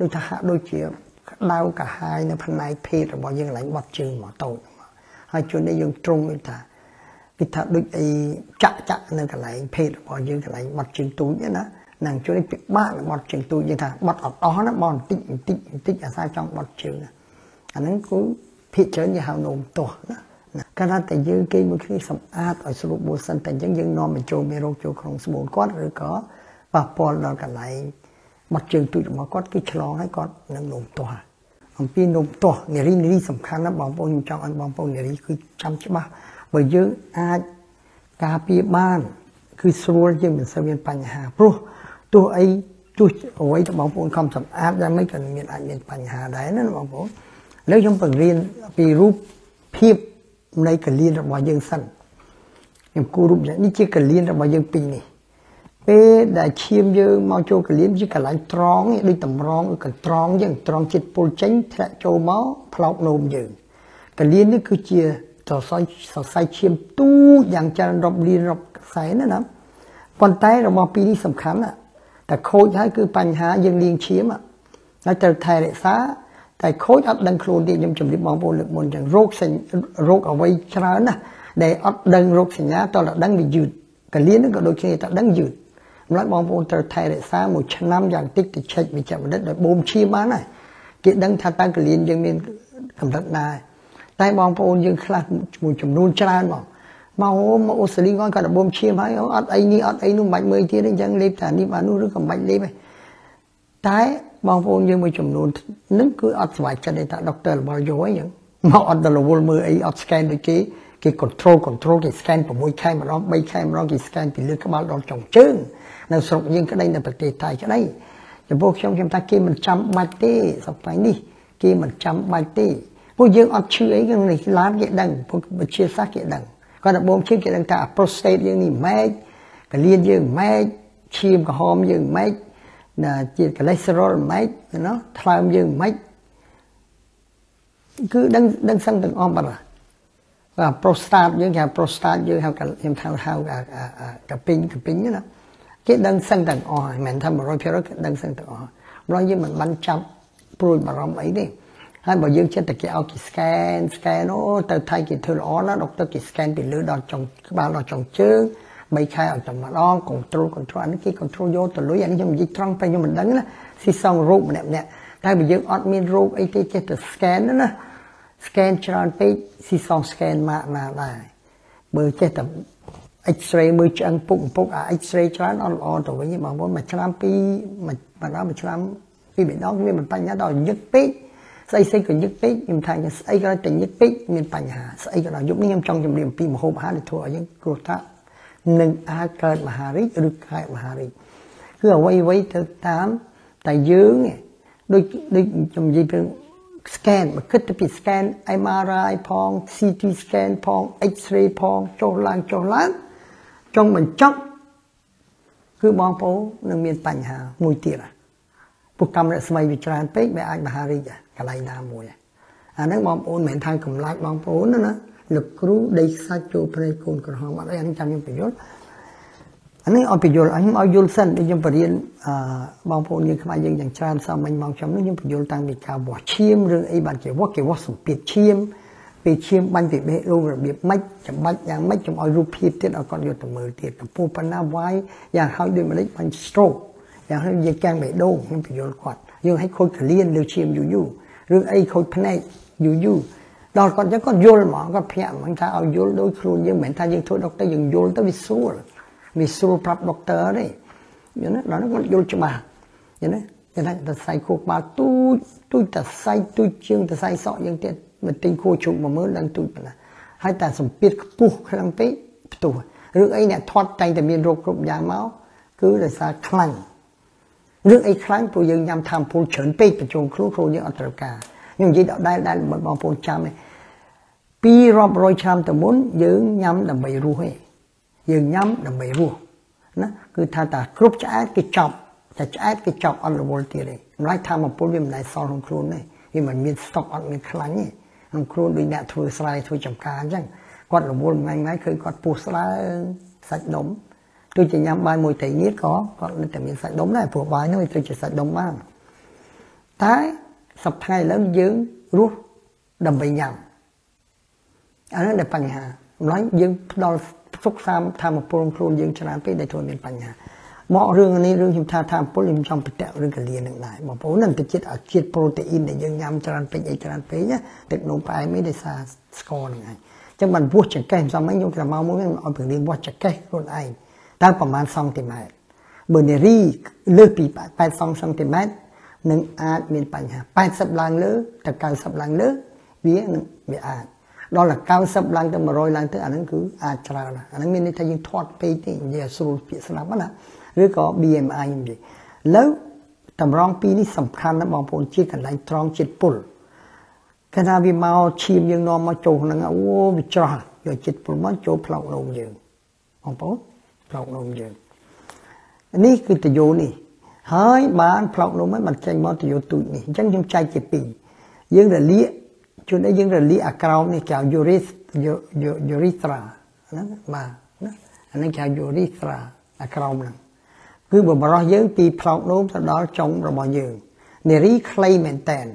ដូចថាហាក់ដូចជាក្តៅកាហាយនៅផ្នែកភេទរបស់យើងកន្លែងបត់ជើងមកតូចហើយជួននេះយើងត្រង់ដូចថាគេថាដូចអីចាក់ចាក់នៅកន្លែងភេទរបស់យើងកន្លែងបត់ជើងទូចណានឹងជួយពិបាកបត់ជើងទូចយើងថាបត់អត់អស់ណាបត់បន្តិចបន្តិចបន្តិចអាសាចង់បត់ជើងណាអាហ្នឹងគឺភាកច្រើនយើងហៅនោមទាស់ណាកាលតែយើងគេមួយគ្នាសម្អាតឲ្យស្រួលបួលសិនតែអញ្ចឹងយើងនាំបញ្ចូលមេរោគចូលក្នុងស្បូនគាត់ឬក៏ប៉ះពាល់ដល់កន្លែង បាត់ជើងទូចរបស់គាត់គឺឆ្លងហើយគាត់នឹងនោមទាស់អំពីនោមទាស់នារីនារីសំខាន់ណាបងប្អូនខ្ញុំចង់ឲ្យបងប្អូននារីគឺចាំច្បាស់បើយើងអាចការពារបាន គឺស្រួលយើងមិនសូវមានបញ្ហាព្រោះទោះអីទោះអ្វីទៅបងប្អូនខំសម្អាតយ៉ាងម៉េចក៏មានអាចមានបញ្ហាដែរណាបងប្អូនឥឡូវខ្ញុំបង្រៀនពីរូបភាពនៃកលៀនរបស់យើងសិនខ្ញុំគូរូបនេះជាកលៀនរបស់យើងពីរនេះ ពេលដែលឈាមយើងមកចូលកលៀនជាកន្លែងត្រង់ដូចតម្រងកន្ត្រងយើងត្រង់ចិត្តពុលចេញធ្លាក់ចូលមកផ្លោកនោមយើងកលៀននេះគឺជាសរសៃសរសៃឈាមទូយ៉ាងច្រើនរាប់លានរាប់ខ្សែណាណាប៉ុន្តែរបស់ពីរនេះសំខាន់ណាតែខូចហើយគឺបញ្ហាយើងលាងឈាមហើយត្រូវថែរក្សាតែខូចអត់ដឹងខ្លួនទេខ្ញុំជម្រាបបងប្អូនលើកមុនចឹងរោគសញ្ញារោគអ្វីច្រើនណាស់ដែលអត់ដឹងរោគសញ្ញាតើដឹងវាយឺតកលៀនហ្នឹងក៏ដូចគ្នាតើដឹងយឺត ម្ល៉េះបងប្អូនត្រូវថែរក្សាមួយឆ្នាំយ៉ាងតិចទៅឆែកវិជ្ជបណ្ឌិតដោយបូមឈាមបានហើយគេដឹងថាតើកលៀនយើងមានកម្រិតណាតែបងប្អូនយើងខ្លះមួយចំនួនច្រើនមកមកមកអូស្ត្រាលីគាត់ក៏ដបូមឈាមហើយអត់អីនេះអត់អីនោះមិនបាច់មើលទៀតអញ្ចឹងលេបថានេះបាននោះឬក៏មិនបាច់លេបទេតែបងប្អូនយើងមួយចំនួននឹងគឺអត់ស្វាយចិត្តទេថាដុកទ័ររបស់យោអីចឹងមកអត់ដល់រវល់មើលអីអត់ scan ដូចគេគេ control control គេ scan 6ខែម្ដង3ខែម្ដងគេ scan ពីលើក្បាលដល់ចុងជើង នៅស្រុកយើងក្តីនៅប្រទេសថៃក្តីចំពោះខ្ញុំខ្ញុំថាគេមិនចាំបាច់ទេសប្តាហ៍នេះគេមិនចាំបាច់ទេពួកយើងអត់ឈឺអីគេនេះឡានគេដឹងពួកវិទ្យាសាស្ត្រគេដឹងគាត់តែបូមឈាមគេដឹងថា prostate យើងនេះម៉េចកលៀនយើងម៉េចឈាមក្រហមយើងម៉េចណាជាតិ cholesterol ម៉េចណាថ្លើមយើងម៉េចគឺដឹងដឹងសឹងទាំងអស់បាត់បាទ prostate យើងគេ prostate យើងហៅខ្ញុំថាហៅកាពីងកាពីងណា គេដឹងសឹងទាំងអស់មិនមែនថា100%គេដឹងសឹងទាំងអស់ម្ល៉េះយើងមិនបានចាប់ព្រួយបារម្ភអីទេហើយបើយើងចិត្តតែគេឲ្យគេ scan scan អូទៅថៃគេធ្វើល្អណាស់ដុកទ័រគេ scan ពីលើដល់ចុងក្បាលដល់ចុងជើង3ខែឲ្យតែម្ដង control control អានេះគេ control យកទៅលុយអានេះខ្ញុំនិយាយត្រង់តែខ្ញុំមិនដឹងណាស៊ីសងរោគម្នាក់ម្នាក់តែបើយើងអត់មានរោគអីទេចេះតែ scan ណា scan ច្រើនពេកស៊ីសង scan មកណាដែរបើចេះតែ X-ray មើលឆ្អឹងពុកពុកអា X-ray ច្រើនអត់ល្អទៅវិញបងប្អូនមួយឆ្នាំពីរមួយបណ្ដាមួយឆ្នាំពីរម្ដងវាមិនបញ្ហាដល់ញឹកពេកស្អីស្អីក៏ញឹកពេកខ្ញុំថាស្អីក៏តែញឹកពេកមានបញ្ហាស្អីក៏ដល់យប់នេះខ្ញុំចង់ជម្រាបអំពីមហូបអាហារដែលធ្វើឲ្យយើងគ្រោះថ្នាក់នឹងអាចកើតមហារីកឬកើតមហារីកគឺអ្វីអ្វីទៅតាមតែយើងដូចដូចខ្ញុំនិយាយពី scan មកគិតទៅពី scan MRI ផង CT scan ផង X-ray ផងចុះឡើងចុះឡើង ចុងបញ្ចប់គឺបងប្អូននឹងមានបញ្ហាមួយទៀតពុកកម្មរស្មីវាច្រើនពេកវាអាចមហារីកកន្លែងណាមួយអាហ្នឹងបងប្អូនមិនមែនថាកម្លាចបងប្អូនណាលោកគ្រូដេកខ្សាច់ចូលភ្នែកកូនក្រហមអត់អីអានេះចាំខ្ញុំបញ្យល់អានេះឲ្យបញ្យល់ខ្ញុំឲ្យយល់សិនដូចខ្ញុំបរៀនអឺបងប្អូនយើងខ្មែរយើងយ៉ាងច្រើនសាមញ្ញមកខ្ញុំនេះខ្ញុំបញ្យល់តាំងពីការវាស់ឈាមរឿងអីបានគេវាស់គេវាស់សម្ពាធឈាម ពេលឈាមបាញ់ពីបេះដូងរបៀបម៉េចចាំបាច់យ៉ាងម៉េចខ្ញុំឲ្យរូបភាពទៀតឲ្យគាត់យកទៅមើលទៀតកំពុះប៉ុណ្ណាវាយយ៉ាងហើយដូចម្លេចបាញ់ stroke យ៉ាងហើយយើងកាំងបេះដូងខ្ញុំបញ្យល់គាត់យើងឲ្យខូចកលៀនលើឈាមយូរយូររឿងអីខូចភ្នែកយូរយូរដល់គាត់ចឹងគាត់យល់ហ្មងគាត់ភ្ញាក់ហ្មងថាឲ្យយល់ដោយខ្លួនយើងមិនមែនថាយើងធ្វើដុកទ័រយើងយល់ទៅវាស្រួលវាស្រួលប្រាប់ដុកទ័រទេយល់ទេដល់នោះគាត់យល់ច្បាស់យល់ទេគេថាតសៃខួរក្បាលទូចទូចតសៃទូចជាងតសៃសក់យើងទៀត មិនទិញខួរជុំមកមើលដឹងទូចប៉ុណ្ណាហើយតែសម្ពាធខ្ពស់ខ្លាំងពេកផ្ទុះរឿងអីអ្នកធាត់តែងតែមានរោគគ្រប់យ៉ាងមកគឺដោយសារខ្លាំងរឿងអីខ្លាំងព្រោះយើងញ៉ាំធម្មពលច្រើនពេកបញ្ចូលខ្លួនខ្លួនយើងអត់ត្រូវការខ្ញុំនិយាយដល់ដែលដែលបងប្អូនចាំឯងពីរាប់រយឆ្នាំទៅមុនយើងញ៉ាំដើម្បីរស់ឯងយើងញ៉ាំដើម្បីរស់ណាគឺថាតាគ្រប់ឆ្អែតគេចប់តែឆ្អែតគេចប់អត់រវល់ទៀតទេម្ល៉េះធម្មពលវាមិនដែលសល់ក្នុងខ្លួនទេវាមិនមានស្តុកអត់មានខ្លាញ់ទេ ក្នុងខ្លួនដូចអ្នកធ្វើស្រែធ្វើចំការអញ្ចឹងគាត់រវល់ថ្ងៃថ្ងៃឃើញគាត់ពោះស្ដើងសាច់ដុំទោះជាញ៉ាំបាយមួយត្រីងៀតក៏គាត់នៅតែមានសាច់ដុំដែរព្រោះបាយនោះវាទៅជាសាច់ដុំបានអតែសប្តាហ៍ឥឡូវយើងរស់ដើម្បីញ៉ាំអានោះដែលបញ្ហាម្ល៉េះយើងផ្ដល់សុខសាមធម្មពលខ្លួនយើងច្រើនពេកដែលធ្វើមានបញ្ហា មករឿងនេះរឿងខ្ញុំថាធម្មពលខ្ញុំចង់បន្តរឿងកលៀននឹងដែរបងប្អូននឹងទៅជាតិជាតិប្រូតេអ៊ីនដែលយើងញ៉ាំច្រើនពេកអីច្រើនពេកណាទឹកនោមផ្អែមនេះដោយសារស្ករហ្នឹងឯងចឹងបានពោះចង្កេះសំហ្នឹងខ្ញុំក្រមកមួយឲ្យពង្រៀនវាស់ចង្កេះខ្លួនឯងតើប្រហែលសង់ទីម៉ែត្របើនារីលើសពី80សង់ទីម៉ែត្រនឹងអាចមានបញ្ហា80ឡើងលើទៅ90ឡើងលើវានឹងវាអាចដល់តែ90ឡើងទៅ100ឡើងទៅអាហ្នឹងគឺអាចច្រើនអាហ្នឹងមានន័យថាយើងធាត់ពេកទេនិយាយស្រួលពាក្យស្ដាប់ណា ឬក៏ BMI និយាយឥឡូវតម្រងពីរនេះសំខាន់ណាស់បងប្អូនជាកន្លែងត្រង់ចិត្តពុលកាលណាវាមកឈាមយើងនាំមកចូលហ្នឹងអូវាច្រោះយកចិត្តពុលមកចូលផ្លោកនោមយើងបងប្អូនផ្លោកនោមយើងនេះគឺតយោនេះហើយបានផ្លោកនោមហើយបានចេញមកតយោទូចនេះអញ្ចឹងខ្ញុំចែកជាពីរយើងរលាកជួននេះយើងរលាកអាក្រោមនេះគេហៅ urethra ហ្នឹងបាទណាអានេះគេហៅ urethra អាក្រោមហ្នឹង គឺបំរោះយើងពីផ្លោកនោមទៅដល់ចុងរបស់យើងនារីខ្លីមែនតែន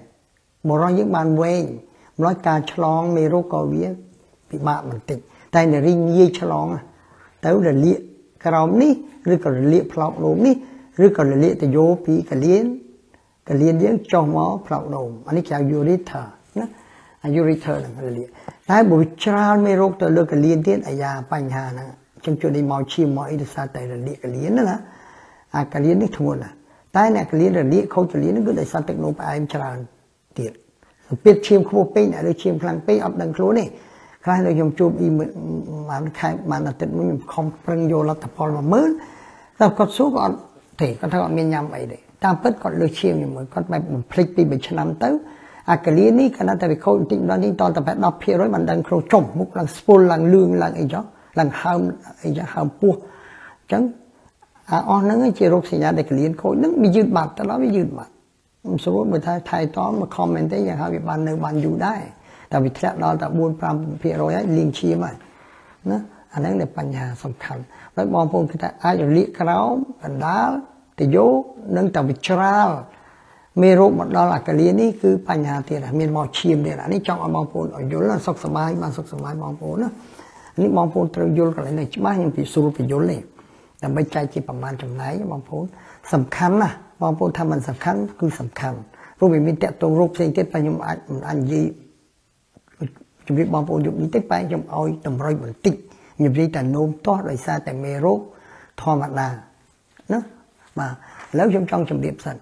បរោះយើងបានវែងម្ល៉េះការឆ្លងមេរោគក៏វាពិបាកបន្តិចតែនារីងាយឆ្លងទៅរលាកក្រោមនេះឬក៏រលាកផ្លោកនោមនេះឬក៏រលាកទៅយោពីកលៀនកលៀនយើងចុះមកផ្លោកនោមអានេះគេហៅ urethra ណាអា urethra ហ្នឹងរលាកតែបើច្រើនមេរោគទៅលើកលៀនទៀតអាយ៉ាបញ្ហាហ្នឹងចឹងជួយនេះមកឈាមមកអីទៅសារតែរលាកកលៀនណា អាកលៀននេះធ្ងន់ណាស់តែអ្នកកលៀនរលាកខូចកលៀនហ្នឹងគឺដោយសារទឹកនោមផ្អែមច្រើនទៀតសម្ពាធឈាមខ្ពស់ពេកអ្នកលើឈាមខ្លាំងពេកអត់ដឹងខ្លួនទេខ្លះនៅខ្ញុំជួបអ៊ីបានខែបានអាទិត្យមួយខ្ញុំខំប្រឹងយកលទ្ធផល10000តែគាត់សួរគាត់អត់ទេគាត់ថាអត់មានញ៉ាំអីទេតាមពិតគាត់លើឈាមខ្ញុំមួយគាត់បែបបំភ្លេចពី1ឆ្នាំទៅអាកាលីនេះគណៈតែវាខូចបន្តិចម្ដងនេះតតែប្រហែល10%មិនដឹងគ្រូចំមុខឡើងស្ពុលឡើងលឿងឡើងអីចុះឡើងហើមអីចឹងហើមពោះអញ្ចឹង អាអស់ហ្នឹងជារោគសញ្ញាដែលកលៀនខូចហ្នឹងវាយឺតបាត់ទៅដល់វាយឺតបាត់ខ្ញុំសួរមើលថាថៃតមក comment ទេយ៉ាងហៅវាបាននៅបានយូរដែរតែវាធ្លាក់ដល់តែ4 5%ហើយលៀងឈាមហើយណាអាហ្នឹងដែលបញ្ហាសំខាន់ហើយបងប្អូនគឺថាអាចរលាកក្រោមកណ្ដាលទៅយោនិងតែវិច្រាលមេរោគមកដល់អាកាលីនេះគឺបញ្ហាទៀតមានមកឈាមទៀតអានេះចង់ឲ្យបងប្អូនឲ្យយល់សុខសប្បាយបានសុខសប្បាយបងប្អូនណានេះបងប្អូនត្រូវយល់កន្លែងនេះច្បាស់ខ្ញុំពីស្រួលបញ្យល់នេះ ដើម្បីចែកជាប្រមាណចំណែកបងប្អូនសំខាន់ណាស់បងប្អូនថាมันសំខាន់គឺសំខាន់ព្រោះវាមានតកតងរោគផ្សេងទៀតតែខ្ញុំអាចមិនអាចនិយាយជម្រាបបងប្អូនយប់នេះទេតែខ្ញុំឲ្យតម្រុយបន្តិចខ្ញុំនិយាយតែនោមទាស់ដោយសារតែមេរោគធម្មតាណាបាទឥឡូវខ្ញុំចង់ជម្រាបសិន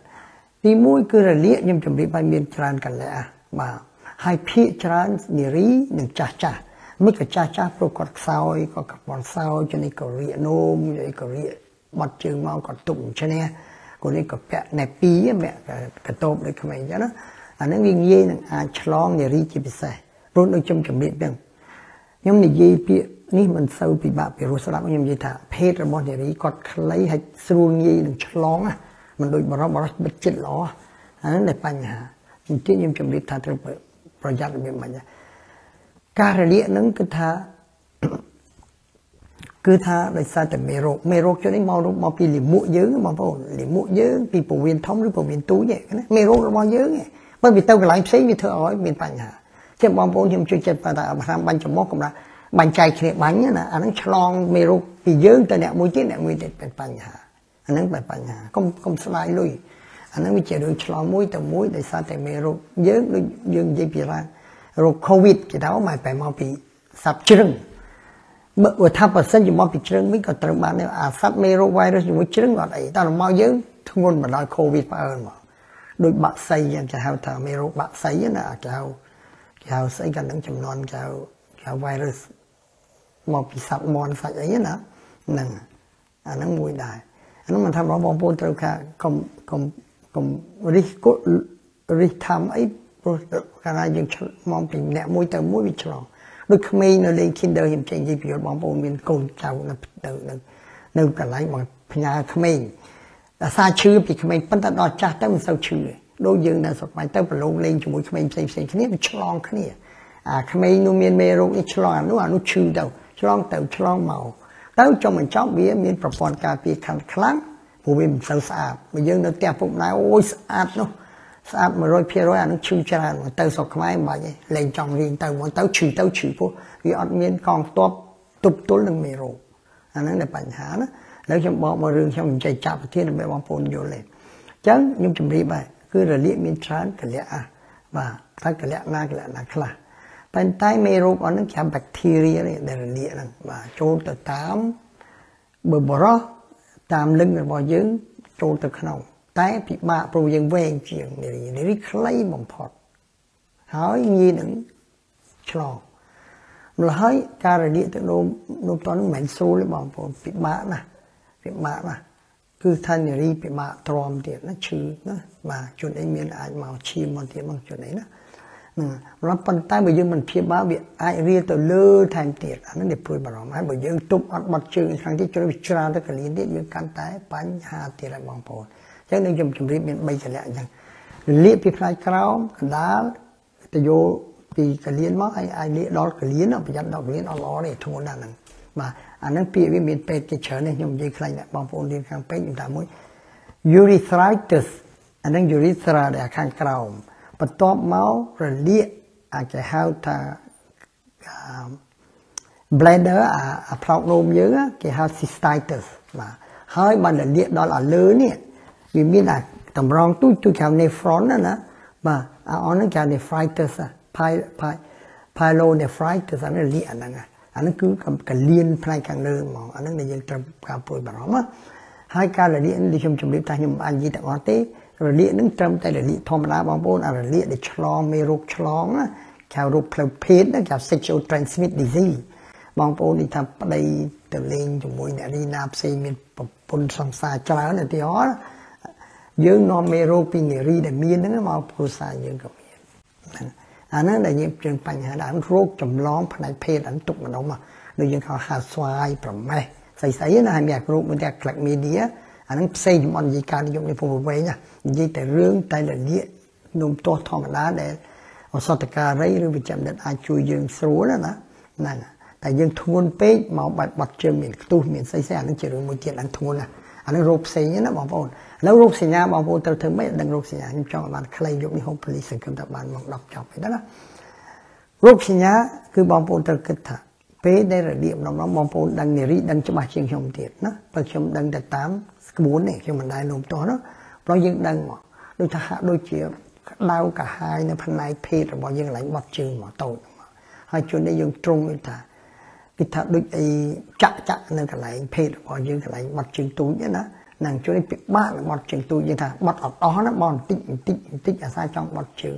ទី1គឺរលាកខ្ញុំជម្រាបឲ្យមានច្រើនកលៈបាទហើយភាកច្រើននារីនិងចាស់ចាស់ មិនក៏ចាស់ចាស់ព្រោះគាត់ខ្សោយគាត់កប៉ុនសោយជំនេះក៏រៀកនោមនេះក៏រៀកបាត់ជើងមកគាត់ទុកអញ្ចឹងគាត់នេះក៏ពាក់ណែពីមាក់កតោបដូចក្មេងអញ្ចឹងណាអានឹងវាងាយនឹងអាចឆ្លងនារីជាពិសេសព្រោះដូចខ្ញុំជំរាបទាំងខ្ញុំនិយាយពាក្យនេះមិនសូវពិបាកពីរស់ស្ដាប់ខ្ញុំនិយាយថាភេទរបស់នារីគាត់ខ្លីហើយស្រួលងាយនឹងឆ្លងណាមិនដូចបរិបបរិបិទចិត្តល្អអាហ្នឹងតែបញ្ហាអញ្ចឹងខ្ញុំជំរាបថាត្រូវប្រយ័ត្នរបៀបម៉េច ការរលាកហ្នឹងគឺថាគឺថាដោយសារតែមេរោគមេរោគជនេះមកមកពីលាមកយើងបងប្អូនលាមកយើងពីពោះវៀនធំឬពោះវៀនទូចទេណាមេរោគរបស់យើងឯងបើវាទៅកន្លែងផ្សេងវាធ្វើឲ្យមានបញ្ហាចឹងបងប្អូនខ្ញុំជួយចិត្តថាឆ្នាំបាញ់ចំមកកម្រាស់បាញ់ចែកគ្នាបាញ់ណាអាហ្នឹងឆ្លងមេរោគពីយើងទៅអ្នកមួយទៀតអ្នកមួយទៀតเป็นបញ្ហាអាហ្នឹងបែបបញ្ហាកុំកុំស្ដាយលុយអាហ្នឹងវាជារឿងឆ្លងមួយទៅមួយដោយសារតែមេរោគយើងដូចយើងនិយាយពីរ៉ា រោគ COVID គេថាមកបែបមកពីសាប់ជ្រឹងបើថាប៉ះសិនជាមកពីជ្រឹងវិញក៏ត្រូវបានអាសត្វមេរោគ virus ជាមួយជ្រឹងអត់អីតែមកយើងធ្ងន់មកដល់ COVID ផ្អើលមកដូចបាក់សៃយ៉ាងគេហៅថាមេរោគបាក់សៃណាគេហៅគេហៅស្អីក៏នឹងចំនួនគេហៅគេហៅ virus មកពីសត្វមន់សាច់អីណាហ្នឹងអាហ្នឹងមួយដែរអានោះមិនថាបងប្អូនត្រូវថាកុំកុំកុំរិះគល់រិះថាំអី ព្រោះកាលណាយើងមកពីអ្នកមួយទៅមួយវាឆ្លងដូចក្មេងនៅលេង Kinder ខ្ញុំចេញនិយាយពីបងប្អូនមានកូនចៅនៅនៅនៅកន្លែងមកផ្ញើក្មេងអាសាឈឺពីក្មេងប៉ុន្តែដល់ចាស់ទៅមិនសូវឈឺទេដូចយើងនៅស្រុកបាញ់ទៅប្រឡងលេងជាមួយក្មេងផ្សេងផ្សេងគ្នាវាឆ្លងគ្នាអាក្មេងនោះមានមេរោគនេះឆ្លងអានោះអានោះឈឺទៅឆ្លងទៅឆ្លងមកទៅចុងបញ្ចប់វាមានប្រព័ន្ធការពារខាងខ្លាំងព្រោះវាមិនសូវស្អាតបើយើងនៅផ្ទះពុកម្ដាយអូយស្អាតនោះ ស្អាត100%អានឹងឈឺច្រើនទៅស្រុកខ្មែរមិនបាច់ទេលេងចង់រៀងទៅមកទៅឈឺទៅឈឺពោះវាអត់មានកងទ័ពទប់ទល់នឹងមេរោគអាហ្នឹងតែបញ្ហាណាឥឡូវខ្ញុំបកមករឿងខ្ញុំនិយាយចាប់ប្រធានដើម្បីបងប្អូនយល់ទេអញ្ចឹងខ្ញុំជម្រាបហើយគឺរលាកមានច្រើនកលៈអាបាទតែកលៈណាកលៈណាខ្លះប៉ុន្តែមេរោគអស់ហ្នឹងគេបាក់ទីរីដែលរលាកហ្នឹងបាទចូលទៅតាមបើបរោះតាមលឹងរបស់យើងចូលទៅក្នុង តែពិបាកព្រោះយើងវែងជាងនារីនារីខ្លីបំផុតហើយងាយនឹងឆ្លងម្ល៉េះហើយការរលាកទៅនោមនោមតនឹងមិនមែនស្រួលទេបងប្អូនពិបាកណាស់ពិបាកណាស់គឺថានារីពិបាកទ្រាំទៀតណាឈឺណាបាទជនអីមានអាចមកឈាមមកទៀតមកជនអីណាហ្នឹងរាប់ប៉ុន្តែបើយើងមិនព្យាបាលវាអាចរៀលទៅលើថែមទៀតអានេះព្រួយបារម្ភហើយបើយើងទប់អត់បត់ជើងខាងទៀតជ្រើវាច្រានទៅកលៀនទៀតយើងកាន់តែបញ្ហាទៀតហើយបងប្អូនអញ្ចឹងនឹងខ្ញុំជម្រាបមាន3ចលៈអញ្ចឹងលាកពីផ្នែកក្រោមកណ្ដាលទៅយកពីកលៀនមកឲ្យឲ្យលាកដល់កលៀនប្រយ័ត្នដល់កលៀនអត់ល្អទេធ្ងន់ណាស់ហ្នឹងបាទអាហ្នឹងពាក្យវាមានពេទ្យជាច្រើននេះខ្ញុំនិយាយខ្លាញ់បងប្អូនរៀនខាងពេទ្យខ្ញុំថាមួយ urethritis អាហ្នឹង urethra ដែលខាងក្រោមបន្ទាប់មករលាកអាចគេហៅថា bladder អាផ្លោកនោមយើងគេហៅ cystitis បាទហើយបានរលាកដល់អាលើនេះ វាមានអាតម្រងទូចទូចខាង nephron ណាណាបាទអាអនហ្នឹងគេ nephritis ផៃផៃ pyelonephritis អានេះលៀកអាហ្នឹងអាហ្នឹងគឺកលៀនផ្នែកខាងលើហ្មងអាហ្នឹងដែលយើងត្រូវការព្រួយបារម្ភណាហើយការរលាកនេះខ្ញុំជម្រាបថាខ្ញុំអាចនិយាយទាំងអស់ទេរលាកហ្នឹងត្រឹមតែរលាកធម្មតាបងប្អូនអារលាកដែលឆ្លងមេរោគឆ្លងណាគេហៅរោគផ្លូវភេទគេហៅ sexual transmit disease បងប្អូននិយាយថាប្តីទៅលេងជាមួយអ្នករីណាផ្សេងមានប្រពន្ធសង្សារច្រើនឧទាហរណ៍ យើងនាំមេរោគពីនារីដែលមានហ្នឹងមកគ្រួសារយើងក៏មានអាហ្នឹងដែលយើងជាបញ្ហាដែររោគចម្លងផ្នែកភេទអានទុកម្ដុំដូចយើងហៅហាស្វាយប្រមេះស្អីស្អីណាហើយមានរោគមួយតែ click media អាហ្នឹងផ្សេងខ្ញុំអត់និយាយការនិយមនេះពុំវែងនិយាយតែរឿងតែលលាកនំទាស់ធម្មតាដែលអសតការីឬវិជ្ជបណ្ឌិតអាចជួយយើងស្រួលណាហ្នឹងតែយើងធ្ងន់ពេកមកបាត់បាត់ជើងមានខ្ទុះមានស្អីស្អីអាហ្នឹងជារឿងមួយទៀតអាធ្ងន់ណាអាហ្នឹងរោគផ្សេងណាបងប្អូន ឥឡូវរោគសញ្ញាបងប្អូនត្រូវធ្វើម៉េចដឹងរោគសញ្ញាខ្ញុំចង់បានខ្លីយកនេះហូបពលីសង្ឃឹមថាបានមក10ចប់ហើយណារោគសញ្ញាគឺបងប្អូនត្រូវគិតថាពេលដែលរលាកម្ដងបងប្អូនដឹងនារីដឹងច្បាស់ជាងខ្ញុំទៀតណាព្រោះខ្ញុំដឹងតែតាមក្បួននេះខ្ញុំមិនដែលនោមទាស់ណាព្រោះយើងដឹងមកដូចថាហាក់ដូចជាក្តៅកាហាយនៅផ្នែកភេទរបស់យើងកន្លែងបត់ជើងមកតូចហើយជួននេះយើងត្រង់ថាគេថាដូចអីចាក់ចាក់នៅកន្លែងភេទរបស់យើងកន្លែងបត់ជើងទូចណា នឹងជួយពិបាកបត់ជើងទូចយើងថាបត់អត់អស់ណាបត់បន្តិចបន្តិចបន្តិចអាសាចង់បត់ជើង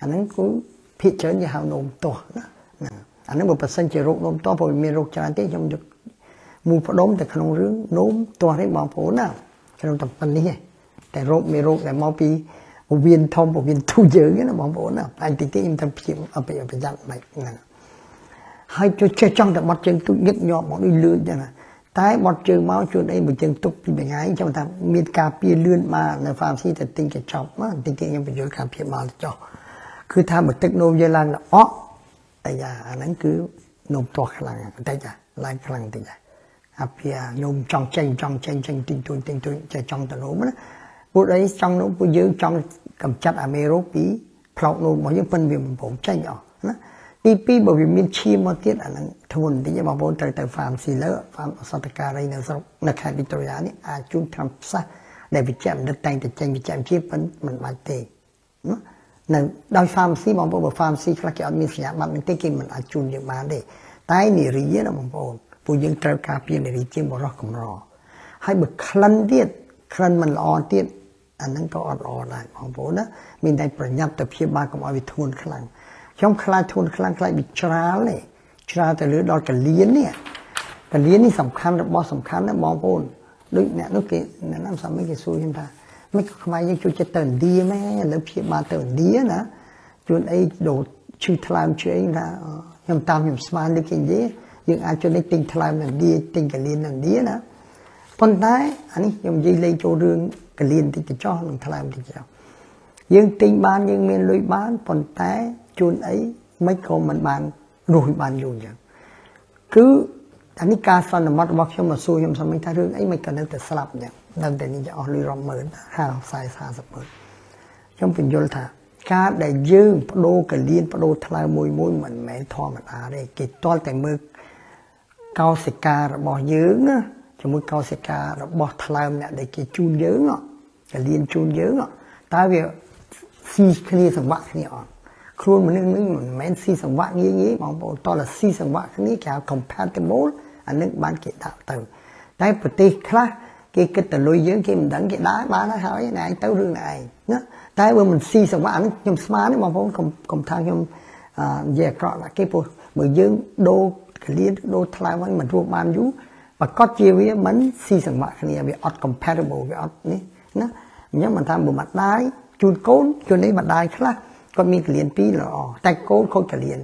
អាហ្នឹងគឺភាគច្រើនគេហៅនោមទាស់ណាហ្នឹងអាហ្នឹងបើប្រសិនជារោគនោមទាស់ព្រោះមានរោគច្រើនទេខ្ញុំយកមូលផ្ដុំទៅក្នុងរឿងនោមទាស់នេះបងប្អូនណាខ្ញុំតែប៉ុណ្នេះតែរោគមានរោគដែលមកពីពវៀនធំពវៀនទូយើងណាបងប្អូនណាអញតិចតិចខ្ញុំទៅព្យាអបិប្រយ័ត្នមិនហ្នឹងហើយជួយចេះចង់តែបត់ជើងទូចញឹកញាប់មកដូចលឿនចឹងណា តែបត់ជើងមកជួនអីមួយជើងទុកពីថ្ងៃចាំថាមានការពៀលឿនមកនៅ pharmacy ទៅទិញកញ្ចប់មកទិញទិញខ្ញុំបញ្យល់ការភាពមកចុះគឺថាបើទឹកនោមយើងឡើងល្អក់អាយ៉ាអាហ្នឹងគឺនោមទាស់ខ្លាំងបន្តិចឡើងខ្លាំងបន្តិចអាពីនោមចង់ចេញចង់ចេញចេញទិញទួញទិញទួញចេះចង់ទៅនោមណាពួកអីចង់នោមពួកយើងចង់កម្ចាត់អាមេរោគពីផ្លោកនោមរបស់យើងពិនវាមិនព្រមចេញអស់ណា ទី2បើវាមានឈាមមកទៀតអាហ្នឹងធ្ងន់បន្តិចបងប្អូនត្រូវទៅ farm sealer farm អសតការីនៅស្រុកនៅខេត្ត Victoria នេះអាចជូនថ្នាំផ្សះដែលវិជ្ជាបណ្ឌិតតែងតែចេញវិជ្ជាជាប៉ុនមិនបាច់ទេណានៅដោយ pharmacy បងប្អូនបើ pharmacy ខ្លះគេអត់មានសញ្ញាបត្រនេះទេគេមិនអាចជូនយើងបានទេតែនារីណាបងប្អូនពួកយើងត្រូវការពារនារីជាបរោះកម្រហើយបើក្លិនទៀតក្លិនមិនល្អទៀតអាហ្នឹងក៏អត់ល្អដែរបងប្អូនណាមានតែប្រញាប់ទៅព្យាបាលកុំឲ្យវាធ្ងន់ខ្លាំង ខ្ញុំខ្លាចធូនខ្លាំងខ្លាចវាច្រាលទេច្រាលទៅលើដល់កលៀននេះកលៀននេះសំខាន់របស់សំខាន់ណាបងប្អូនដូចអ្នកនោះគេអ្នកណាសម័យគេសួរខ្ញុំថាមិនខ្មែរយើងជួយចិត្តទៅឥណ្ឌាមែនឥឡូវព្យាបាលទៅឥណ្ឌាណាជួនអីដូរឈឺថ្លើមឈឺអីថាខ្ញុំតាមខ្ញុំស្មានដូចគេនិយាយយើងអាចជួយទិញថ្លើមនៅឥណ្ឌាទិញកលៀននៅឥណ្ឌាណាប៉ុន្តែអានេះខ្ញុំនិយាយលេងចូលរឿងកលៀនតិចទៅចោះនឹងថ្លើមតិចចោះយើងទិញបានយើងមានលុយបានប៉ុន្តែ ជូនអីមិនក៏មិនបានរស់បានយូរអញ្ចឹងគឺអានេះការសន្មត់របស់ខ្ញុំមកសួរខ្ញុំសម្មិញថារឿងអីមិនក៏នៅតែស្លាប់អញ្ចឹងនៅតែនេះអស់លុយរាប់ម៉ឺន50 40 50ម៉ឺនខ្ញុំបញ្យល់ថាការដែលយើងបដូរកលៀនបដូរថ្លើមមួយមួយមិនមែនធម្មតាទេគេតល់តែមើលកោសិការបស់យើងណាជាមួយកោសិការបស់ថ្លើមអ្នកដែលគេជូនយើងកលៀនជូនយើងតើវាស៊ីគ្នាសង្វាក់គ្នាអត់ ខ្លួនមនុស្សនឹងមិនមែនស៊ីសង្វាក់ងាយងាយបងប្អូនតើស៊ីសង្វាក់គ្នាគេហៅ compatible អានឹងបានគេដាក់ទៅតែប្រទេសខ្លះគេគិតទៅលុយយើងគេមិនដឹងគេដើរបានហើយណែឯងទៅរឿងណែឯងណាតែបើមិនស៊ីសង្វាក់ហ្នឹងខ្ញុំស្មានទេបងប្អូនកុំកុំថាខ្ញុំនិយាយអាក្រក់ណាគេព្រោះបើយើងដូរកលៀនដូរថ្លើមហ្នឹងមិនរួមបានយូរប្រកាសជាវាមិនស៊ីសង្វាក់គ្នាវាអត់ compatible វាអត់នេះណាអញ្ចឹងមិនថាបើម្ដាយជូនកូនជូននេះម្ដាយខ្លះ គាត់មានកលៀនពីរល្អតែកូនខូចកលៀន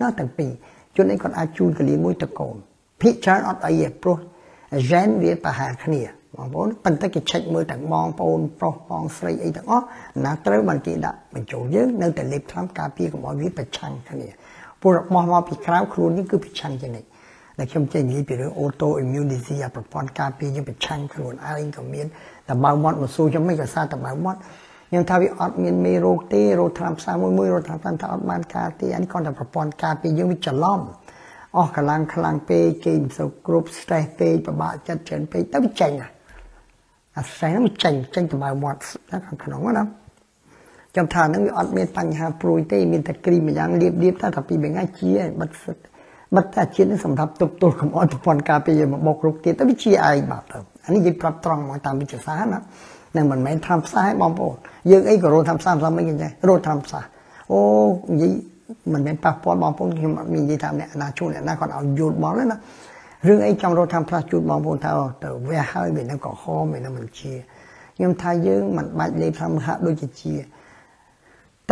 ណាទាំងពីរជូននេះគាត់អាចជូនកលៀនមួយទៅកូនភិកច្រើនអត់អីទេព្រោះ gen វាប្រហែលគ្នាបងប្អូនប៉ុន្តែគេឆែកមើលទាំងបងប្អូនប្រុសបងស្រីអីទាំងអស់ណាត្រូវបានគេដាក់បញ្ចូលយើងនៅតែលេបថ្នាំការពារកុំឲ្យវាប្រឆាំងគ្នាពួករបស់មកពីក្រៅខ្លួននេះគឺប្រឆាំងជានិច្ចដែលខ្ញុំចេះនិយាយពីរឿង auto immunity អាប្រព័ន្ធការពារយើងប្រឆាំងខ្លួនឯងក៏មានតបៅមាត់មកស៊ូខ្ញុំមិនក៏សារតបៅមាត់ ខ្ញុំថាវាអត់មានមេរោគទេរោគថ្នាំផ្សាមួយមួយរោគថ្នាំផ្សាថាអត់បានការទេអានេះគ្រាន់តែប្រព័ន្ធការពារយើងវាច្រឡំអស់កម្លាំងខ្លាំងពេកគេមិនសូវគ្រប់ stress ពេកពិបាកចិត្តច្រើនពេកទៅវាចេញអាស្រ័យហ្នឹងចេញចេញទៅមកមាត់ខាងក្នុងណាខ្ញុំថាហ្នឹងវាអត់មានបញ្ហាព្រួយទេមានតែគ្រីមម្យ៉ាងលាបលាបតែថាពីថ្ងៃជាបិទសិតបិទតែជាតិនេះសម្រាប់ទប់ទល់កុំអត់ប្រព័ន្ធការពារមកបោករុកទៀតទៅវាជាឯងបាទទៅអានេះនិយាយប្រាប់ត្រង់មកតាមវិទ្យាសាស្ត្រណា នឹងមិនមែនធ្វើផ្សាយបងប្អូនយើងអីក៏រត់ធ្វើផ្សាយផ្សាយមិនគេចេះរត់ធ្វើផ្សាយអូនិយាយមិនមែនប៉ះពាល់បងប្អូនខ្ញុំអត់មាននិយាយថាអ្នកណាជួនអ្នកណាគាត់ឲ្យយល់បងណារឿងអីចង់រត់ធ្វើផ្លាស់ជូតបងប្អូនថាទៅវះហើយវានៅក៏ហមវានៅមិនជាខ្ញុំថាយើងមិនបាច់លេបធ្វើហាក់ដូចជាជា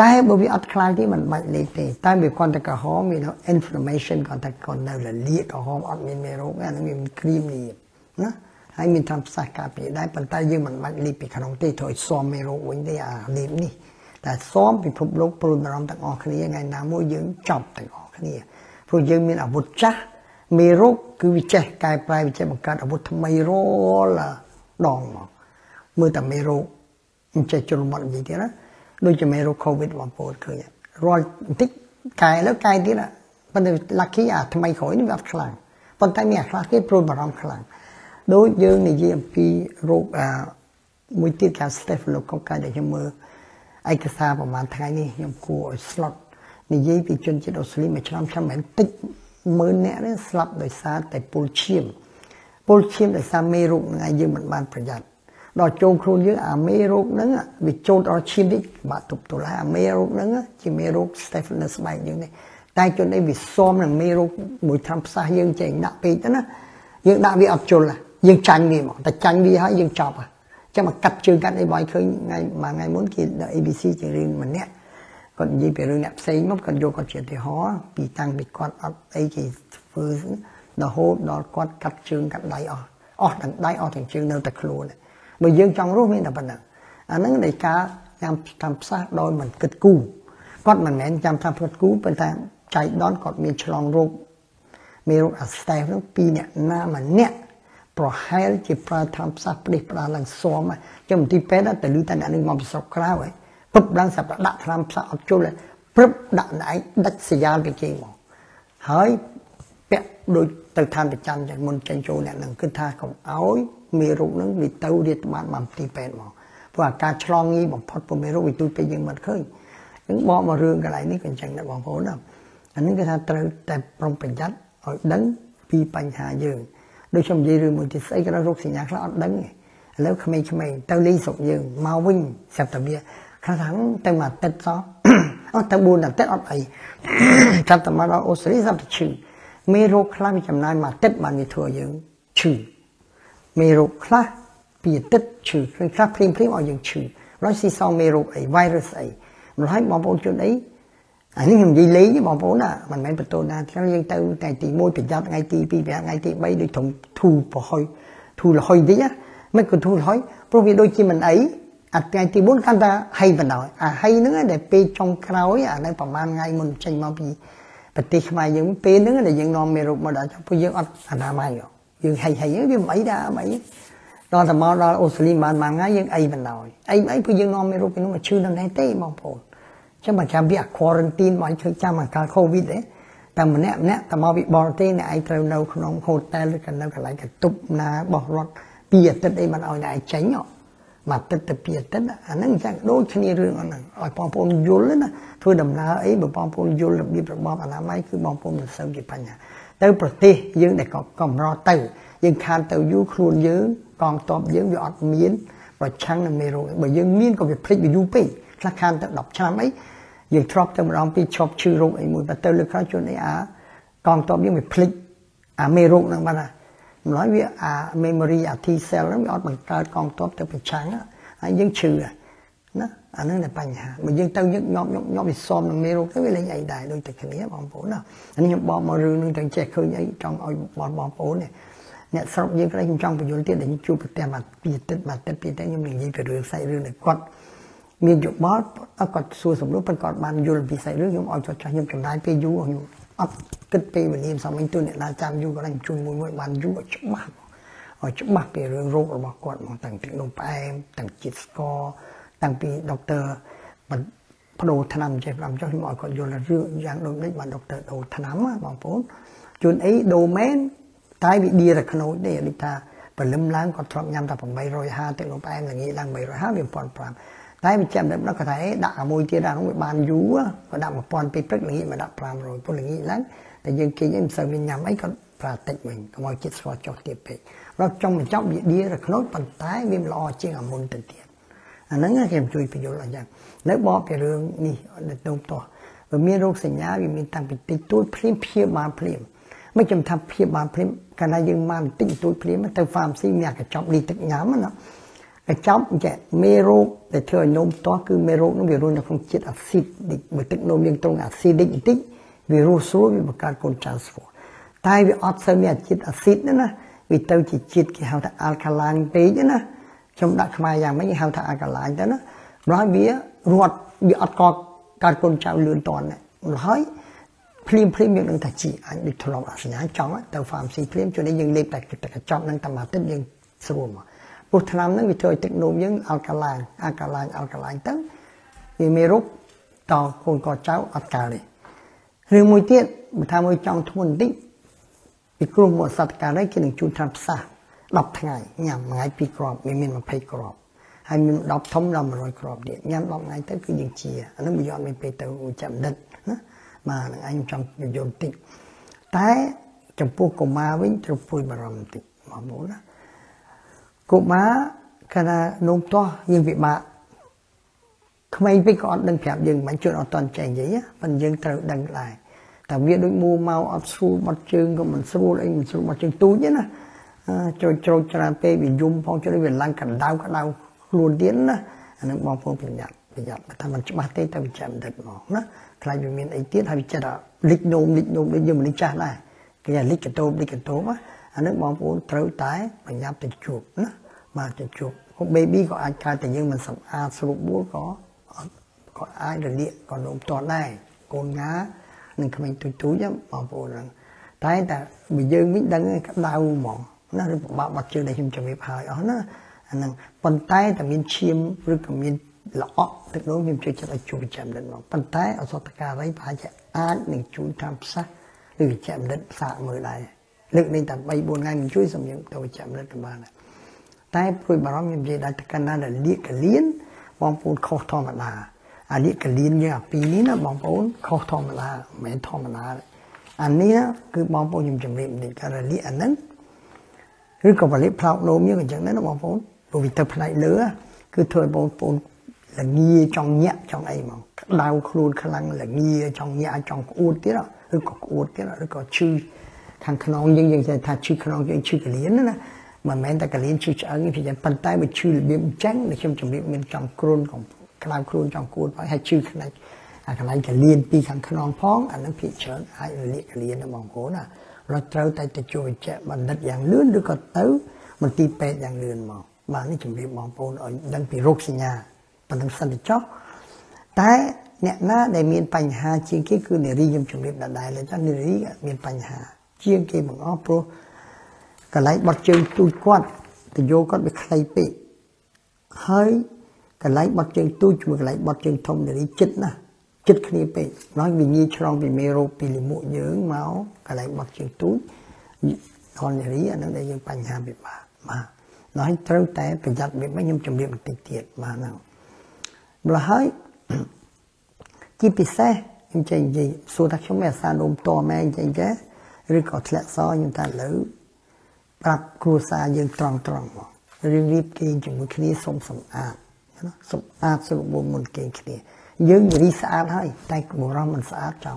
តែបើវាអត់ខ្លាំងទេមិនបាច់លេបទេតែវាគាត់តែក្រហមមាន inflammation គាត់តែគាត់នៅលលាកក្រហមអត់មានមេរោគអានឹងមានគ្រីមលាបណា ហើយមានតាមផ្សះការពារដែរប៉ុន្តែយើងមិនបាច់លេបពីក្នុងទេត្រូវឲ្យស៊ាំមេរោគវិញទេអាលេបនេះតែស៊ាំពិភពលោកព្រួយបារម្ភទាំងអស់គ្នាថ្ងៃណាមួយយើងចប់ទាំងអស់គ្នាព្រោះយើងមានអាវុធចាស់មេរោគគឺវាចេះកែប្រែវាចេះបង្កើតអាវុធថ្មីរាល់ដងមកមើលតែមេរោគមិនចេះជ្រុលមាត់និយាយទៀតណាដូចជាមេរោគ COVID បងប្អូនឃើញរាល់បន្តិចកែលើកែទៀតប៉ុន្តែ lucky អាថ្មីក្រោយនេះវាអត់ខ្លាំងប៉ុន្តែមានអាខ្លះគេព្រួយបារម្ភខ្លាំង ដូចយើងនិយាយអំពីរោគអាមួយទៀតគេ Staphylococcus ដែលខ្ញុំមើលឯកសារប្រហែលថ្ងៃនេះខ្ញុំគួរឲ្យស្លុតនិយាយពីជនជាតិអូស្ត្រាលីមួយឆ្នាំឆ្នាំមិនតិចម៉ឺនអ្នកនេះស្លាប់ដោយសារតែពុលឈាមពុលឈាមដោយសារមេរោគហ្នឹងឯងយើងមិនបានប្រយ័ត្នដល់ចូលខ្លួនយើងអាមេរោគហ្នឹងវាចូលដល់ឈាមនេះបាក់ទប់ទល់ហើយអាមេរោគហ្នឹងជាមេរោគ Staphylococcus ស្បែកយើងនេះតែជននេះវាស៊ាំនឹងមេរោគមួយឆ្នាំផ្សះយើងចេញដាក់ពេកទៅណាយើងដាក់វាអត់ជុល យើងចាញ់វាមកតែចាញ់វាហើយយើងចប់ចាំមកកាត់ជើងកាត់អីបើឃើញថ្ងៃមួយថ្ងៃមុនគេ ABC ជារឿងម្នាក់គាត់និយាយពីរឿងអ្នកផ្សេងមកគាត់យកគាត់ជាឧទាហរណ៍ពីតាំងពីគាត់អត់អីគេធ្វើរហូតដល់គាត់កាត់ជើងកាត់ដៃអស់អស់ទាំងដៃអស់ទាំងជើងនៅតែខ្លួនបើយើងចង់រស់មានតែប៉ុណ្ណឹងអាហ្នឹងនៃការចាំតាមផ្សះដោយមិនគិតគូរគាត់មិនមែនចាំតាមគិតគូរប៉ុន្តែចៃដនគាត់មានឆ្លងរោគមានរោគអាស្តេហ្វហ្នឹងពីរអ្នកណាម្នាក់ ប្រហែលជាប្រើធម្មសាស្ត្រផ្ដេសផ្ដាល់ឡើងស៊ាំចាំទីពេទ្យតែលឺតែអ្នកនឹងមកពីស្រុកក្រៅហើយព្រឹបឡើងសម្រាប់ដាក់ថ្នាំផ្សាអត់ជុលព្រឹបដាក់ឯងដាច់សយ៉ាលពីគេមកហើយពាក់ដូចទៅឋានប្រចាំចឹងមុនចេញចូលអ្នកនឹងគិតថាកុំអោយមេរោគនឹងវាទៅរាតត្បាតមកទីពេទ្យមកព្រោះអាការឆ្លងងាយបំផុតព្រោះមេរោគវាទូចពេកយើងមិនឃើញអញ្ចឹងបកមករឿងកន្លែងនេះក៏អញ្ចឹងដែរបងប្អូនណាអានេះគេថាត្រូវតែប្រុងប្រយ័ត្នឲ្យដឹងពីបញ្ហាយើង ដូចខ្ញុំនិយាយរឿងមួយទីស្អីក៏រោគសញ្ញាខ្លះអត់ដឹងទេឥឡូវក្មេងៗទៅលេងស្រុកយើងមកវិញស្រាប់តែវាខ្លះថាទៅមកទឹកសោះអត់ទៅ4អាទិត្យអត់អីចាប់តែមកដល់អូស្ត្រាលីស្រាប់តែឈឺមេរោគខ្លះវាចំណាយមួយអាទិត្យបានវាធ្វើយើងឈឺមេរោគខ្លះពីអាទិត្យឈឺខ្លះភ្លាមភ្លាមឲ្យយើងឈឺរយស៊ីសងមេរោគអី virus អីម្ល៉េះបងប្អូនជនអី អានេះខ្ញុំនិយាយលេងបងប្អូនណាមិនមែនបន្ទោណាថ្ងៃយើងទៅថ្ងៃទី1ប្រចាំថ្ងៃទី2ប្រចាំថ្ងៃទី3ដូចត្រង់ធូប្រហុយធូលហុយតិចណាមិនក៏ធូលហុយព្រោះវាដូចជាមិនអីអាថ្ងៃទី4កាន់តែហៃបណ្ដោយអាហៃហ្នឹងដែលពេលចុងក្រោយអានៅប្រហែលថ្ងៃមុនចេញមកពីប្រទេសខ្មែរយើងពេលហ្នឹងដែលយើងនាំមេរោគមកដល់ពួកយើងអត់អនាម័យយើងហៃហៃវាមិនអីដែរអីដល់តែមកដល់អូស្ត្រាលីបានមួយថ្ងៃយើងអីមិនដោយអីអីព្រោះយើងនាំមេរោគពីនោះមកឈឺនៅណែទេបងប្អូន ចឹងមកចាំវា quarantine មកធ្វើចាំអាកាល covid ទេតែម្នាក់ម្នាក់តែមកពីបរទេសអ្នកឯងត្រូវនៅក្នុង hotel ឬក៏នៅកន្លែងកន្ទប់ណារបស់រដ្ឋពីអាទិត្យអីមិនឲ្យអ្នកឯងចេញមកទឹកទៅពីអាទិត្យអាហ្នឹងចឹងដូចគ្នារឿងហ្នឹងឲ្យបងប្អូនយល់ណាធ្វើដំណើរអីបើបងប្អូនយល់របៀបរបបអនាម័យគឺបងប្អូនមិនសូវជាបញ្ហាទៅប្រទេសយើងដែលក៏កំរទៅយើងខានទៅយូរខ្លួនយើងកងតបយើងវាអត់មានប្រឆាំងនឹងមេរោគបើយើងមានក៏វាភ្លេចវាយូរពេកខ្លះខានទៅ10ឆ្នាំអី យើងធ្លាប់ទៅម្ដងពីឈប់ឈឺរោគអីមួយបើទៅលើក្រោយជួនអីអាកងតបយើងវាភ្លេចអាមេរោគហ្នឹងបាទម្ល៉េះវាអា memory អា T cell ហ្នឹងវាអត់បង្កើតកងទ័ពទៅប្រឆាំងហើយយើងឈឺណាអាហ្នឹងតែបញ្ហាបើយើងទៅយើងញាប់ញាប់ញាប់វាសមនឹងមេរោគទៅវាលេងអីដែរដូចតែគ្នាបងប្អូនណាអានេះខ្ញុំបកមករឿងនឹងទាំងចេះឃើញអីចង់ឲ្យបងបងប្អូននេះអ្នកស្រុកយើងខ្លះខ្ញុំចង់បញ្យល់ទៀតដែលខ្ញុំជួបប្រទេសមកពីទឹកមកទឹកពីតែខ្ញុំនិយាយពីរឿងសាច់រឿងនៃគាត់ មានយោបល់គាត់សួរសំណួរប៉ុន្តែគាត់បានយល់ពីសាច់រឿងខ្ញុំឲ្យចុះចាស់ខ្ញុំចំណាយពេលយូរខ្ញុំអត់គិតពេលវេលាសមមិញទូអ្នកណាចាំយូរក៏ខ្ញុំជួយមួយមួយបានយូរច្បាស់ឲ្យច្បាស់ពីរឿងរោគរបស់គាត់មកតាំងពីនំផ្អែមតាំងជាតិស្ករតាំងពីដុកទ័របដូរថ្នាំចេះ5ចុះខ្ញុំឲ្យគាត់យល់រឿងយ៉ាងដូចនេះបានដុកទ័រដូរថ្នាំបងប្អូនជួនអីដូរមែនតែវាឌីរខ្នូចទេដូចថាព្រលឹមឡើងគាត់ធ្លាប់ញ៉ាំតែ850ទឹកនំផ្អែមល្ងាចឡើង350វា1500 តែវាចាំដល់គាត់ថាដាក់អាមួយទៀតអានោះវាបានយូរក៏ដាក់1000ពេលព្រឹកល្ងាចមកដាក់500ពលល្ងាចឡើងតែយើងគេងអីមិនសូវមានញ៉ាំអីក៏ប្រើតិចវិញកុំឲ្យចិត្តស្គាល់ចុះទៀតពេករត់ចុងបញ្ចប់វាឌីរខ្នូចប៉ុន្តែវាល្អជាងអាមុនទៅទៀតអាហ្នឹងគេជួយបញ្យល់អញ្ចឹងនៅបបពីរឿងនេះនៅទៅតោះវាមានរោគសញ្ញាវាមានតាំងពីតិចតួចភ្លាមព្យាបាលភ្លាមមិនចាំថាព្យាបាលភ្លាមកាលណាយើងមកតិចតួចភ្លាមទៅហ្វាមស៊ីមានកញ្ចប់លីទឹកញ៉ាំណា កញ្ចប់ចេះមេរោគដែលធ្វើឲ្យនោមទាស់គឺមេរោគនោះវារស់នៅក្នុងជាតិអាស៊ីតបើទឹកនោមយើងត្រង់អាស៊ីដិកបន្តិចវារស់ស្រួលវាបង្កើតកូនចៅស្វតែវាអត់សូវមានជាតិអាស៊ីតណាវាទៅជាជាតិគេហៅថា alkaline ពេកណាខ្ញុំដាក់ខ្មែរយ៉ាងម៉េចគេហៅថា alkaline ទៅណាព្រោះវារត់វាអត់កកើតកូនចៅលឿនតន់ហើយភ្លាមភ្លាមយើងនឹងថាជីអញដូចធ្លាប់អាសញ្ញាចង់ទៅ pharmacy ភ្លាមជួននេះយើងលេបតែទឹកកញ្ចប់នឹងតែមួយទឹកយើងស្រួលមក ព្រោះថ្នាំហ្នឹងវាធ្វើឲ្យទឹកនោមយើងអាល់កាឡាញអាល់កាឡាញអាល់កាឡាញទៅវាមេរោគតកូនកចៅអត់កើតទេរឿងមួយទៀតបើថាមួយចង់ធ្ងន់បន្តិចពីគ្រោះមកសត្វកាលនេះគេនឹងជូនតាមផ្សះ10ថ្ងៃញ៉ាំថ្ងៃ2គ្រាប់វាមាន20គ្រាប់ហើយមាន10ធំដល់100គ្រាប់ទៀតញ៉ាំ10ថ្ងៃទៅគឺយើងជាអានឹងវាយកមានពេលទៅចាំដិតណាបាទនឹងអញចង់បញ្យល់បន្តិចតែចំពោះកុមារវិញត្រូវពួយបារម្ភបន្តិចបងប្អូនណា កុមារកាលណានោមទាស់យើងពិបាកក្មេងពេកក៏អត់ដឹងប្រាប់យើងមិនជួនអត់តន់ចែងនិយាយប៉ុន្តែយើងត្រូវដឹងដែរតែវាដូចមួមកអត់ស្រួលបាត់ជើងក៏មិនស្រួលអីមិនស្រួលបាត់ជើងទូចណាចូលជ្រោចច្រើនពេកវាយំផងជួយវាឡើងកណ្ដៅក្ដៅខ្លួនទៀតណាអានឹងបងប្អូនប្រយ័ត្នប្រយ័ត្នថាมันច្បាស់ទេតែវាចាំដិតមកណាខ្លាចវាមានអីទៀតហើយវាចិត្តលិចនោមលិចនោមដូចយើងមនុស្សចាស់ដែរគេថាលិចកតោបលិចកតោបណា អានឹងបងប្អូនត្រូវតែប្រញាប់ទៅជួបណាបាទទៅជួបពួក baby ក៏អាចកើតតែយើងមិនសម្អាតស្រួលបួលក៏ក៏អាចរលាកក៏នោមតដែរកូនងានឹងក្មេងទូចទូចបងប្អូនហ្នឹងតែតែបើយើងវិញដឹងក្តៅហ្មងណាឬពិបាកបាត់ជើងដែលខ្ញុំជម្រាបហើយអស់ណាអាហ្នឹងប៉ុន្តែតែមានឈាមឬក៏មានល្អក់ទឹកនោមខ្ញុំជួយចិត្តឲ្យជួយប្រចាំដិតមកប៉ុន្តែអសតការីប្រហែលជាអាចនឹងជួយតាមផ្សះឬវិជ្ជបណ្ឌិតសាកមើលដែរ លើកនេះតែ3 4ថ្ងៃមិនជួយសម្រាប់ទៅវិជ្ជបណ្ឌិតក៏បានដែរតែព្រួយបារម្ភខ្ញុំនិយាយដល់តកណ្ណាដែលលៀកកលៀនបងប្អូនខុសធម្មតាអាលៀកកលៀនយើងអាពីរនេះណាបងប្អូនខុសធម្មតាមិនមែនធម្មតាអានេះគឺបងប្អូនខ្ញុំជម្រាបនេះការលៀកអាហ្នឹងឬក៏ផលិតផ្លោកនោមយើងអញ្ចឹងណាបងប្អូនព្រោះវាទៅផ្នែកលើគឺធ្វើឲ្យបងប្អូនល្ងាចង់ញាក់ចង់អីហ្មងក្តៅខ្លួនខ្លាំងល្ងាចង់ញាក់ចង់ក្អួតទៀតឬក៏ក្អួតទៀតឬក៏ឈឺ ខាងខ្នងយើងយើងថាឈឺខ្នងយើងឈឺកលៀនណាមិនមែនតែកលៀនឈឺឆ្អឹងទេតែប៉ុន្តែវាឈឺរបៀបអញ្ចឹងដែលខ្ញុំជម្រាបមានចំគ្រុនកំក្តៅខ្លួនចង់គួតហើយហើយឈឺខ្នាច់អាកន្លែងកលៀនពីខាងខ្នងផងអានឹងភាគច្រើនអាចរលាកកលៀនណាបងប្អូនណារត់ត្រូវតែទៅជួយចែកបណ្ឌិតយ៉ាងលឿនឬក៏ទៅមន្ទីរពេទ្យយ៉ាងលឿនមកបាទនេះជម្រាបបងប្អូនឲ្យដឹងពីរោគសញ្ញាប៉ុណ្្នឹងសិនទៅចុះតែអ្នកណាដែលមានបញ្ហាជាងគេគឺនារីខ្ញុំជម្រាបដដែលចឹងនារីមានបញ្ហា ជាងគេបង្អស់ព្រោះកន្លែងបត់ជើងទូចគាត់តយោគាត់វាខ្លីពេកហើយកន្លែងបត់ជើងទូចជាមួយកន្លែងបត់ជើងធំនារីចិត្តណាចិត្តគ្នាពេកហើយវាងាយឆ្លងពីមេរោគពីលិមុខយើងមកកន្លែងបត់ជើងទូចដល់នារីអានឹងដែលយើងបញ្ហាពិបាកបាទហើយត្រូវតែប្រយ័ត្នវាមិនខ្ញុំជម្រាបបន្តិចទៀតបាទហ្នឹងម្ល៉េះហើយជាពិសេសខ្ញុំចេះនិយាយសួរថាខ្ញុំមានអាសានោមតមែនចេះចេះ ឬក៏ធ្លាក់សខ្ញុំថាលើប្រាប់គ្រួសារយើងត្រង់ត្រង់មករៀបរៀបគេជាមួយគ្នាសុំសម្អាតណាសម្អាតសុខមុនមុនគេគ្នាយើងរីស្អាតហើយតែបុរសមិនស្អាតចាំ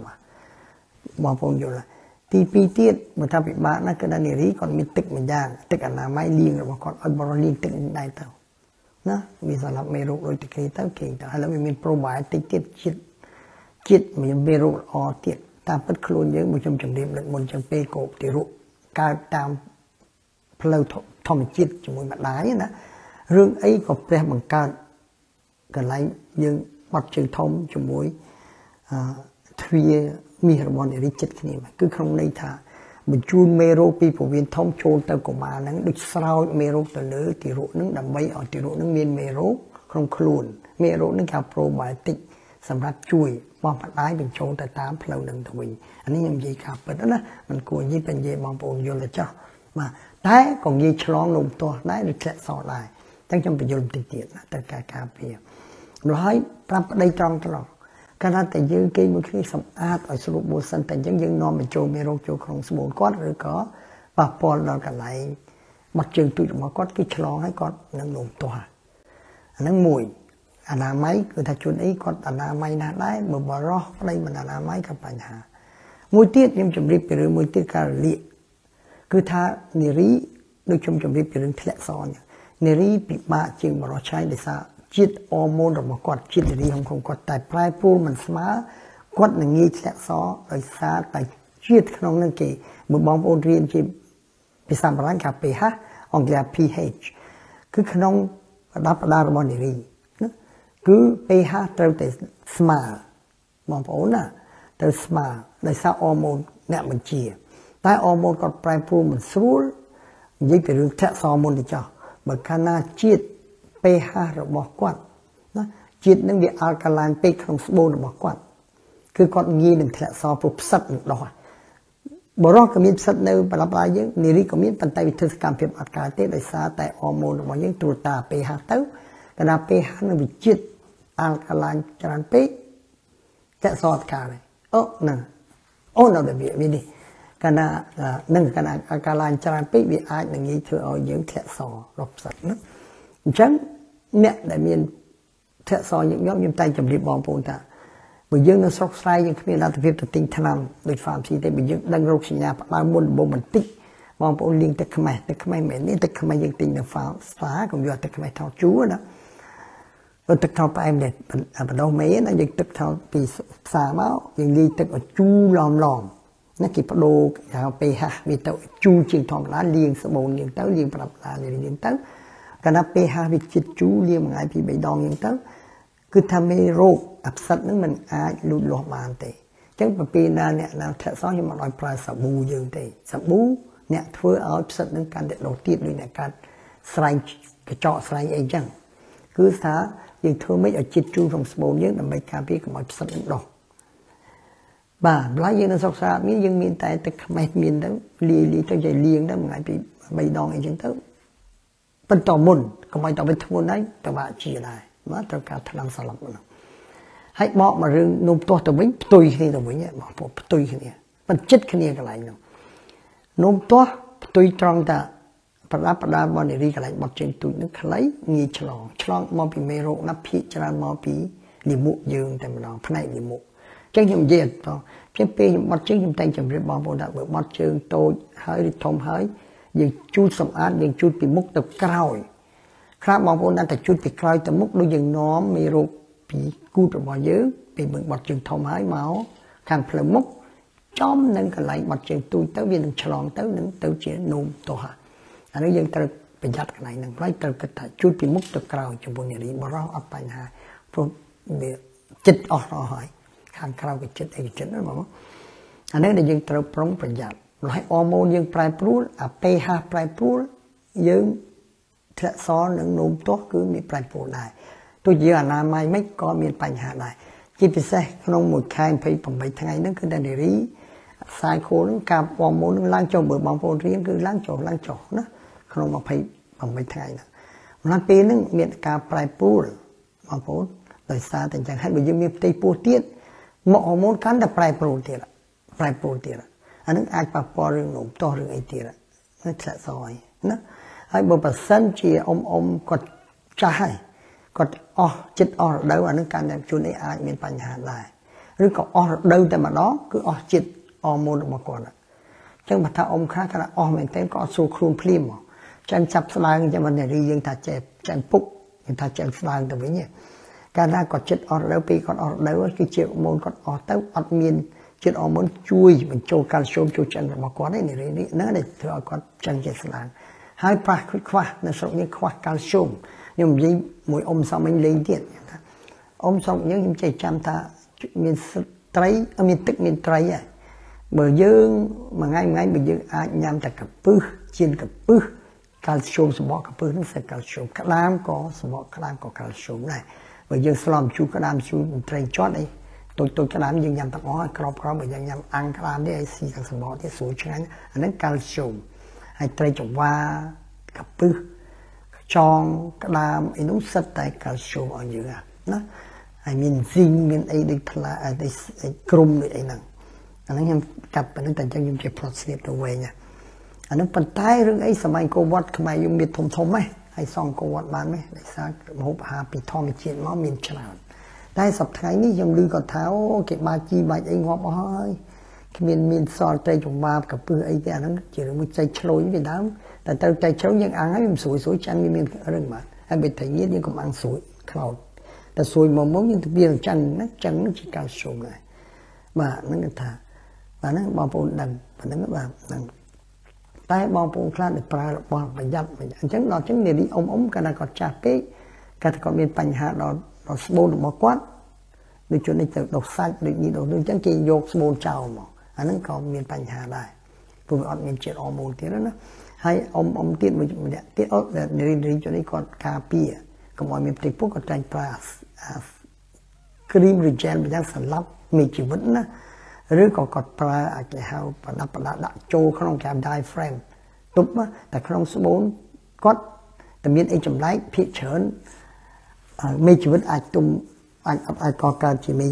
បងប្អូនយល់ទី2ទៀតមកថាពិបាកណាស់គឺដល់នារីគាត់មានទឹកម្យ៉ាងទឹកអនាម័យលាងរបស់គាត់ឲ្យបរិលាងទឹកដែរទៅណាវាសម្រាប់មេរោគដូចតែគេទៅគេទៅហើយវាមាន probiotic ទៀតជាតិជាតិមានមេរោគល្អទៀត តាមពិតខ្លួនយើងមកខ្ញុំជំរាបលើកមុនចឹងពេលកោបទីរោគកើតតាមផ្លូវធម្មជាតិជាមួយម្ដាយណារឿងអីក៏ព្រះបង្កើតកន្លែងយើងបាត់ជើងធំជាមួយអឺទ្វាមាសរបស់នារីចិត្តគ្នាគឺក្នុងន័យថាបញ្ជូនមេរោគពីពោះវៀនធំចូលទៅកុមារហ្នឹងដូចស្រោចមេរោគទៅលើទារកហ្នឹងដើម្បីឲ្យទារកហ្នឹងមានមេរោគក្នុងខ្លួនមេរោគហ្នឹងគេហៅ probiotic សម្រាប់ជួយ បោះផ្ដាយបញ្ចូលទៅតាមផ្លូវនឹងទៅវិញអានេះខ្ញុំនិយាយការពិតណាมันគួរនិយាយពេញនិយាយបងប្អូនយល់ទៅចោះបាទតែក៏ងាយឆ្លងនោមទាស់ដែរឬធ្លាក់សដែរតែខ្ញុំបញ្យល់បន្តិចទៀតណាទៅការការពារម្ល៉េះហើយប្រាប់ប្តីត្រង់ត្រង់កាលណាតែយើងគេមួយគ្នាសម្អាតឲ្យស្រួលបួសិនតែអញ្ចឹងយើងនាំបញ្ចូលមេរោគចូលក្នុងស្បូនគាត់ឬក៏ប៉ះពាល់ដល់កន្លែងបាត់ជើងទូចរបស់គាត់គឺឆ្លងឲ្យគាត់នឹងនោមទាស់អាហ្នឹងមួយ អនាម័យគឺថាជួនអីគាត់អនាម័យណាស់ដែរបើបរោះប្តីមិនអនាម័យក៏បញ្ហាមួយទៀតខ្ញុំជម្រាបពីរឿងមួយទៀតការលាកគឺថានារីដូចខ្ញុំជម្រាបពីរឿងធ្លាក់សអញ្ចឹងនារីពិបាកជាងបរោះឆៃដោយសារជាតិអរម៉ូនរបស់គាត់ជាតិនារីក្នុងគាត់តែប្រែប្រួលមិនស្មើគាត់នឹងងាយធ្លាក់សដោយសារតែជាតិក្នុងនឹងគេបើបងប្អូនរៀនជាភាសាបារាំងគេ pH អង់គ្លេស pH គឺក្នុងប្រដាប់ប្រដារបស់នារីណា គឺ pH ត្រូវតែស្មើបងប្អូនណាត្រូវស្មើដោយសារអរម៉ូនអ្នកបញ្ជា តែអរម៉ូនគាត់ប្រែប្រួលមិនស្រួលនិយាយពីរឿងធ្លាក់សមុនទៅចោះបើកាលណាជាតិ pH របស់គាត់ណាជាតិនឹងវាអាល់កាឡាញពេកក្នុងស្បូនរបស់គាត់គឺគាត់ងាយនឹងធ្លាក់សព្រោះផ្សិតនឹងដោះបរោះក៏មានផ្សិតនៅប្រឡាប់ឡាយើងនារីក៏មានប៉ុន្តែវិធីសកម្មភាពអត់កើតទេដោយសារតែអរម៉ូនរបស់យើងត្រួតតា pH ទៅ កណ្ដា pH នឹងវាជាតិអាល់កាឡាញច្រើនពេកចាក់សអត់កើតអូណាអូនៅតែវានេះកាលណានឹងកាលណាអាកាឡាញច្រើនពេកវាអាចនឹងងាយធ្វើឲ្យយើងធ្លាក់សរកផ្សិតណាអញ្ចឹងអ្នកដែលមានធ្លាក់សញឹកញាប់ខ្ញុំតែជម្រាបបងប្អូនថាបើយើងនៅស្រុកស្រែយើងគ្មានលទ្ធភាពទៅទិញថ្នាំដូច pharmacy ទេបើយើងដឹងរោគសញ្ញាផ្ដើមមុនដំបូងបន្តិចបងប្អូនលាងទឹកខ្មេះទឹកខ្មេះមែននេះទឹកខ្មេះយើងទិញនៅ pharmacy កុំយកទឹកខ្មេះថោកជូរណា ទឹកថោកផ្អែមនេះបដោះមេណាយើងទឹកថោកពីផ្សារមកយើងលាយទឹកឲ្យជូរឡំឡំណាគេបដូរហៅ pH វាទៅជូរជាងធម្មតាលាងស្បូនលាងទៅលាងប្រាប់ឡាលាងទៅកាលណា pH វាចិត្តជូរលាងមួយថ្ងៃពីរបីដងអញ្ចឹងទៅគឺថាមេរោគអាផ្សិតហ្នឹងมันអាចលូតលាស់បានទេអញ្ចឹងពីណាអ្នកណាធាក់សោះខ្ញុំមិនឲ្យប្រើសាប៊ូយើងទេសាប៊ូអ្នកធ្វើឲ្យផ្សិតហ្នឹងកាន់តែដុះទៀតដូចអ្នកកាត់ស្រែងកញ្ចក់ស្រែងអីចឹងគឺថា យើងធ្វើមិនឲ្យចិត្តជូរក្នុងស្បូនយើងដើម្បីការពារកុំឲ្យផ្សិតនឹងដុះបាទម្ល៉េះយើងនៅសុកស្រាមានយើងមានតែទឹកខ្មេះមានទៅលាយលាយទៅយាយលាងទៅមួយថ្ងៃពី3ដងអីចឹងទៅបន្តមុនកុំឲ្យតទៅធ្ងន់ហើយតបាក់ជាដែរបាទត្រូវការថ្នាំសន្លប់ហ្នឹងហើយបកមករឿងនំទាស់ទៅវិញផ្ទុយគ្នាទៅវិញបងប្អូនផ្ទុយគ្នាមិនចិត្តគ្នាកន្លែងនោះនំទាស់ផ្ទុយត្រង់តា ប្រដាប់ប្រដារបស់នារីកន្លែងបត់ជើងទូចនឹងខ្លីងាយឆ្លងឆ្លងមកពីមេរោគណាភាកច្រើនមកពីលិមុខយើងតែម្ដងផ្នែកលិមុខចឹងខ្ញុំនិយាយអត់តចឹងពេលខ្ញុំបត់ជើងខ្ញុំតែងជម្រាបបងប្អូនថាបើបត់ជើងតូចហើយឬធំហើយយើងជូតសម្អាតយើងជូតពីមុខទៅក្រោយខ្លះបងប្អូនតែជូតពីក្រោយទៅមុខដូចយើងនាំមេរោគពីគូតរបស់យើងពេលមើលបត់ជើងធំហើយមកខាងផ្លូវមុខចំនឹងកន្លែងបត់ជើងទូចទៅវានឹងឆ្លងទៅនឹងទៅជានោមទាស់ អានេះយើងត្រូវប្រយ័ត្នកន្លែងហ្នឹងហើយត្រូវគិតថាជូតពីមុខទៅក្រោយចំពោះនារីបរោះអត់បញ្ហាព្រោះវាចិត្តអស់អស់ហើយខាងក្រៅវាចិត្តអីវាចិត្តហ្នឹងបងអានេះដែលយើងត្រូវប្រុងប្រយ័ត្នហើយអរម៉ូនយើងប្រែប្រួលអា pH ប្រែប្រួលយើងធ្លាក់សនិងនោមទាស់គឺមានប្រែប្រួលដែរទោះជាអនាម័យមិនក៏មានបញ្ហាដែរជាពិសេសក្នុងមួយខែ28ថ្ងៃហ្នឹងគឺដែលនារីខ្សែខូលហ្នឹងការពំមុនហ្នឹងឡើងចុះបើបងប្អូនរៀនគឺឡើងចុះឡើងចុះណា ក្នុង28ថ្ងៃហ្នឹងម្ល៉េះពេលហ្នឹងមានការប្រែប្រួលបងប្អូនដោយសារតែអញ្ចឹងហើយបើយើងមានផ្ទៃពោះទៀតមកហូម៉ូនកាន់តែប្រែប្រួលទៀតប្រែប្រួលទៀតអានឹងអាចប៉ះពាល់រឿងនោមទាស់រឿងអីទៀតហ្នឹងធ្លាក់សយណាហើយបើប្រសិនជាអ៊ំអ៊ំគាត់ចាស់ហើយគាត់អស់ចិត្តអស់រដូវអានឹងកាន់តែជួននេះអាចមានបញ្ហាដែរឬក៏អស់រដូវតែម្ដងគឺអស់ចិត្តអរម៉ូនរបស់គាត់អញ្ចឹងបើថាអ៊ំខ្លះគាត់អស់មែនទែនក៏អត់ស្រួលខ្លួនភ្លាមមក ចឹងចាប់ស្ដើងចាំមិនរីយើងថាចេះចឹងពុកយើងថាចឹងស្ដើងទៅវិញកាលណាគាត់ចិត្តអស់រដូវពេលគាត់អស់រដូវគឺជាអ៊ម៉ូនគាត់អស់ទៅអត់មានជាតិអរម៉ូនជួយបញ្ចូលកាល់ស្យូមចូលចិនរបស់គាត់នេះនេះហ្នឹងដែលធ្វើឲ្យគាត់ចិនជាស្លាងហើយប្រះខ្វះនៅស្រុកនេះខ្វះកាល់ស្យូមខ្ញុំនិយាយមួយអ៊ំសំមិញលេងទៀតថាអ៊ំស្រុកយើងខ្ញុំចេះចាំថាមានត្រីមានទឹកមានត្រីហើយបើយើងមួយថ្ងៃមួយថ្ងៃបើយើងអាចញ៉ាំតែកពឹសជៀនកពឹស កាល់ស្យូមសម្បកកពឹសហ្នឹងសេកាល់ស្យូមក្តាមក៏សម្បកក្តាមក៏កាល់ស្យូមដែរបើយើងស្លំជូរក្តាមជូរត្រីចត់អីតូចតូចក្តាមយើងញ៉ាំទាំងអស់ហើយក្របក្របបើយើងញ៉ាំអាំងក្តាមនេះឲ្យស៊ីទាំងសម្បកទៀតស្រួលឆ្ងាញ់អាហ្នឹងកាល់ស្យូមហើយត្រីចង្វាកពឹសចងក្តាមអីនោះសិតតែកាល់ស្យូមឲ្យយើងណាហើយមានស៊ីងមានអីដូចថ្លាដូចក្រុមដូចអីហ្នឹងអាហ្នឹងខ្ញុំកាត់ប៉ុណ្្នឹងតែអញ្ចឹងខ្ញុំជាផ្លត់ស្នៀតទៅវិញ អាហ្នឹងប៉ុន្តែរឿងអីសម័យកូវត្តខ្មែរយើងមានធំធំហ៎ហើយសងកូវត្តបានទេដោយសារមហូបអាហារពីធម្មជាតិមកមានច្រើនតែសប្តាហ៍នេះខ្ញុំឮគាត់ថាអូគេបាជីបាច់អីងាប់អស់ហើយគ្មានមានសល់ត្រីចំបាបកពឹសអីទេអាហ្នឹងជារឿងមួយចៃឆ្លូញពីដើមតែទៅចៃឆ្លូញយើងអាំងហើយវាស្រួយស្រួយចាំវាមានរឿងមកហើយបើតែញៀនយើងកុំអាំងស្រួយខ្លោចតែស្រួយមកមកយើងទៅវាចឹងណាចឹងជាកាល់ស្យូមដែរបាទហ្នឹងគេថាបាទហ្នឹងបងប្អូនដឹងប៉ុណ្្នឹងបាទហ្នឹង តែបងប្អូនខ្លះដែលប្រើរបស់ប្រយ័ត្នអញ្ចឹងដល់ចឹងនារីអ៊ំអ៊ំគាត់ថាគាត់ចាស់ពេកគាត់គាត់មានបញ្ហាដល់ដល់ស្បូនរបស់គាត់ដូចជួននេះទៅដុសសាច់ដូចនេះដុសដូចអញ្ចឹងគេយកស្បូនចោលមកអាហ្នឹងក៏មានបញ្ហាដែរព្រោះអត់មានជាតិអរម៉ូនទៀតណាហើយអ៊ំអ៊ំទៀតម្នាក់ទៀតអត់នារីនារីជួននេះគាត់ការពារកុំឲ្យមានផ្ទៃពោះគាត់តែងប្រើគ្រីមរីយ៉ែលម្យ៉ាងសម្រាប់មានជីវិតណា ឬក៏គាត់ប្រើអាចគេហៅប្រដាប់ប្រដាដាក់ចូលក្នុងគេ diaphragm ទប់តែក្នុងស្បូនគាត់តែមានអីចម្លែកភាកច្រើនមេជីវិតអាចទុំអាចអាចកកើតជាមេ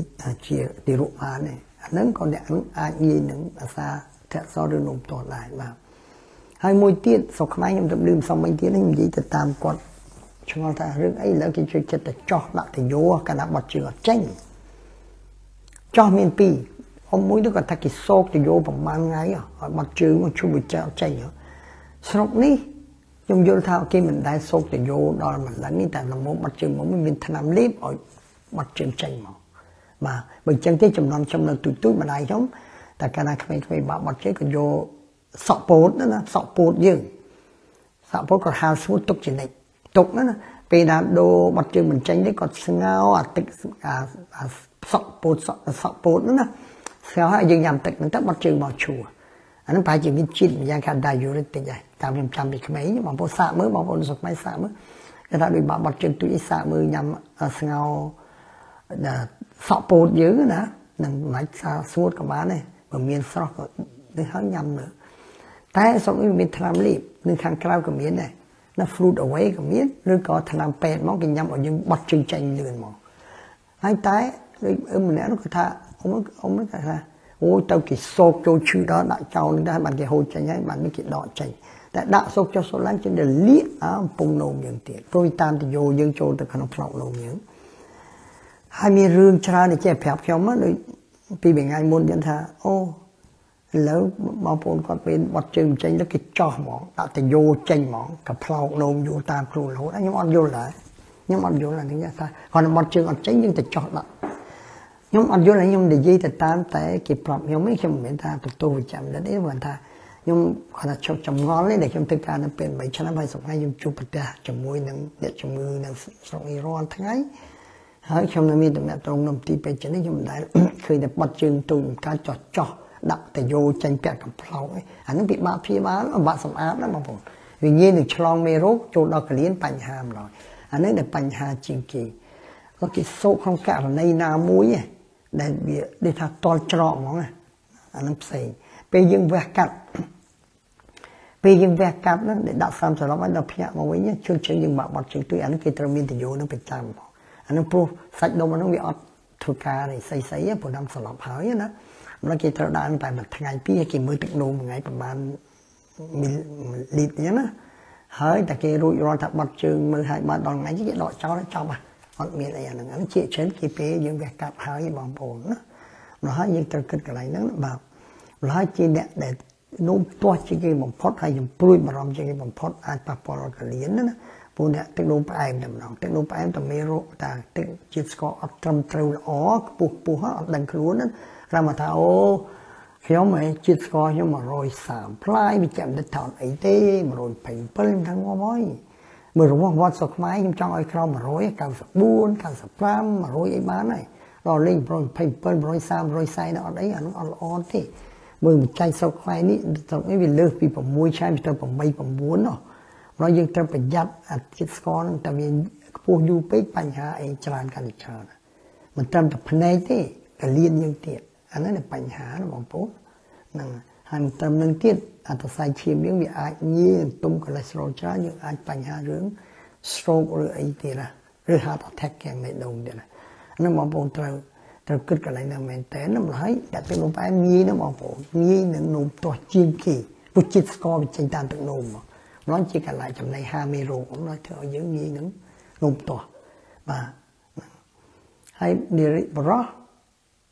ជាទីរុបានទេអាហ្នឹងក៏អ្នកអាចងាយនឹងអាសាធាក់សឬនំតដែរបាទហើយមួយទៀតស្រុកខ្មែរខ្ញុំទៅលឺសំមិញទៀតខ្ញុំនិយាយទៅតាមគាត់ឆ្ងល់ថារឿងអីលើគេជួយចិត្តទៅចោះដាក់ទៅយោកាលណាបត់ជើងអត់ចេញចោះមានពីរ អមមួយទៅគាត់ថាគេសោកទៅយោប្រហែលថ្ងៃឲ្យបត់ជើងមកជួយចោលចេញស្រុកនេះខ្ញុំយល់ថាគេមិនដែលសោកទៅយោដល់ម្លឹងនេះតែលំមបាត់ជើងមកមានថ្នាំលេបឲ្យបាត់ជើងចេញមកបាទបើអញ្ចឹងទេចំណន់ខ្ញុំនៅទូទូចម្ដាយខ្ញុំតែកាលណាក្មេងៗបាក់បាត់ជើងក៏យកសក់ពោតណាសក់ពោតយើងសក់ពោតក៏ហាលស្ងួតទុកជានិច្ចទុកណាពេលណាដូរបាត់ជើងមិនចេញទេគាត់ស្ងោអាទឹកអាសក់ពោតសក់សក់ពោតណា ស្ងោហើយយើងញ៉ាំទឹកហ្នឹងទៅបាត់ជើងមកឈួរអានឹងប្រហែលជាមានជាតិម្យ៉ាងគេ diuretic ដែរតាមខ្ញុំចាំពីក្មេងបងប្អូនសាកមើលបងប្អូនសុខមិនសាកមើលគេថាដូចបាក់បាត់ជើងទុយអីសាកមើលញ៉ាំស្ងោសក់ពោតយើងណានឹងមិនសាស្ងួតក៏បានដែរបើមានស្រស់ក៏ទៅហើយញ៉ាំមើលតែសុខនេះមានថ្នាំលេបនៅខាងក្រៅក៏មានដែរណា fruit away ក៏មានឬក៏ថ្នាំពេទ្យមកគេញ៉ាំឲ្យយើងបត់ជើងចេញលឿនមកហើយតែដូចអឺម្នាក់នោះគាត់ថា អ៊ំអ៊ំគាត់ថាអូទៅគេសោកចូលឈឺដល់ដាក់ចោលនឹងដែរបានគេហូចចេញហើយបាននេះគេដកចេញតែដាក់សោកចុះសូឡាំងចេញទៅលាកអាកំពុងនោមយើងទៀតព្រោះតាមទៅយោយើងចូលទៅក្នុងផ្លោកនោមយើងហើយមានរឿងច្រើនដែលចេះប្រាប់ខ្ញុំដូចពីមួយថ្ងៃមុនយើងថាអូឥឡូវបងប្អូនគាត់ពេលបត់ជើងចេញទៅគេចោះហ្មងដាក់ទៅយោចេញហ្មងកផ្លោកនោមយោតាមខ្លួនរហូតខ្ញុំអត់យល់ដែរខ្ញុំអត់យល់អានេះថាគាត់បត់ជើងអត់ចេញយើងទៅចោះដាក់ ខ្ញុំអត់យល់ហើយខ្ញុំនិយាយទៅតាមតែគេប្រាប់ខ្ញុំខ្ញុំមិនមែនថាទទួលវិចាំទេគាត់ថាខ្ញុំគាត់ថាចុះចម្ងល់នេះដែលខ្ញុំធ្វើការនៅពេល3ឆ្នាំហើយសប្តាហ៍ខ្ញុំជួបប្រទះជាមួយនឹងអ្នកជំងឺនៅស្រុកនេះរាល់ថ្ងៃហើយខ្ញុំនៅមានតំណែងត្រង់នៅទីពេទ្យនេះខ្ញុំមិនដែលឃើញតែបាត់ជើងទូចការចោះចោះដាក់ទៅយោចេញពាក់កំ pl ោកអានឹងពិបាកព្យាបាលពិបាកសម្អាតណាបងប្អូនវាងាយនឹងឆ្លងមេរោគចូលដល់កលៀនបញ្ហាម្ល៉េះអានេះដែលបញ្ហាជាងគេក៏គេសោកក្នុងករណីណាមួយ ដែលវាដូចថាតល់ច្រកហ្មងអានឹងផ្សេងពេលយើងវះកាត់ពេលយើងវះកាត់ហ្នឹងដាក់សំសរុបឲ្យដល់ភ្ញាក់មកវិញជើងជើងយើងបាក់បត់ជើងទុយអានេះគេត្រូវមានតយោនឹងប្រចាំអានឹងព្រោះសាច់ដុំអានោះវាអត់ធ្វើការនេះស្អីស្អីព្រោះដល់សន្លប់ហើយណាម្ល៉េះគេត្រូវដាក់តែមួយថ្ងៃពីរគេមើលទឹកនោមមួយថ្ងៃប្រហែលមីលីត្រអញ្ចឹងណាហើយតែគេរួចរាល់ថាបាត់ជើងមើលឲ្យបាត់ដល់ថ្ងៃគេដកចោលចប់ អត់មានអីអាហ្នឹងអានេះជាច្រើនគេពេលយើងវះកាត់ហើយបងប្អូនណាម្ល៉េះហើយយើងត្រូវគិតកន្លែងហ្នឹងបាទម្ល៉េះហើយជាអ្នកដែលនោមទាស់ជាងគេបំផុតហើយជំព្រួយបារម្ភជាងគេបំផុតអាចប៉ះពាល់ដល់កលៀនណាព្រោះអ្នកទឹកនោមផ្អែមតែម្ដងទឹកនោមផ្អែមតែមេរោគតាទឹកជាតិស្ករអត់ត្រឹមត្រូវល្អខ្ពស់ខ្ពស់អត់ដឹងខ្លួនណារំថាអូខ្ញុំឯងជាតិស្ករខ្ញុំ130ផ្លាយវាចាំទឹកថោនអីទេ127ខ្ញុំថាងំហើយ មើលរបស់វត្តសុខខ្មែរខ្ញុំចង់ឲ្យក្រោម100 94 95 100អីបានហើយដល់លេង127 130 140អត់អីអានោះអត់ល្អទេមើលបច្ច័យស្រុកខ្មែរនេះស្រុកនេះវាលើសពី6ឆ្នាំទៅ8 9ណោះព្រោះយើងត្រូវប្រយ័ត្នអាជាតិស្ករនឹងតែវាខ្ពស់យូរពេកបញ្ហាអីច្រើនកាន់តែច្រើនមិនត្រឹមតែភ្នែកទេកលៀនយើងទៀតអាហ្នឹងបញ្ហាណាបងប្អូនហ្នឹងហើយ មិនត្រឹមនឹងទៀតអត្តស័យឈាមយើងវាអាចងាយទុំកូលេស្តេរ៉ុលច្រើនយើងអាចបញ្ហារឿង stroke ឬអីទៀតណាឬ heart attack យ៉ាងម៉េចដងទៀតណាហ្នឹងបងប្អូនត្រូវត្រូវគិតកន្លែងហ្នឹងមែនតើណាម្ល៉េះតែទឹកនោមផ្អែមងាយណាបងប្អូនងាយនឹងនោមទាស់ជាងគេព្រោះជាតិស្ករវាចេញតាមទឹកនោមមកនោះជាកន្លែងចំណីហាមេរោគនោះធ្វើឲ្យយើងងាយនឹងនោមទាស់បាទហើយនិរិបរោះ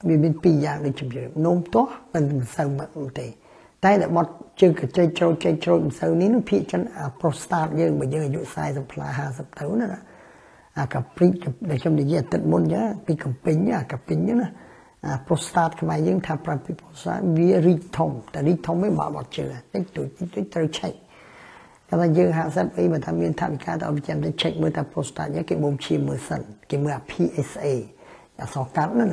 វាមានពីរយ៉ាងដូចជំរឿនោមទាស់មិនសូវមកទេ តែដែលបត់ជើងកញ្ចេចជ្រោចចេញជ្រោចមិនសូវនេះនឹងភាកចិនអាប្រូស្តាតយើងបើយើងអាយុ40ផ្លា50ទៅណាអាកាព្រិចដែលខ្ញុំនិយាយអាទិត្យមុនចឹងពីកំពេញអាកាពេញណាអាប្រូស្តាតខ្មែរយើងថាប្រាប់ពីប្រូស្តាតវារីកធំតែរីកធំមិនបើបត់ជើងតិចតួចតិចត្រូវឆែកតែយើង50អីបើថាមានថាវិការទៅអញ្ចឹងទៅ check មើលថា prostate គេបូមឈាមមើលសិនគេមើលអា PSA អក្សរកាត់ណា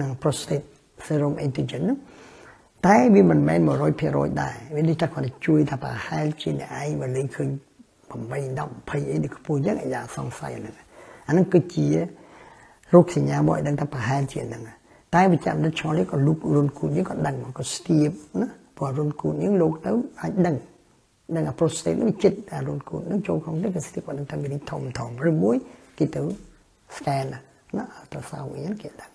និង prostate serum antigen ហ្នឹង តែវាមិនមែន100%ដែរវានេះតែគាត់ជួយថាប្រហែលជាអ្នកឯងមកលេងឃើញ8 10 20អីនេះខ្ពស់យ៉ាងអាយ៉ាសង្ស័យហ្នឹងអាហ្នឹងគឺជារោគសញ្ញាមកឲ្យដឹងថាប្រហែលជាហ្នឹងតែវិជ្ជានិតឆ្លនេះក៏លូករុនគូនយើងក៏ដឹងក៏ស្ទាបណាព្រោះរុនគូនយើងលោកទៅអាចដឹងនឹងអា prostate នឹងចិត្តអារុនគូននឹងចូលក្នុងនេះក៏ស្ទាបគាត់នឹងតែមានធំធំឬមួយគេទៅ scan ណាទៅសៅអីគេដឹង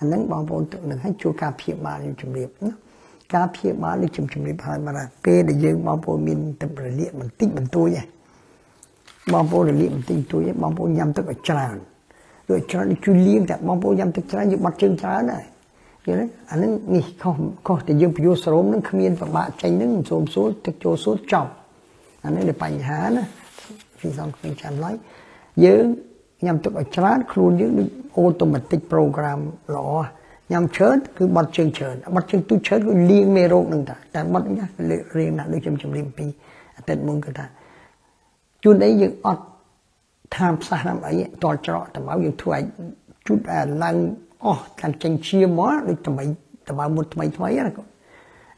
អានឹងបងប្អូនទឹកនឹងឲ្យជួយការព្យាបាលជំរាបណាការព្យាបាលនេះជំជំរាបហើយមកពេលដែលយើងបងប្អូនមានទឹករលាកបន្តិចបន្តួចឯងបងប្អូនរលាកបន្តិចបន្តួចឯងបងប្អូនញ៉ាំទឹកឲ្យច្រើនដូចច្រើនជួយលាងតែបងប្អូនញ៉ាំទឹកច្រើនយើងបាត់ជើងច្រើនហើយយល់ទេអានឹងនេះខុសខុសតែយើងពយោសរោមនឹងគ្មានប្របាក់ចេញនឹងសូមសួរទឹកចូលសួរចប់អានេះជាបញ្ហាណាពីសំគ្មានចាំឡើយយើង ញ៉ាំទឹកឲ្យច្រើនខ្លួនយើងដូចអូតូម៉ាទិកប្រូក្រាមល្អញ៉ាំច្រើនគឺបត់ជើងច្រើនបត់ជើងទូច្រើនគឺលាងមេរោគនឹងតាតែបត់នេះរៀងណាស់ដូចខ្ញុំជំរាបពីអតីតមុនគឺថាជួនអីយើងអត់តាមផ្សះតាមអីតលច្រកតមកយើងធ្វើឲ្យជូតឡើងអស់កាន់ចេញជាមកដូចថ្មីតបើមុតថ្មីថ្មីណា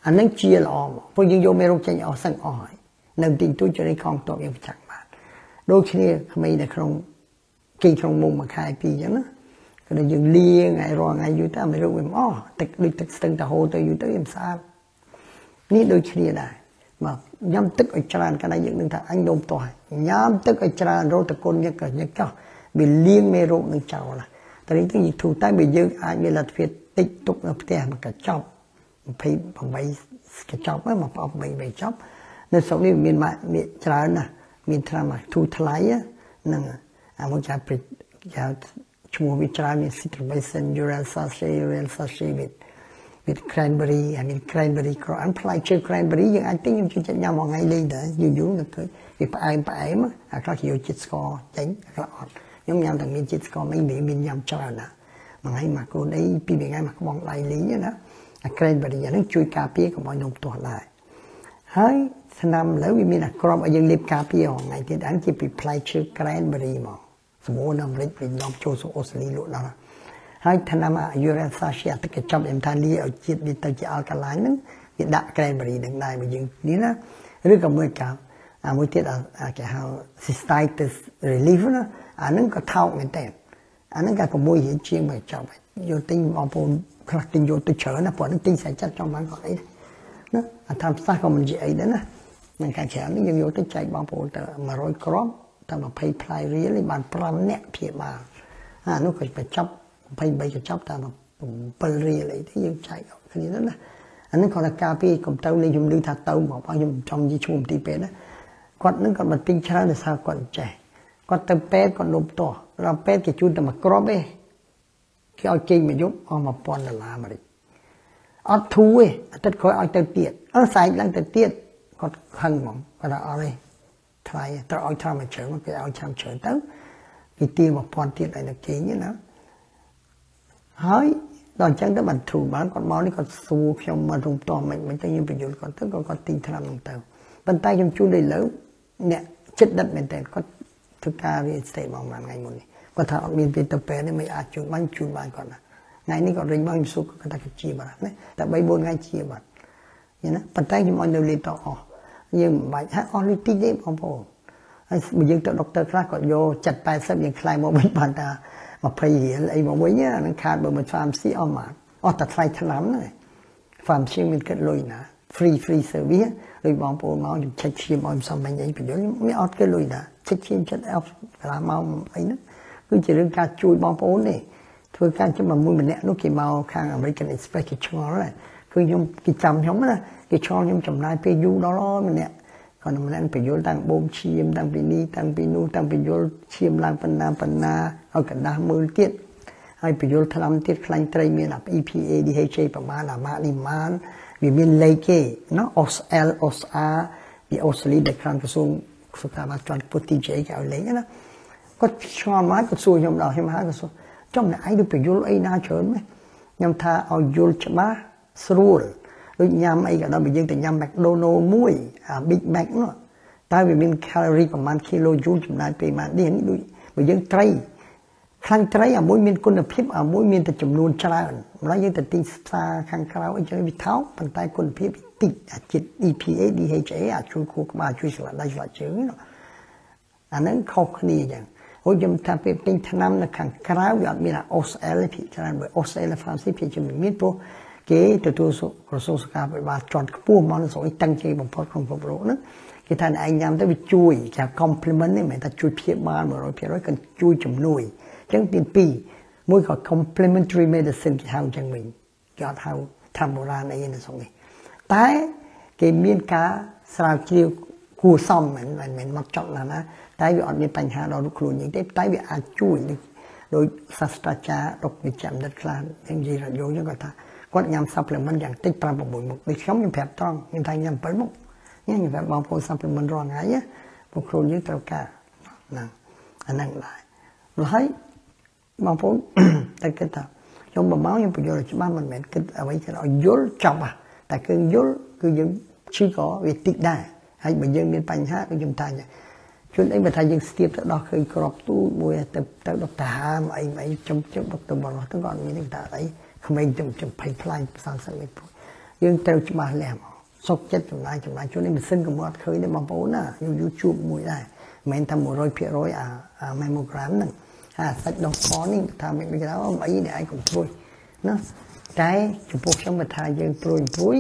អានឹងជាល្អមកព្រោះយើងយកមេរោគចេញអស់សឹងអស់ហើយនៅទីទូចរីខំតបយើងប្រចាំបានដូចគ្នាក្មេងនៅក្នុង គេក្នុងមុំមួយខែពីរអញ្ចឹងណាគឺយើងលាងហើយរាល់ថ្ងៃយូរទៅមេរោគវាមិនអស់ទឹកដូចទឹកស្ទឹងទៅហូរទៅយូរទៅវាមិនស្អាតនេះដូចគ្នាដែរមកញ៉ាំទឹកឲ្យច្រើនកាលណាយើងនឹងថាអញនោមទាស់ញ៉ាំទឹកឲ្យច្រើនរោតគុណញឹកញឹកចោះវាលាងមេរោគនឹងចោលតែនេះទៅយើងធូរតែបើយើងអាចមានលទ្ធភាពតិចទុកនៅផ្ទះមួយកញ្ចប់28កញ្ចប់មក28កញ្ចប់នៅស្រុកនេះមានមានច្រើនណាស់មានថ្នាំធូរថ្លៃហ្នឹង អាមកចាព្រិចចាឈ្មោះវាច្រើនមាន citromycin urel sachet urel sachet វា with cranberry អាមាន cranberry ក្រអានផ្លែឈើ cranberry យើងអាចទិញខ្ញុំជួយចិត្តញ៉ាំមួយថ្ងៃលេងដែរយូរយូរទៅឃើញវាផ្អែមផ្អែមអាខ្លះគេយកជាតិស្ករចេញអាខ្លះអត់ខ្ញុំញ៉ាំតែមានជាតិស្ករមិនមានញ៉ាំច្រើនណាមួយថ្ងៃមកកូនអីពីរថ្ងៃមកក្បងដៃលេងណាអា cranberry ហ្នឹងជួយការពារកុំឲ្យនំទាស់ដែរហើយឆ្នាំលើវាមានអាក្របឲ្យយើងលេបការពារថ្ងៃទៀតអានជាពីផ្លែឈើ cranberry មក សម្បូរនៅអាមេរិកវិញនាំចូលสู่អូស្ត្រាលីលក់ដល់ហើយថ្នាំអាយុរ៉ាសាស៊ីទឹកកញ្ចប់អេមថាលីឲ្យជាតិវាទៅជាអាល់កាឡាញហ្នឹងវាដាក់ cranberry នឹងដែរបើយើងនេះណាឬក៏មួយកាលអាមួយទៀតគេហៅ cystitis relief ណាអាហ្នឹងក៏ថោកមែនតើអាហ្នឹងក៏6រៀលជាងមកចប់យកទិញបងប្អូនខ្លះទិញយកទៅច្រើនណាព្រោះហ្នឹងទិញសាច់ចិត្តចង់បានគាត់អីណាអាតាមផ្សារក៏មិនជាអីដែរណានឹងការច្រើននេះយើងយកទៅចែកបងប្អូនទៅ100គ្រាប់ តែ20ផ្លាយរៀលបាន5នាក់ព្យាបាលអានោះក៏បញ្ចប់23ក៏ចប់តែ7រៀលអីទៅយើងចែកគ្នាទៅណាអានេះគាត់ថាការពីកុំទៅលេងជំនឿថាទៅមកខ្ញុំចង់និយាយឈ្មោះមន្ទីរពេទ្យណាគាត់នឹងគាត់មកទិញច្រើនដោយសារគាត់ចេះគាត់ទៅពេទ្យគាត់លុបតោះដល់ពេទ្យគេជូនតែមួយគ្រាប់ទេគេឲ្យគេងមួយយប់អស់1000ដុល្លារអាមេរិកអត់ធូរទេអាទិត្យក្រោយឲ្យទៅទៀតអើសែកឡើងទៅទៀតគាត់ខឹងហ្មងគាត់ថាអត់ទេ ថ្លៃត្រូវឲ្យថ្លៃមួយជ្រើងគេឲ្យឆ្នាំជ្រើងទៅគេទា1000ទៀតឲ្យនៅគេងណាហើយដល់អញ្ចឹងទៅបានធូរបានគាត់មកនេះគាត់សួរខ្ញុំមករុំតមិនមិនទៅខ្ញុំបញ្យល់គាត់ទៅគាត់ទិញថ្នាំហ្នឹងទៅប៉ុន្តែខ្ញុំជួលលើលើអ្នកចិត្តដិតមែនតើគាត់ធ្វើការ real estate មកមួយថ្ងៃមុននេះគាត់ថាអត់មានពេលទៅពេលនេះមិនអាចជួលបានជួលបានគាត់ណាថ្ងៃនេះគាត់រិញមកខ្ញុំសួរគាត់ថាជាបាត់ណាតែ3 4ថ្ងៃជាបាត់យល់ណាប៉ុន្តែខ្ញុំឲ្យនៅលេខតអស់ យើងមិនបាច់ហាក់អស់លុយតិចទេបងប្អូនហើយបើយើងទៅដុកទ័រខ្លះគាត់យកចិត្ត80យើងខ្លាយមកវិញបានថា20រៀលអីមកវិញហ្នឹងខាតបើមក pharmacy អស់មកអស់តែថ្លៃថ្នាំហ្នឹង pharmacy មានគិតលុយណា free free service ដូចបងប្អូនមកខ្ញុំឆែកឈាមឲ្យសំមិញអីបញ្យល់ខ្ញុំមានអត់គេលុយណាឆែកឈាមចិត្តអល់កន្លះម៉ោងអីហ្នឹងគឺជារឿងការជួយបងប្អូនទេធ្វើការចាំមួយម្នាក់នោះគេមកខាង American Express គេឆ្ងល់ដែរគឺខ្ញុំគេចាំខ្ញុំណា គេឆ្ងល់ខ្ញុំចំណាយពេលយូរដល់ម្នាក់គាត់ម្នាក់បញ្យល់តាំងបូមឈាមតាំងពីនេះតាំងពីនោះតាំងបញ្យល់ឈាមឡើងបណ្ណាបណ្ណាឲ្យកណ្ដាស់មើលទៀតហើយបញ្យល់ថ្នាំទៀតខ្លាញ់ត្រីមាន EPA DHA ប្រមាណអាម៉ានេះម៉ានវាមានលេខគេណា OSL OSR វាអូស្ត្រាលីដែលខាងក្រសួងសុខាភិបាលជាន់ខ្ពស់ TJ គេឲ្យលេខណាគាត់ឆ្ងល់មកគាត់សួរខ្ញុំដល់ខ្ញុំហៅគាត់សួរចំណាយទៅបញ្យល់អីណាច្រើនម៉េចខ្ញុំថាឲ្យយល់ច្បាស់ស្រួល ដូចញ៉ាំអីក៏ដោយបើយើងទៅញ៉ាំ McDonald មួយអា Big Mac នោះតើវាមាន calorie ប្រមាណ kilojoule ចំណាយពេលប៉ុន្មាននេះដូចបើយើងត្រីខ្លាញ់ត្រីអាមួយមានគុណភាពអាមួយមានតែចំនួនច្រើនម្ល៉េះយើងទៅទិញស្តាខាងក្រៅអីចឹងវាថោកប៉ុន្តែគុណភាពតិចអាជាតិ EPA DHA អាចជួយខួរក្បាលជួយស្លាក់ដៃស្លាក់ជើងអាហ្នឹងខុសគ្នាចឹងហូចខ្ញុំថាពេលទិញថ្នាំនៅខាងក្រៅវាអត់មានអា OSL ទេភាគច្រើនបើ OSL ហ្វ្រាំស៊ីភាគច្រើនមានព្រោះ គេទទួលក្រសួងសុខាភិបាលជាន់ខ្ពស់មកនៅស្រុកអ៊ីតាំងជ័យបំផុតក្នុងពិភពលោកហ្នឹងគេថាឯងញ៉ាំទៅវាជួយគេ complement នេះមិនមែនថាជួយព្យាបាល100%គឺជួយជំនួយអញ្ចឹងទី2មួយក៏ complementary medicine គេហៅអញ្ចឹងវិញគេអត់ហៅធម្មបុរាណអីនៅស្រុកនេះតែគេមានការស្រាវជ្រាវគួរសមមិនមិនមែនមកចត់ណាណាតែវាអត់មានបញ្ហាដល់ខ្លួនយើងទេតែវាអាចជួយដោយសាស្ត្រាចារ្យដុកវិជ្ជាមនិតខ្លះយ៉ាងនិយាយរយោយើងគាត់ថា គាត់ញ៉ាំ supplement យ៉ាងតិច5 6មុខដូចខ្ញុំខ្ញុំប្រាប់ត្រង់ខ្ញុំថាញ៉ាំ7មុខញ៉ាំប្រាប់បងប្អូន supplement រាល់ថ្ងៃណាពួកគ្រូយើងត្រូវការហ្នឹងអាហ្នឹងដែរហើយបងប្អូនតែគិតថាខ្ញុំបើមកខ្ញុំបញ្យល់ច្បាស់មិនមែនគិតអ្វីគេឲ្យយល់ចប់តែគឺយល់គឺយើងឈឺក៏វាតិចដែរហើយបើយើងមានបញ្ហាគឺខ្ញុំថាជួនអីបើថាយើងស្ទាបទៅដោះឃើញក្របទូមួយទៅទៅដុកតាហាមអីអីចំចំដុកទៅបរោះទៅក៏អត់មានទេថាអី ក្មេងចំចំភ័យខ្លាចផ្សងសឹកនេះយើងត្រូវច្បាស់លាស់មកសុកចិត្តចំណាយចំណាយជួននេះម៉ាស៊ីនក៏មកអត់ឃើញទេបងប្អូនណាខ្ញុំ YouTube មួយដែរមិនមែនថា100%អាអា mammogram ហ្នឹងអាសាច់ដុំកនេះថាមិនគេថាអីដែលឯងកុំព្រួយណាតែចំពោះខ្ញុំបើថាយើងព្រួយព្រួយ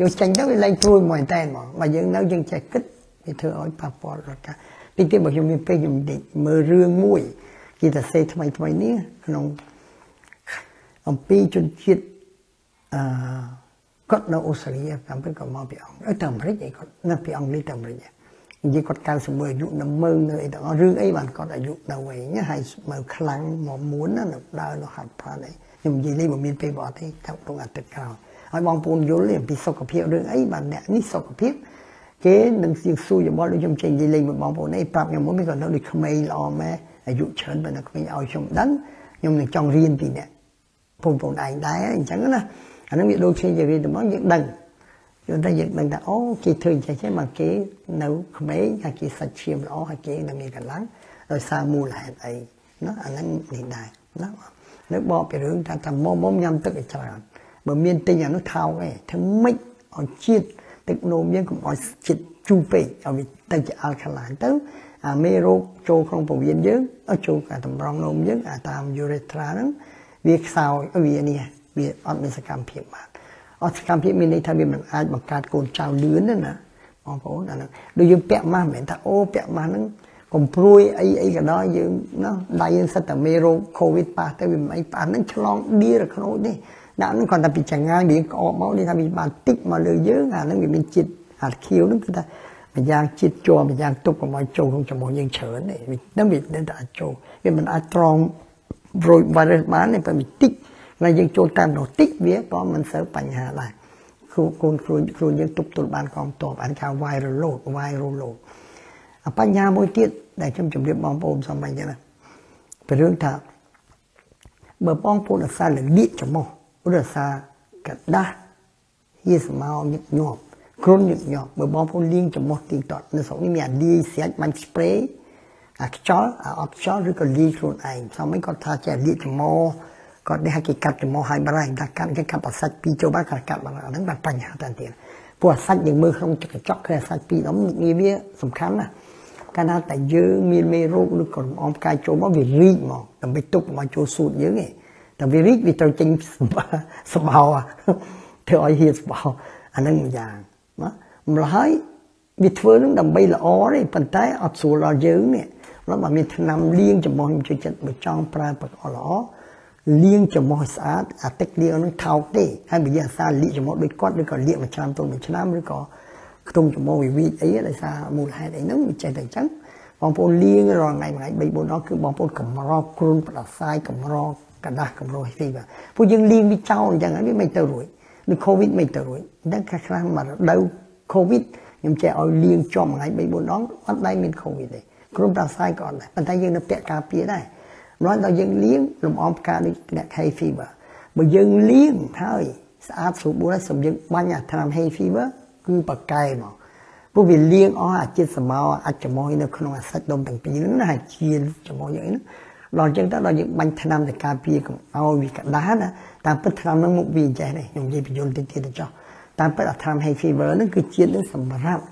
យើងចាញ់ទៅវាលែងព្រួយមកតែហ្មងបើយើងនៅយើងចេះគិតវាធ្វើឲ្យប៉ះពាល់ដល់ការតិចទៀតបើខ្ញុំមានពេលខ្ញុំមើលរឿងមួយគេតែសេថ្មីថ្មីនេះក្នុង អំពីជនជាតិអឺគាត់នៅអូស្ត្រាលីតាមពិតក៏មកពីអង្គទៅអាមេរិកអីគាត់នៅពីអង់គ្លេសទៅអាមេរិកនិយាយគាត់91អាយុនៅមើងនៅអីទាំងអស់រឿងអីបានគាត់អាយុនៅវិញហើយមើលខ្លាំងមកមួនណាដើរនៅហាត់ប្រាណអីខ្ញុំនិយាយលេងមិនមានពេលបត់ទេតាមក្នុងអាទិត្យក្រោយហើយបងប្អូនយល់អំពីសុខភាពរឿងអីបានអ្នកនេះសុខភាពគេនឹងជាងសួរយោបល់ដូចខ្ញុំចេញនិយាយលេងមួយបងប្អូនអីប្រាប់ខ្ញុំមុនមិនក៏នៅដូចក្មេងល្អម៉ែអាយុច្រើនបើនៅក្មេងឲ្យខ្ញុំដឹងខ្ញុំនឹងចង់រៀនពីអ្នក បងប្អូនឯងដែរអញ្ចឹងណាអានឹងវាដូចគ្នាជារៀនទៅមកយើងដឹងយល់តែយើងដឹងថាអូគេធ្វើអញ្ចឹងចេះមកគេនៅក្មេងហើយគេសាច់ឈាមល្អហើយគេនៅមានកម្លាំងដោយសារមូលហេតុអីណាអាហ្នឹងនេះដែរណានៅបកពីរឿងថាថាមុំមុំញ៉ាំទឹកឲ្យច្រើនបើមានទិញអានោះថោកឯងធ្វើម៉េចឲ្យជាតិទឹកនោមយើងកុំឲ្យជាតិជូរពេកឲ្យវាទៅជាអាល់កាឡាញទៅអាមេរោគចូលក្នុងពោះវៀនយើងចូលកាតម្រងនោមយើងអាតាម urethra ហ្នឹង វាខ្សោយវានេះវាអត់មានសកម្មភាពបានអត់សកម្មភាពមានន័យថាវាមិនអាចបង្កើតកូនចៅលឿនទេណាបងប្អូនអាហ្នឹងដូចយើងពាក់ម៉ាស់មិនមែនថាអូពាក់ម៉ាស់ហ្នឹងកុំព្រួយអីអីក៏ដោយយើងណាដៃយើងសិតតែមេរោគកូវីដប៉ះទៅវាមិនអីប៉ះហ្នឹងឆ្លងឌីរខ្នោចនេះដាក់ហ្នឹងគាត់តែពីចង្ងាយវាក្អកមកនេះថាវាបានតិចមកលើយើងអាហ្នឹងវាមានជាតិអាខៀវហ្នឹងគឺថាម្យ៉ាងជាតិជាប់ម្យ៉ាងទុកកុំឲ្យចូលក្នុងចំហយើងច្រើនទេហ្នឹងវានឹងតែអាចចូលវាមិនអាចត្រង់ ប្រូយ virus បានទេតែវាតិចហើយយើងចូលតាមនោះតិចវាក៏មិនសូវបញ្ហាដែរគ្រូកូនគ្រូគ្រូយើងទប់ទល់បានកងតបអានថា viral load viral load បញ្ហាមួយទៀតដែលខ្ញុំជម្រាបបងប្អូនសំបញ្ញណាពីរឿងថាបើបងប្អូនអាសាលលៀកច្រមុះឬអាសាកដាស់ហៀស្មៅញឹកញាប់គ្រុនញឹកញាប់បើបងប្អូនលាងច្រមុះទីតតនៅស្រុកនេះមានអាលាយស្រាច់បាញ់ spray អាខ្យល់អាអត់ខ្យល់ឬក៏លាយខ្លួនឯងសមមិនគាត់ថាចេះលាកច្រមុះគាត់នេះគេកាត់ច្រមុះឲ្យបារាំងថាកាត់គេកាត់អាសាច់ពីរចូលបានគាត់កាត់បានអាហ្នឹងបានបញ្ហាតែទៀតព្រោះអាសាច់យើងមើលក្នុងកញ្ចក់គឺអាសាច់ពីរដុំវាសំខាន់ណាស់កាលណាតែយើងមានមេរោគឬក៏អមផ្កាយចូលមកវារីកមកដើម្បីទុកមកចូលសួតយើងឯងតែវារីកវាត្រូវចេញសបោធ្វើឲ្យហៀសបោអានឹងមួយយ៉ាងណាម្ល៉េះហើយវាធ្វើនឹងដើម្បីល្អទេប៉ុន្តែអត់ស្រួលដល់យើងនេះព្រោះបើមានថ្នាំលាងចំហខ្ញុំជួយចិត្តបើចង់ប្រើប្រកបល្អលាងចំហស្អាតអាទឹកលាងនឹងថោកទេហើយបើយើងអាសាលាងចំហដូចគាត់ឬក៏លាងមួយឆ្នាំទៅមួយឆ្នាំឬក៏ខ្ទង់ចំហវិវិអីដោយសារមូលហេតុអីហ្នឹងវាចេះតែអញ្ចឹងបងប្អូនលាងរាល់ថ្ងៃមួយថ្ងៃ3 4ដងគឺបងប្អូនកម្រគ្រុនផ្ដាសាយកម្រកដាស់កម្រហ៊ីបាទពួកយើងលាងវាចោលអញ្ចឹងហើយវាមិនទៅរួចនឹងកូវីដមិនទៅរួចដឹងខ្លះខ្លះមករដូវកូវីដខ្ញុំចេះឲ្យលាងជាប់មួយថ្ងៃ3 4ដងអត់ដែរមានកូវីដទេ គ្រុនផ្ដាសាយក៏អត់ដែរប៉ុន្តែយើងនៅពាក់ការពារដែរម្ល៉េះដល់យើងលាងលំអងផ្កាដូចអ្នក hay fever បើយើងលាងហើយស្អាតស្រួលបួនហើយសូមយើងបាញ់អាថ្នាំ hay fever គឺបកែមកព្រោះវាលៀងអស់អាជាតិសមោអាចចំយនៅក្នុងអាសាច់ដុំទាំងពីរហ្នឹងណាជាចំយអីហ្នឹងដល់អញ្ចឹងទៅដល់យើងបាញ់ថ្នាំទៅការពារកុំឲ្យវាក្តារណាតាមពិតថ្នាំហ្នឹងមុខវាចេះទេខ្ញុំនិយាយបញ្យល់តិចទៀតទៅចុះតាមពិតអាថ្នាំ hay fever ហ្នឹងគឺជាតិនឹងសម្រាប់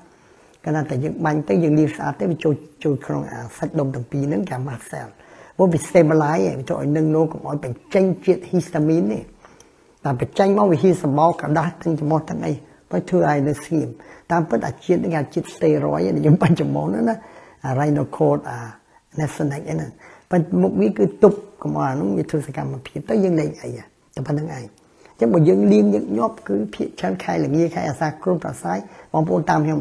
កាលណាតែយើងបាញ់ទៅយើងលាបស្អាតទៅវាចូលចូលក្នុងអាសាច់ដុំទាំងពីរហ្នឹងគេ mast cell ព្រោះវា stabilize វាចូលឲ្យនឹងនោកុំឲ្យបញ្ចេញជាតិ histamine នេះតែបញ្ចេញមកវាហ៊ាសមោកដាស់ទាំងចំោះទាំងអីបើធ្វើឲ្យនៅស្ងៀមតាមពិតអាជាតិនេះអាជាតិ steroid ដែលខ្ញុំបញ្ចំមុនណាអា rhinocort អា nesonic ហ្នឹងប៉ុន្តែមុខវាគឺទប់កុំឲ្យហ្នឹងវាធ្វើសកម្មភាពទៅយើងលេងអីតែប៉ុណ្្នឹងឯងចឹងបើយើងលៀងញឹកញាប់គឺភាកច្រើនខែល្ងាខែអាសាគ្រុនប្រសាយបងប្អូនតាមខ្ញុំ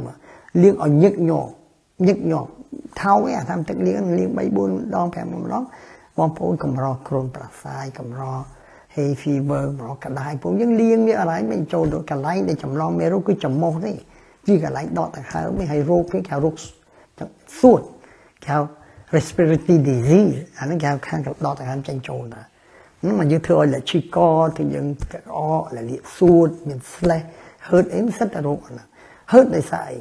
លៀងឲ្យញឹកញាប់ញឹកញាប់ថោកឯអាតាមទឹកលៀងលៀង3 4ដង5ម្ដងបងប្អូនកម្រគ្រុនប្រសាយកម្រ hay fever ម្ដងកដាយពួកយើងលៀងវាអរ៉ៃមិនចូលទៅកន្លែងដែលចម្លងមេរោគគឺចំមុះទេជាកន្លែងដកដង្ហើមហើយរោគគេគេរោគសួតគេ respiratory disease អានេះគេខាងដកដង្ហើមចេញចូលណាហ្នឹងមកយើងធ្វើឲ្យលឈីកទៅយើងអកលលាកសួតមាន slash hurt អីសិតតែរោគហ្នឹង hurt ដោយសារអី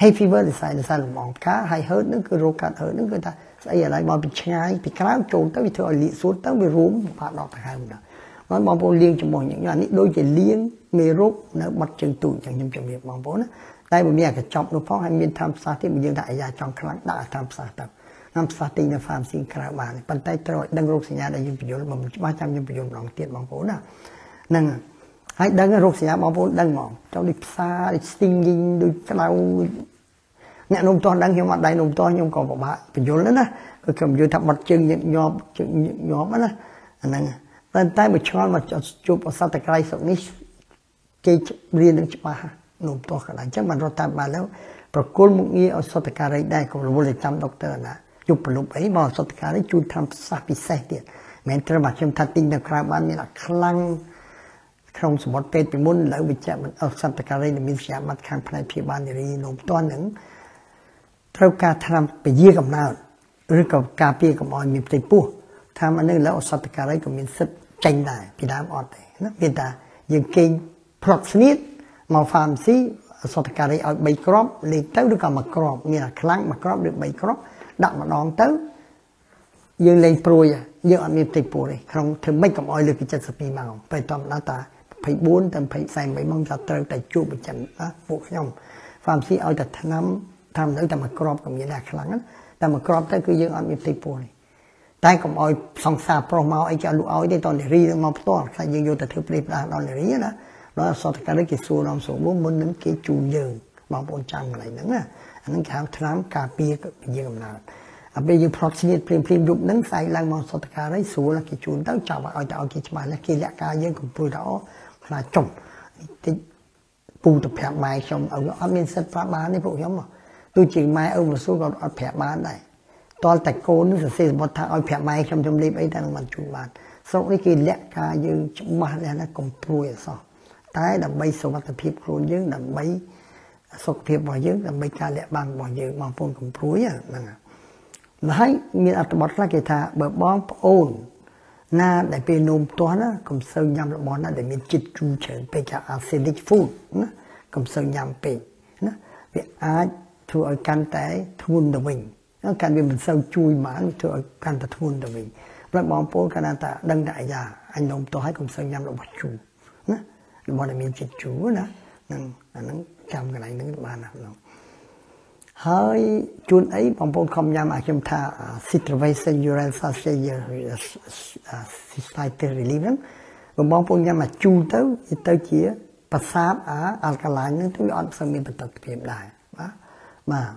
hay fever ដោយសារដោយសារលំអងផ្កាហើយ hurt ហ្នឹងគឺរោគកាត់ hurt ហ្នឹងគឺថាស្អីអ្វីមកពីឆ្ងាយពីក្រៅចូលទៅវាធ្វើឲ្យលាកសួតទៅវារួមបាក់ដកដង្ហើមដល់បងបងប្អូនលាងជាមួយញ៉ាំអានេះដូចជាលាងមេរោគនៅបាត់ជើងទូអញ្ចឹងខ្ញុំជំរាបបងប្អូនណាតែបើមានអាកញ្ចប់នោះផងហើយមានតាមផ្សារទៀតយើងថាអាយ៉ាចង់ខ្លាំងដាក់តាមផ្សារទៅតាមផ្សារទីនៅ pharmacy ក្រៅបានប៉ុន្តែត្រូវឲ្យដឹងរោគសញ្ញាដែលយើងបញ្យល់បើមិនច្បាស់ចាំខ្ញុំបញ្យល់ម្ដងទៀតបងប្អូនណាហ្នឹងហើយ ដឹងរោគសញ្ញាបងប្អូនដឹងហ្មងចូលដូចផ្សារដូច stinging ដូចក្តៅអ្នកនំទាស់ដឹងខ្ញុំអត់ដៃនំទាស់ខ្ញុំក៏ពិបាកបញ្យល់ណាគឺខ្ញុំយល់ថាបាត់ជើងញឹកញាប់ជើងញឹកញាប់ណាអាហ្នឹងប៉ុន្តែមួយឆ្ងល់មកជួបអសតក្រៃស្រុកនេះគេរៀននឹងច្បាស់នំទាស់កន្លែងអញ្ចឹងបានរត់តាមបានแล้วប្រគល់មុខងារអសតការីដែរក៏រវល់តែចាំដុកទ័រណាយុបប្រលប់អីមកអសតការីជួយធ្វើសាសពិសេសទៀតមិនត្រឹមតែខ្ញុំថាទិញនៅក្រៅបានមានអាខ្លាំង ក្នុងសមុទ្រពេទ្យពីមុនលើវិជ្ជាមិនអសតការីមានវិជ្ជាបត្រខាងផ្នែកព្យាបាលនារីនំទាន់នឹងត្រូវការថ្នាំពជាកំណើតឬក៏ការពារកុំឲ្យមានផ្ទៃពោះថាអានេះលើអសតការីក៏មានសិទ្ធចេញដែរពីដើមអត់ទេណាមានតែយើងគេងផ្លត់ស្នៀតមក pharmacy អសតការីឲ្យ3គ្រាប់លេខទៅឬក៏មួយគ្រាប់មានអាខ្លាំងមួយគ្រាប់ឬ3គ្រាប់ដាក់ម្ដងទៅយើងលេងព្រួយយើងអត់មានផ្ទៃពោះទេក្នុងធ្វើម៉េចកុំឲ្យលើពី72ម៉ោងពេលតំណាតា 24ទៅ48ម៉ោងថាត្រូវតែជួបប្រចាំណាពួកខ្ញុំ pharmacy ឲ្យតែថ្នាំតាមនៅតែមកក្របក៏មានដែរខ្លាំងណាតែមកក្របទៅគឺយើងអត់មានផ្ទៃពោះនេះតែកុំឲ្យសង្សារប្រុសមកអីគេលក់ឲ្យទេតនារីមកផ្ទាល់ខ្លាចយើងយកទៅធ្វើព្រីផ្ដាស់ដល់នារីណាដល់សតកាលគេសួរនាំសួរមុននឹងគេជូនយើងបងប្អូនចាំកន្លែងហ្នឹងណាអាហ្នឹងគេហៅថ្នាំការពារយើងកំណើតអាពេលយើងផ្លត់ស្នៀតព្រៀមព្រៀមរូបហ្នឹងស្អែកឡើងមកសតការីស្រួលគេជូនទៅចាប់ឲ្យទៅឲ្យគេច្បាស់ណាគេលាក់ការយើងកំព្រួយទៅអូ ខ្លាចចំតិចពូទៅប្រាប់ម៉ែខ្ញុំឲ្យអត់មានសិទ្ធប្រាប់បានទេពួកខ្ញុំទោះជាម៉ែឪមកសួរក៏អត់ប្រាប់បានដែរតលតែកូននឹងសរសេរសម្បត្តិថាឲ្យប្រាប់ម៉ែខ្ញុំខ្ញុំលេបអីតែនឹងមិនជួយបានស្រុកនេះគេលាក់ការយើងច្បាស់ណាស់កំព្រួយអសោះតែដើម្បីសុខភាពខ្លួនយើងដើម្បីសុខភាពរបស់យើងដើម្បីការលាក់បាំងរបស់យើងបងប្អូនកំព្រួយហ្នឹងហើយមានអត្ថបទខ្លះគេថាបើបងប្អូន ណាដែលពេលនោមទាស់ណាកុំសូវញ៉ាំរបស់ណាដែលមានជាតិជូរច្រើនពេកចា acidic food ណាកុំសូវញ៉ាំពេកណាវាអាចធ្វើឲ្យកាន់តែធ្ងន់ទៅវិញកាន់វាមិនសូវជួយបានធ្វើឲ្យកាន់តែធ្ងន់ទៅវិញព្រោះបងប្អូនគាត់ថាដឹងតែអាយ៉ាអញនោមទាស់ហើយកុំសូវញ៉ាំរបស់ជូរណារបស់ដែលមានជាតិជូរណាហ្នឹងអាហ្នឹងចាំកន្លែងហ្នឹងបានណាហ្នឹង ហើយជួនអីបងប្អូនខំញ៉ាំអាខ្ញុំថា citrulline urine sachet cystatin relief ហ្នឹងបងប្អូនញ៉ាំអាជូរទៅទៅជាប្រសាទអាអាល់កាឡាញហ្នឹងគឺអត់សូវមានបន្ទុកភាពដែរបាទបាទ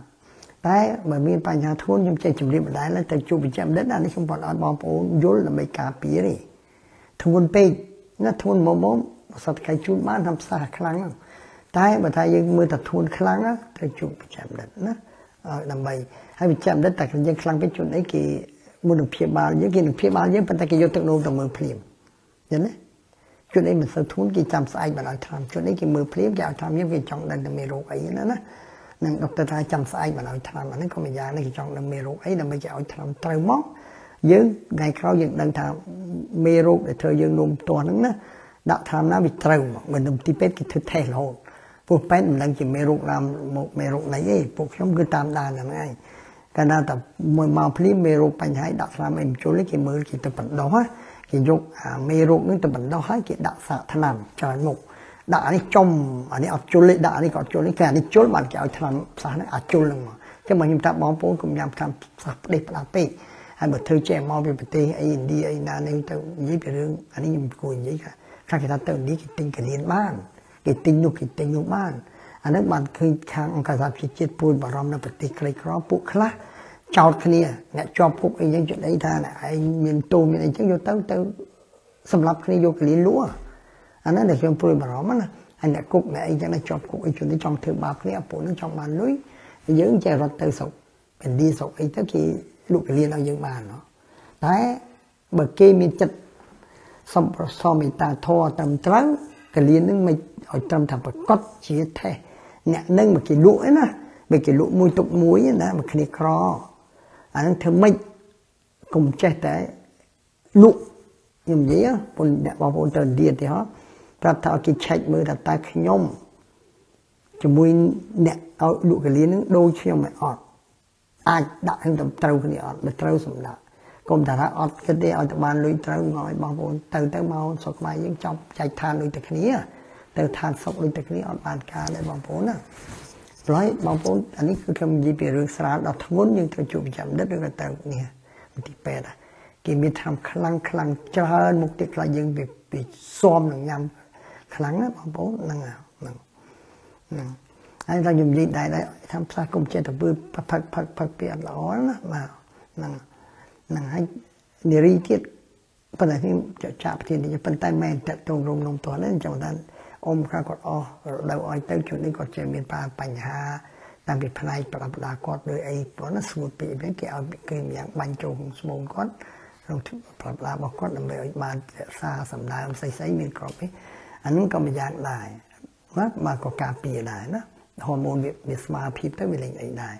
តែបើមានបញ្ហាធ្ងន់ខ្ញុំចេះជម្រាបម្ដាយទៅជួបវិជ្ជាបណ្ឌិតអានេះខ្ញុំគាត់អត់បងប្អូនយល់ដើម្បីការពារទេធ្ងន់ពេកណាធ្ងន់មុំមុំសត្វកៃជូនបានតាមផ្សារខ្លាំងហ្នឹង តែបើថាយើងមើលតែធួនខ្លាំងត្រូវជួបប្រចាំដិតណាដើម្បីហើយប្រចាំដិតតែយើងខ្លាំងពេកជួនអីគេមុននឹងព្យាបាលយើងគេនឹងព្យាបាលយើងប៉ុន្តែគេយកទឹកនោមទៅមើលភ្លាមយល់ទេជួនអីមិនសូវធួនគេចាំស្អែកមិនឲ្យថ្នាំជួនអីគេមើលភ្លាមគេឲ្យថ្នាំយើងគេចង់ដឹងតែមានរោគអីណាណានឹងដុកទ័រថាចាំស្អែកមិនឲ្យថ្នាំអានេះក៏មួយយ៉ាងនេះគេចង់ដឹងមេរោគអីដើម្បីគេឲ្យថ្នាំត្រូវមកយើងថ្ងៃក្រោយយើងដឹងថាមេរោគដែលធ្វើយើងនោមទាស់ហ្នឹងណាដាក់ថ្នាំណាវាត្រូវមកមិនទៅទីពេទ្យគេធ្វើថេស្តរហូត ពួកពេទ្យមិនដឹងជាមេរោគណាមកមេរោគណីទេពួកខ្ញុំគឺតាមដានហ្នឹងឯងកាលណាតែមួយមកភ្លាមមេរោគបញ្ហាដាក់ស្លាមអីជុលគេមើលគេទៅបណ្ដោះគេយកអាមេរោគហ្នឹងទៅបណ្ដោះហើយគេដាក់សាកថ្នាំច្រើនមុខដាក់អានេះចំអានេះអត់ជុលទេដាក់អានេះក៏អត់ជុលទេគេអានេះជុលបានគេឲ្យថ្នាំផ្សះហ្នឹងអាចជុលហ្នឹងមកចឹងមកខ្ញុំតាបងប្អូនកុំញ៉ាំថ្នាំផ្សះផ្ដេសផ្ដាល់ពេកហើយបើធ្វើចេះមកពីប្រទេសអីឥណ្ឌាអីណានេះទៅនិយាយពីរឿងអានេះខ្ញុំគួរនិយាយថាគេថាទៅឥណ្ឌាគេទិញកលៀនបាន គេទិញនោះគេទិញនោះបានអានឹងបានឃើញខាងអង្គការសហប្រជាជាតិពួយបារម្ភនៅប្រទេសក្រីក្រពួកខ្លះចោតគ្នាអ្នកជាប់គុកអីចឹងជិតអីថាឯងមានទោសមានអីចឹងយកទៅទៅសម្រាប់គ្នាយកកលៀនលួអាហ្នឹងដែលខ្ញុំព្រួយបារម្ភណាហើយអ្នកគុកអ្នកអីចឹងជាប់គុកអីជនចង់ធ្វើបាបគ្នាពួកហ្នឹងចង់បានលុយយើងចេះរត់ទៅស្រុកឥណ្ឌាស្រុកអីទៅគេលក់កលៀនឲ្យយើងបានតែបើគេមានចិត្តសំប្រសមេត្តាធម៌ត្រឹមត្រូវ កលៀននឹងមិនឲ្យត្រឹមថាប្រកបជាថេះអ្នកនឹងមកគេលក់ឯណាបើគេលក់មួយទុកមួយណាមកគ្នាក្រអានឹងធ្វើម៉េចកុំចេះតែលក់ខ្ញុំនិយាយពុនអ្នកបងប្អូនទៅឥណ្ឌាទេហ៎ប្រាប់ថាគេឆែកមើលថាតើខ្ញុំជាមួយអ្នកឲ្យលក់កលៀននឹងដូចខ្ញុំមិនអត់អាចដាក់ឲ្យទៅត្រូវគ្នាអត់មិនត្រូវសម្រាប់ កុំថាអត់គិតទេឲ្យតែបានលុយត្រូវមកឲ្យបងប្អូនទៅទៅមកសុខខ្មែរយើងចប់ចែកឋានដូចតែគ្នា ទៅឋានសុខដូចតែគ្នាអត់បានការដែរបងប្អូនណាព្រោះបងប្អូនអានេះគឺខ្ញុំនិយាយពីរឿងស្រាលដល់ធ្ងន់យើងត្រូវជួបប្រចាំដិតឬក៏ទៅនេះទីពេទ្យគេមានថាខ្លាំងខ្លាំងច្រើនមុខទៀតខ្លះយើងពីពីស៊ាំនឹងញ៉ាំខ្លាំងណាបងប្អូនហ្នឹងហ្នឹងហ្នឹងហើយថាខ្ញុំនិយាយដែរដែរថាផ្សះគុំចិត្តទៅផឹកផឹកផឹកពីអត់ល្អណាបាទហ្នឹងហ្នឹងហើយនារីទៀតប៉ុន្តែខ្ញុំចាក់ប្រធាននេះប៉ុន្តែមិនតតងរងនំតនេះចាំថាអ៊ំខ្លះគាត់អស់រដូវឲ្យទៅជួននេះគាត់ចេះមានបញ្ហាតាមពីផ្នែកប្រដាប់ប្រដាគាត់ដោយអីព្រោះណាស្ងួតពេកវិញគេឲ្យគេយ៉ាងបាញ់ចូលក្នុងស្មូនគាត់ក្នុងប្រដាប់របស់គាត់ដើម្បីឲ្យបានរក្សាសម្ដើមស្អីស្អីមានគ្រប់ទេអានឹងក៏មួយយ៉ាងដែរណាមកក៏ការពារដែរណាហូម៉ូនវាស្មារភាពទៅវាលេងអីដែរ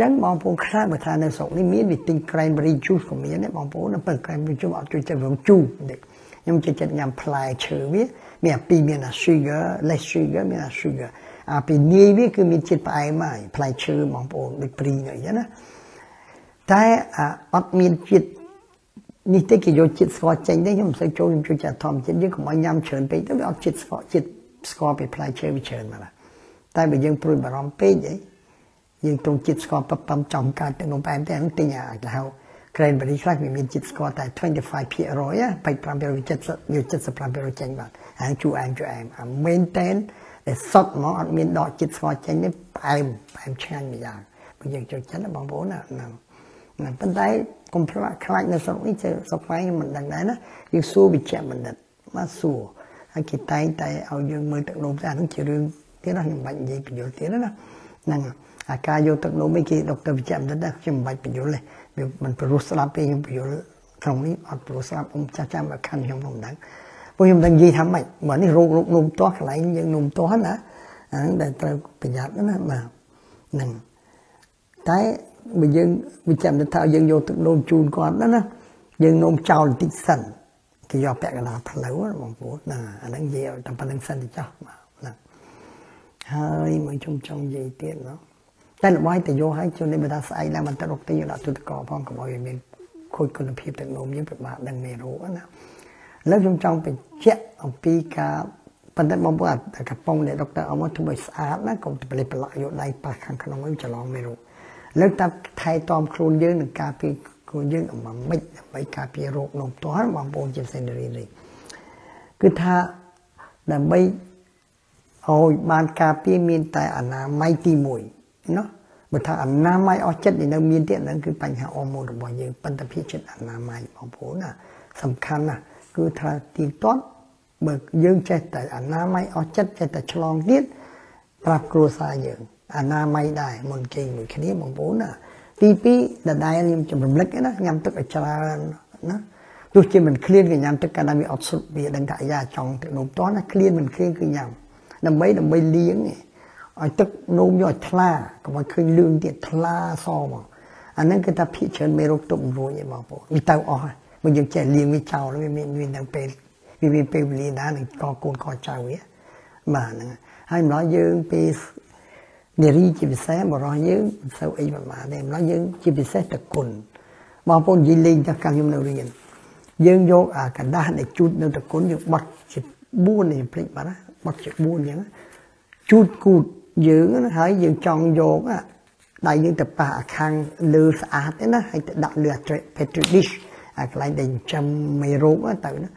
ចឹងបងប្អូនខ្លះបើថានៅស្រុកនេះមានវាទិញ cranberry juice ក៏មានដែរបងប្អូនប៉ុន្តែ cranberry juice អត់ជួយចិត្តរងជូរទេខ្ញុំចូលចិត្តញ៉ាំផ្លែឈើវាមានអាពីរមានអា sugar less sugar មានអា sugar អាពីនាយវាគឺមានជាតិផ្អែមហើយផ្លែឈើបងប្អូនដូចព្រីអីចឹងណាតែអត់មានជាតិនេះទេគេយកជាតិស្ករចេញទេខ្ញុំមិនសូវចូលខ្ញុំជួយចាធម្មជាតិយើងកុំឲ្យញ៉ាំច្រើនពេកទៅវាអត់ជាតិស្ករជាតិស្ករពីផ្លែឈើវាច្រើនមកតែបើយើងព្រួយបារម្ភពេកអី យើងទ្រង់ចិត្តស្គាល់ប៉ាំចំកើតទៅនំប៉ែមតែនឹងទិញអាទៅហៅ cranberry ខ្លះវាមានចិត្តស្គាល់តែ 25%85% 70 75%ចេញបាទអាជូរអែមជូរអែមអាមែនតែនដែលសតមកអត់មានដកចិត្តស្គាល់ចេញនេះផ្អែមផ្អែមឆ្ងាញ់ម្យ៉ាងបើយើងចូលចិត្តបងប្អូនណាហ្នឹងប៉ុន្តែកុំខ្លាចខ្លាចនៅស្រុកនេះទៅស្រុកខ្មែរមិនដឹងដែរណាយើងសួរវិជ្ជបណ្ឌិតមកសួរហើយគេតែងតែឲ្យយើងមើលទឹកនោមតែហ្នឹងជារឿងទៀតណាខ្ញុំមិនបាច់និយាយបញ្យល់ទៀតណាហ្នឹង អាការយកទឹកនោមឯគេដុកទ័រវិជ្ជបណ្ឌិតដែរខ្ញុំមិនបាច់បញ្យល់ទេវាមិនព្រោះស្ដាប់ទេខ្ញុំបញ្យល់ក្នុងនេះអត់ព្រោះស្ដាប់អ៊ំចាស់ចាស់មកខាន់ខ្ញុំមិនដឹងពួកខ្ញុំដឹងនិយាយថាម៉េចបើនេះរោគរោគនោមទាស់កន្លែងយើងនោមទាស់ណាអាហ្នឹងដែលត្រូវប្រយ័ត្នណាបាទហ្នឹងតែបើយើងវិចាំថាយើងយកទឹកនោមជូនគាត់ណាណាយើងនោមចោលបន្តិចសិនគេយកពាក់កណ្ដាលផ្លូវបងប្អូនណាអាហ្នឹងនិយាយតែប៉ុណ្្នឹងសិនទៅចោះបាទណាហើយមួយជុំចុងនិយាយទៀតណា តែល្បាយទៅយកឲ្យជួននេះបើថាស្អែកឡើងមិនទៅរកទីដាក់ទូទឹកកផងកុំឲ្យវាមានខូចគុណភាពទឹកនោមយើងពិបាកដឹងមេរោគណាឥឡូវខ្ញុំចង់បញ្ជាក់អំពីការប៉ុន្តែបងប្អូនកំប៉ុងដែលដុកទ័រអមធ្វើឲ្យស្អាតណាកុំប្រលិបប្រឡាក់យកដៃប៉ះខាងក្នុងវិញច្រឡំមេរោគលើកតាថែទាំខ្លួនយើងនឹងការពារខ្លួនយើងអំមិនដើម្បីការពាររោគនោមទាស់បងប្អូនជាសេនរីនេះគឺថាដើម្បីឲ្យបានការពារមានតែអនាម័យទី1 ណាបើថាអនាម័យអស់ចិត្តនៅមានទៀតហ្នឹងគឺបញ្ហាអរម៉ូនរបស់យើងប៉ុន្តែភាគចិត្តអនាម័យបងប្អូនណាសំខាន់ណាគឺថាទីទាត់បើយើងចេះតែអនាម័យអស់ចិត្តចេះតែឆ្លងទៀតប្រាប់គ្រួសារយើងអនាម័យដែរមុនគេមួយគ្នាបងប្អូនណាទី2ដដែលខ្ញុំជំរំលឹកណាញ៉ាំទឹកឲ្យច្រើនណាទោះជាមិនឃ្លានក៏ញ៉ាំទឹកកាលណាវាអត់ស្រុតវាដឹងថាអាយ៉ាចង់ទឹកនោមតោះណាឃ្លានមិនឃ្លានគឺញ៉ាំដើម្បីដើម្បីលាង ឲ្យទឹកនោមយកឲ្យថ្លាកុំឲ្យឃើញលឿងទៀតថ្លាសមកអាហ្នឹងគឺថាភិកច្រើនមេរោគទុករួយឯងបងប្អូនវាទៅអស់បើយើងចេះលាងវាចោលវាមានវានឹងពេលវាមានពេលវេលាណានឹងកកូនកចៅវាបាទហ្នឹងហើយម្ល៉េះយើងពេលនារីជាពិសេសបរោះយើងមិនសូវអីប្រមាណទេម្ល៉េះយើងជាពិសេសតគុណបងប្អូននិយាយលេងថាកាលខ្ញុំនៅរៀនយើងយកអាកដាស់ដែលជូតនៅតគុណយើងបត់ជា4នេះភ្លេចបាត់ណាបត់ជា4អញ្ចឹងជូតគូត យើងហើយយើងចង់យកដៃយើងទៅប៉ះអាខាងលើស្អាតទេណាហើយទៅដាក់លើ petri dish អាកន្លែងដែលចាំមេរោគទៅណា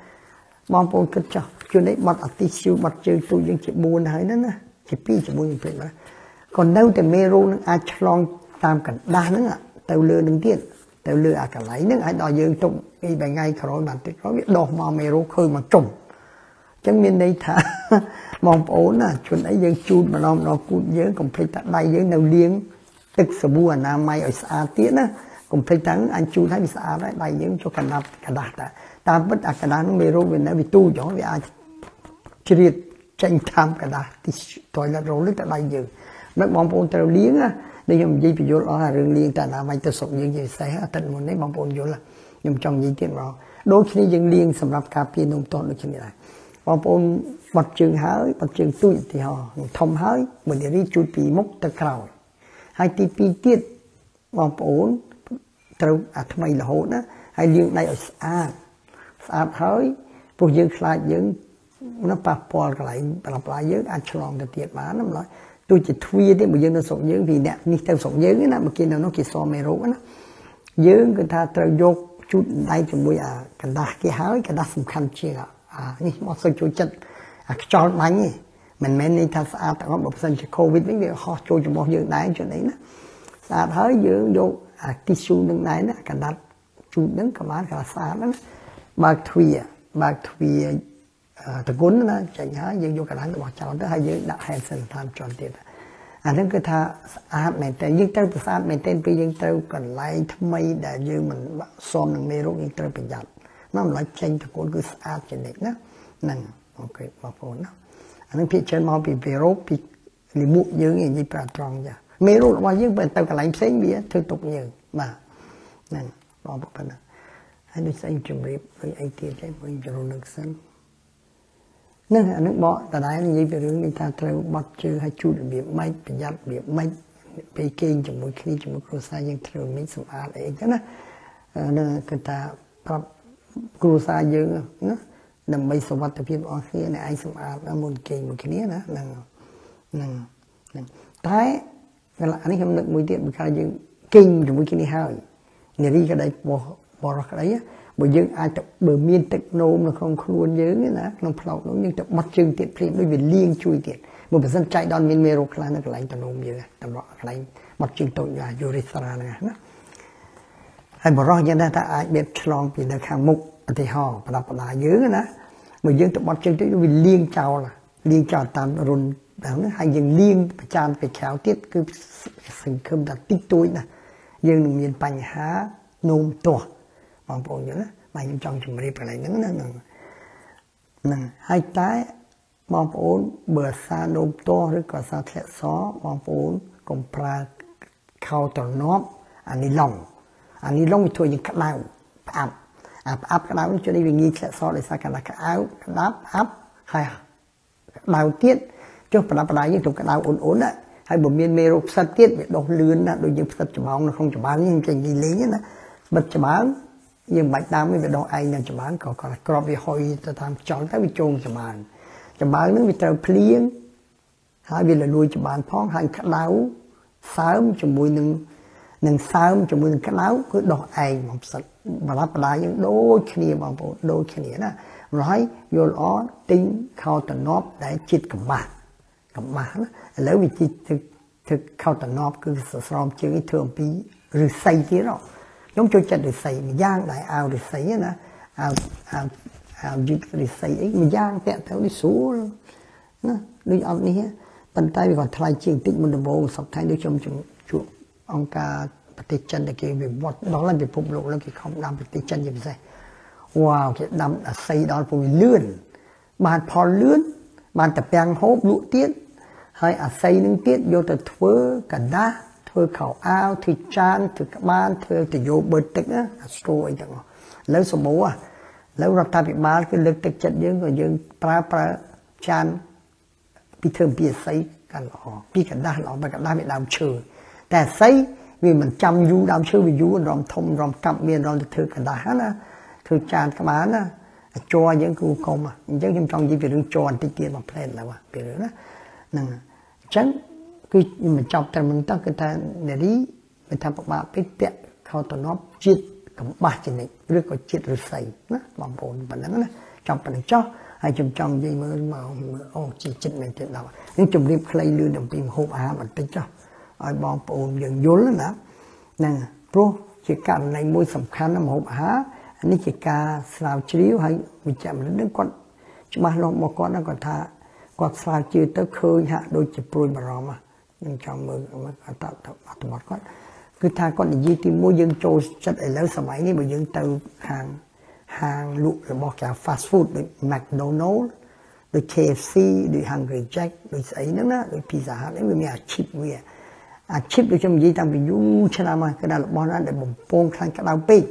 បងប្អូនគិតចោះជួននេះបត់អាទីស្យូបត់ជើងទូយើងជា4ហើយណាណាជា2ជាមួយភ្លេចបាត់ក៏នៅតែមេរោគនឹងអាចឆ្លងតាមកណ្ដាស់ហ្នឹងទៅលើនឹងទៀតទៅលើអាកន្លែងហ្នឹងឲ្យដល់យើងទុកពី3ថ្ងៃក្រោយបានតិចក្រោយវាដោះមកមេរោគឃើញមកជុំអញ្ចឹងមានន័យថា បងប្អូនណាជួនអីយើងជូតម្ដងម្ដងគូតយើងកុំភ្លេចថាដៃយើងនៅលាងទឹកសាប៊ូអនាម័យឲ្យស្អាតទៀតណាកុំភ្លេចថាអញជូតឲ្យវាស្អាតហើយដៃយើងចុះកណ្ដាប់កណ្ដាស់តាតាមពិតអាកណ្ដាស់នោះមេរោគវានៅវាទូចហ៎វាអាចជ្រៀតចេញតាមកណ្ដាស់ទី toilet roll ទៅដៃយើងនៅបងប្អូនត្រូវលាងណាដូចខ្ញុំនិយាយបញ្យល់អស់អារឿងលាងតែណាមិនទៅស្រុកយើងជាពិសេសអាទិត្យមុននេះបងប្អូនយល់ខ្ញុំចង់និយាយទៀតមកដូចគ្នាយើងលាងសម្រាប់ការពារនំតដូចគ្នាដែរ បងប្អូនបត់ជើងហើយបត់ជើងទូចឧទាហរណ៍ធំហើយមនារីជូតពីមុខទៅក្រោយហើយទី2ទៀតបងប្អូនត្រូវអាថ្មីរហូតណាហើយលាងដៃឲ្យស្អាតស្អាតហើយព្រោះយើងខ្លាចយើងណាប៉ះពាល់កន្លែងប្រឡាប់ឡាយើងអាចឆ្លងទៅទៀតបានណាម្ល៉េះទោះជាទ្វាទេបើយើងនៅស្រុកយើងពីអ្នកនេះទៅស្រុកយើងណាមកគេនៅនោះគេសមេរោគណាយើងគឺថាត្រូវយកជូតដៃជាមួយអាកណ្ដាស់គេហើយកណ្ដាស់សំខាន់ជាង អានេះមកសុខចូលចិត្តអាខ្យល់បាញ់ទេមិនមែននេះថាស្អាតទាំងអស់បើមិនជាកូវីដវិញវាហោះចូលចំពោះយើងដែរចឹងនេះណាស្អាតហើយយើងយកអាទីស៊ូនឹងដែរណាកណ្ដាស់ជូតនឹងក៏បានកណ្ដាស់ស្អាតណាបើកទ្វាបើកទ្វាតគុណណាចាញ់ហើយយើងយកកណ្ដាលរបស់ចោលទៅហើយយើងដាក់ hand sanitizer ចន់ទៀតអាហ្នឹងគឺថាស្អាតមែនតើយើងត្រូវស្អាតមែនតើពេលយើងត្រូវកន្លែងថ្មីដែលយើងមិនសមនឹងមេរោគយើងត្រូវប្រយ័ត្ន ណាម្ល៉េះចេញតគុណគឺស្អាតជានិច្ចណាហ្នឹងអូខេបងប្អូនណាអាហ្នឹងភាគច្រើនមកពីមេរោគពីលិមួកយើងនិយាយប្រាប់ត្រង់ចាមេរោគរបស់យើងបើទៅកន្លែងផ្សេងវាធ្វើទុកយើងបាទហ្នឹងបងប្អូនណាហើយដូចស្អីជំរាបដូចអីទៀតចឹងវិញចូលនឹកសិននឹងអានឹងបកដដែលនិយាយពីរឿងនេះថាត្រូវបត់ជើឲ្យជូតរបៀបម៉េចប្រយ័ត្នរបៀបម៉េចពេលគេងជាមួយគ្នាជាមួយគ្រួសារយើងត្រូវមានសម្អាតអីចឹងណានឹងគឺថាប្រាប់ គ្រួសារយើងណាដើម្បីសុវត្ថិភាពអស់គ្នាអ្នកឯងសម្អាតមុនគេងមួយគ្នាណាហ្នឹងហ្នឹងហ្នឹងតែកន្លះនេះខ្ញុំនឹកមួយទៀតបើថាយើងគិញជាមួយគ្នាហើយនារីក្តីបោះបរោះក្តីបើយើងអាចទៅបើមានទឹកនោមនៅក្នុងខ្លួនយើងណាក្នុងផ្លោកនោះយើងទៅបត់ជើងទៀតព្រាមដូចវាលៀងជួយទៀតបើមិនសិនចៃដនមានមេរោគខ្លះនៅកន្លែងតនោមយើងតម្រក់កន្លែងបត់ជើងតូចយូរីស្រាហ្នឹងណា ហើយបរោះយ៉ាងណាថាអាចមានឆ្លងពីនៅខាងមុខឧទាហរណ៍ប្រដាប់ប្រដាយើងណាបើយើងទៅបត់ជើងទៅវាលៀងចោលលៀងចោលតាមរុនដល់ហ្នឹងហើយយើងលៀងប្រចាំទៅក្រៅទៀតគឺសង្ឃឹមថាតិចតួចណាយើងនឹងមានបញ្ហានោមទាស់បងប្អូនយល់ណាបាទខ្ញុំចង់ជម្រាបកន្លែងហ្នឹងណាហ្នឹងហ្នឹងហើយតែបងប្អូនបើសានោមទាស់ឬក៏សាធ្លាក់សបងប្អូនកុំប្រើខោត្រណប់អានីឡុង អានីឡុងវាធ្វើយើងក្តៅផ្អាប់អាផ្អាប់ក្តៅនេះជួយឲ្យវាងាយធ្លាក់សដោយសារកណ្ដាស់ក្តៅក្តាប់អាប់ហើយក្តៅទៀតចុះប្រដាប់ប្រដាយើងទៅក្តៅអ៊ុនអ៊ុនណាហើយបើមានមេរោគផ្សិតទៀតវាដុសលឿនណាដូចយើងផ្សិតច្បងនៅក្នុងច្បងយើងចេញលីលេងណាបិទច្បងយើងបាច់ដើមវាដុសឯងនៅច្បងក៏គាត់ក្របវាហុយទៅតាមខ្យល់ទៅវាចូលច្បងច្បងនឹងវាត្រូវភ្លៀងហើយវាលលួយច្បងផងហើយក្តៅសើមជាមួយនឹង នឹងសើមជាមួយនឹងក្តៅគឺដោះឯងមកផ្សិតបលាបដាយើងដូចគ្នាបងប្អូនដូចគ្នាណាហើយយល់អទិញខោតំណប់ដែលចិត្តកំបាស់កំបាស់ណាឥឡូវវាជីទឹកទឹកខោតំណប់គឺស្រោមជើងធ្វើអំពីឫស្សីទៀតខ្ញុំចូលចិត្តឫស្សីម្យ៉ាងដែរអាវឫស្សីណាអាវអាវអាវយឺតឫស្សីអីម្យ៉ាងពាក់ទៅនេះស្រួលណាដូចអត់នេះប៉ុន្តែវាគាត់ថ្លៃជាងតិចមុនដំបូងសប្តាហ៍ដូចខ្ញុំជួប អង្គការប្រទេសចិនដែលគេវិវត្តដល់ឡើងពិភពលោកឡើងគេខំដាំប្រទេសចិនជាពិសេសវ៉ាវគេដាំអាស័យដល់ពុំលឿនបានផលលឿនបានតាពាំងហូបលក់ទៀតហើយអាស័យនឹងទៀតយកទៅធ្វើកដាស់ធ្វើខោអាវធ្វើចានធ្វើក្បានធ្វើតយោបឺទឹកណាស្ទូអីទាំងអស់ឥឡូវសមោះឥឡូវរដ្ឋាភិបាលគឺលើកទឹកចិត្តយើងក៏យើងប្រើប្រើចានពីធ្វើពីអាស័យកាន់ល្អពីកដាស់ល្អបើកដាស់វាដើមឈើ តែស័យវាមិនចាំយូរដើមឈើវាយូររំធំរំកាប់មានរំទៅធ្វើកណ្ដាស់ណាធ្វើចានក្បាលណាជ័រយើងគូកុំអញ្ចឹងខ្ញុំចង់និយាយពីរឿងជ័របន្តិចទៀតមកផ្លែនឡើយពីរឿងណាហ្នឹងអញ្ចឹងគឺមិនចប់ត្រឹមហ្នឹងតោះគឺថានារីមិនថាពិបាកពេកពាក់ខោតំណប់ជាតិកំបាស់ចំណិចឬក៏ជាតិរស័យណាបងប្អូនប៉ុណ្ណឹងណាចង់ប៉ុណ្ណឹងចោះហើយខ្ញុំចង់និយាយមើលមកអូជាចិត្តមែនទេដល់ខ្ញុំជម្រាបខ្លីលឿនអំពីម្ហូបអាហារបន្តិចចោះ ឲ្យបងប្អូនយើងយល់ណាហ្នឹងព្រោះជាករណីមួយសំខាន់ណាម្ហូបអាហារនេះជាការស្រាវជ្រាវហើយវិជ្ជមនិតនឹងគាត់ច្បាស់លាស់មកគាត់គាត់ថាគាត់ស្រាវជ្រាវទៅឃើញហាក់ដូចជាព្រួយបារម្ភខ្ញុំចង់មើលអត្តអត្តបទគាត់គឺថាគាត់និយាយទីមួយយើងចូលចិត្តឥឡូវសម័យនេះបើយើងទៅខាងហាងលក់របស់គេ fast food ដូច McDonald ដូច KFC ដូច Hungry Jack ដូចស្អីហ្នឹងណាដូច Pizza Hut នេះវាមានអាជីពវា អាជីពដូចខ្ញុំនិយាយតាំងពីយូរឆ្នាំមកគឺដល់របស់ណាដែលបំពងខ្លាំងក្តៅពេក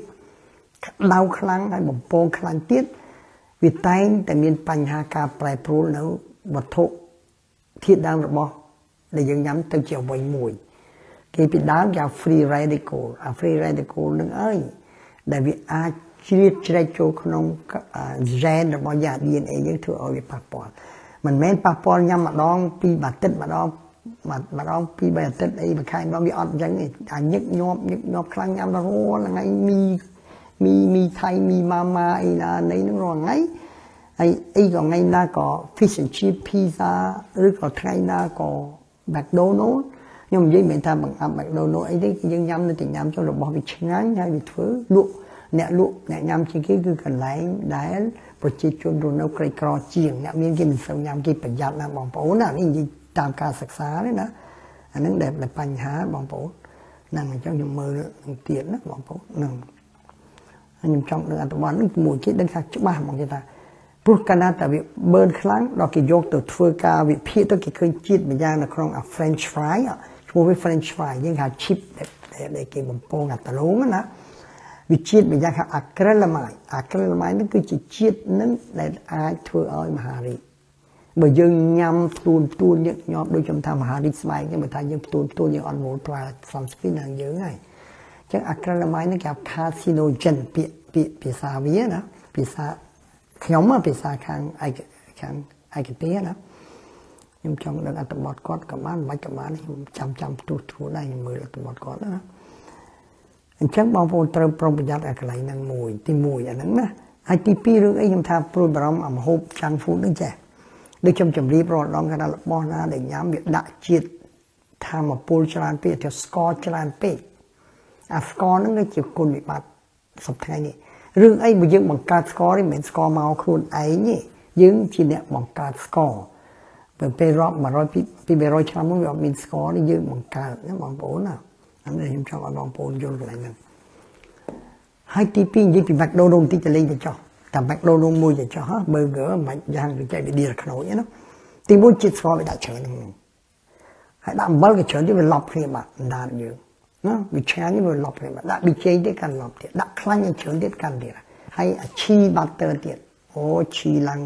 ក្តៅខ្លាំងហើយបំពងខ្លាំងទៀតវាតែងតែមានបញ្ហាការប្រែប្រួលនៅវត្ថុធាតុដើមរបស់ដែលយើងញ៉ាំទៅជាអ្វីមួយគេពីដើមគេ free radical អា free radical នឹងអើយដែលវាអាចជ្រៀតជ្រែកចូលក្នុង gen របស់យ៉ា DNA យើងធ្វើឲ្យវាប៉ះពាល់មិនមែនប៉ះពាល់ញ៉ាំម្ដងពីរអាទិត្យម្ដង ម្ដងពីរបីអាទិត្យអីមួយខែម្ដងវាអត់អញ្ចឹងទេអាញឹកញាប់ញឹកញាប់ខ្លាំងញ៉ាំដល់រាល់ថ្ងៃមីមីមីថៃមីម៉ាម៉ាអីណានៃនឹងរាល់ថ្ងៃហើយអីក៏ថ្ងៃណាក៏ fish and chip pizza ឬក៏ថ្ងៃណាក៏ McDonald ខ្ញុំនិយាយមិនថាបង្អាប់ McDonald អីទេយើងញ៉ាំនៅតែញ៉ាំចុះរបស់វាឆ្ងាញ់ហើយវាធ្វើលក់អ្នកលក់អ្នកញ៉ាំជាងគេគឺកន្លែងដែលប្រជាជនរស់នៅក្រីក្រជាងអ្នកមានគេមិនសូវញ៉ាំគេប្រយ័ត្នណាបងប្អូនណានេះនិយាយ តាមការសិក្សាទេណាអានឹងដែលបញ្ហាបងប្អូនហ្នឹងអញ្ចឹងខ្ញុំមើលនឹងទៀតណាបងប្អូនហ្នឹងខ្ញុំចង់ដឹងអត្ថបទនេះមួយគេដឹងថាច្បាស់ហ្មងគេថាព្រោះកាលណាតែវាបឺនខ្លាំងដល់គេយកទៅធ្វើការវិភាគទៅគេឃើញជាតិម្យ៉ាងនៅក្នុងអា French fry ឈ្មោះវា French fry យើងហៅ chip ដែលគេបំពងអាតឡងណាវាជាតិម្យ៉ាងហៅ acrylamide acrylamide នេះគឺជាជាតិនឹងដែលអាចធ្វើឲ្យមហារីក បើយើងញ៉ាំផ្ទួនផ្ទួនញឹកញាប់ដូចខ្ញុំថាមហារីកស្បែកខ្ញុំបើថាយើងផ្ទួនផ្ទួនយើងអត់មូលប្រើ sunscreen ហ្នឹងយើងហើយអញ្ចឹង acrylamide នេះគេហៅ carcinogen ពាក្យពាក្យភាសាវាណាភាសាខ្ញុំភាសាខាងឯកខាងឯកទេសណាខ្ញុំចង់ដឹងអត្ថបទគាត់ក៏បានមិនក៏បានខ្ញុំចាំចាំផ្ទុះធួដែរខ្ញុំមើលអត្ថបទគាត់ណាអញ្ចឹងបងប្អូនត្រូវប្រុងប្រយ័ត្នអាកន្លែងហ្នឹងមួយទី1អាហ្នឹងណាហើយទី2រឿងអីខ្ញុំថាព្រួយបារម្ភអាម្ហូបចាំងហ្វូតហ្នឹងចេះ ដូចខ្ញុំជម្រាបរាល់ដងថារបស់ណាដែលញ៉ាំវាដាក់ជាតិធម្មពលច្រើនពេកទៅស្ករច្រើនពេកអាស្ករហ្នឹងគឺជាគុណវិបត្តិសប្តាហ៍នេះរឿងអីបើយើងបង្កើតស្ករនេះមិនមែនស្ករមកខ្លួនឯងទេយើងជាអ្នកបង្កើតស្ករពេលពេលរាប់100ពី200ឆ្នាំមុនវាអត់មានស្ករនេះយើងបង្កើតណាបងប្អូនណាអានេះខ្ញុំចង់ឲ្យបងប្អូនយល់កន្លែងហ្នឹងហើយទី2និយាយពី McDonald បន្តិចទៅលេងទៅចោះ តែ McDonald មួយទៅចោះ burger មិនយ៉ាងទៅចែកវាឌីរខ្នោចណាទីមួយជាតិស្ករវាដាក់ច្រើនហ្នឹងហើយដាក់អំបិលក៏ច្រើនទៀតវាឡប់គ្នាបាត់ដានយើងណាវាឆ្ងាញ់វាឡប់គ្នាបាត់ដាក់ប៊ីចេងទៀតកាន់ឡប់ទៀតដាក់ខ្លាញ់ឲ្យច្រើនទៀតកាន់ទៀតហើយអាឈីបាត់ទៅទៀតអូឈីឡើង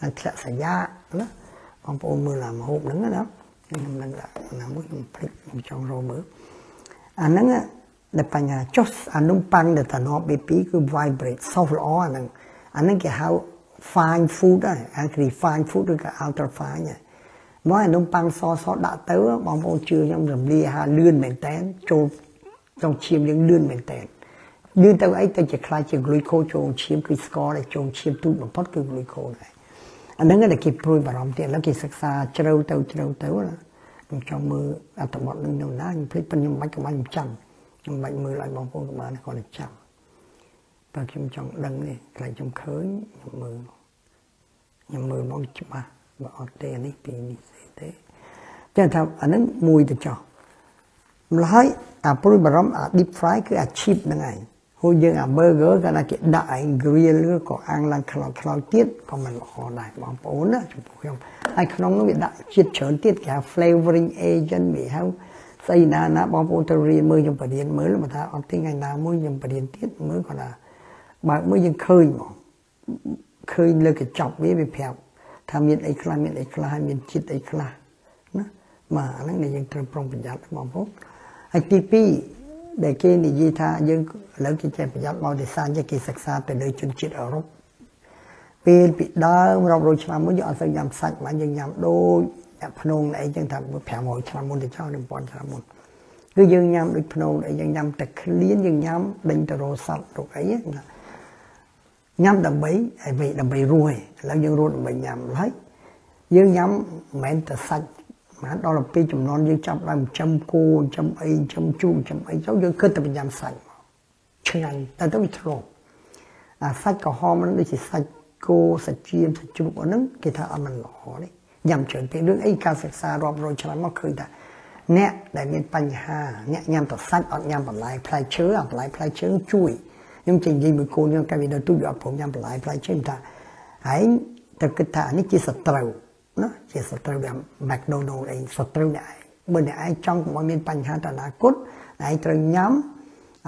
ឡើងធ្លាក់សញ្ញាណាបងប្អូនមើលអាមហូបហ្នឹងណាខ្ញុំនឹងណាមួយខ្ញុំភ្លេចខ្ញុំចង់រកមើលអាហ្នឹង ដែលបញ្ញាចុះអានំប៉័ងដែលតំណប់ BP គឺ vibrate soft ល្អអាហ្នឹងអាហ្នឹងគេហៅ fine food ហើយអាគេ fine food ឬក៏ ultra fine ហើយមកអានំប៉័ងសសដាក់ទៅបងប្អូនជឿខ្ញុំរំលាហាលឿនមែនតែនចូលក្នុងឈាមយើងលឿនមែនតែនលឿនទៅអីទៅជាខ្លាចជា glucose ចូលឈាមគឺស្ករដែលចូលឈាមទូចបំផុតគឺ glucose ដែរអាហ្នឹងតែគេព្រួយបារម្ភទៀតឥឡូវគេសិក្សាជ្រៅទៅជ្រៅទៅណាខ្ញុំចង់មើលអត្ថបទនឹងនៅណាខ្ញុំភ្លេចប៉ុន្តែខ្ញុំមិនបាច់ក៏មិនចាំ ខ្ញុំមិនបាច់មើលឲ្យបងប្អូនក៏បានគាត់តែចាំតែខ្ញុំចង់ដឹងនេះខ្លាចខ្ញុំឃើញខ្ញុំមើលខ្ញុំមើលមកច្បាស់បើអត់ទេនេះពីនេះទេចឹងថាអានឹងមួយទៅចោះម្ល៉េះហើយអាព្រួយបារម្ភអា deep fry គឺអា chip ហ្នឹងឯងហូចយើងអា burger កាលណាគេដាក់ឯង grill ឬក៏អាំងឡើងខ្លោចខ្លោចទៀតក៏មិនល្អដែរបងប្អូនណាចំពោះខ្ញុំហើយក្នុងនោះវាដាក់ជាតិច្រើនទៀតគេហៅ flavoring agent វាហៅ ស្អីណាណាបងប្អូនទៅរៀនមើលខ្ញុំបរៀនមើលបើថាអត់ទេថ្ងៃណាមួយខ្ញុំបរៀនទៀតមើលគាត់ថាបើមើលយើងឃើញហ្មងឃើញលើកញ្ចប់វាវាប្រាប់ថាមានអីខ្លះមានអីខ្លះមានជាតិអីខ្លះណាបាទអាហ្នឹងដែលយើងត្រូវប្រុងប្រយ័ត្នបងប្អូនហើយទី2ដែលគេនិយាយថាយើងឥឡូវគេចេះប្រយ័ត្នមកទេសញ្ញាគេសិក្សាទៅលើជនជាតិអឺរ៉ុបពេលពីដើមរាប់រយឆ្នាំមុនយើងអត់សូវញ៉ាំសាច់មកយើងញ៉ាំដូចអ្នក ភ្នងអីចឹងថា500ឆ្នាំមុនទៅចោល1000ឆ្នាំមុនគឺយើងញ៉ាំដូចភ្នងអីយើងញ៉ាំតែឃ្លានយើងញ៉ាំដេញទៅរសត្វរុកអីណាញ៉ាំដើម្បីឲ្យវិញដើម្បីរស់ឯងឥឡូវយើងរស់ដើម្បីញ៉ាំហើយយើងញ៉ាំមិនមែនតែសាច់បានដល់ទៅពេលចំនួនយើងចាប់ដើមចំគោចំអីចំជូរចំអីទៅយើងគិតតែញ៉ាំសាច់មកឆ្ងាញ់តែទៅវាធ្លាប់អាសាច់ក្រហមហ្នឹងដូចជាសាច់គោសាច់ជៀមសាច់ជ្រូកហ្នឹងគេថាអត់មិនល្អទេ ញ៉ាំច្រើនពេករឿងអីការសិក្សារាប់រយឆ្នាំមកឃើញថាអ្នកដែលមានបញ្ហាអ្នកញ៉ាំតែសាច់អត់ញ៉ាំបន្លែផ្លែឈើអាបន្លែផ្លែឈើជួយខ្ញុំចេញនិយាយមួយកូនខ្ញុំកាលវានៅទូវាអត់ព្រមញ៉ាំបន្លែផ្លែឈើថាឯងទៅគិតថានេះជាសត្រូវណាជាសត្រូវវា McDonald អីសត្រូវអ្នកឯងបើអ្នកឯងចង់កុំឲ្យមានបញ្ហាទៅអនាគតឯងត្រូវញ៉ាំ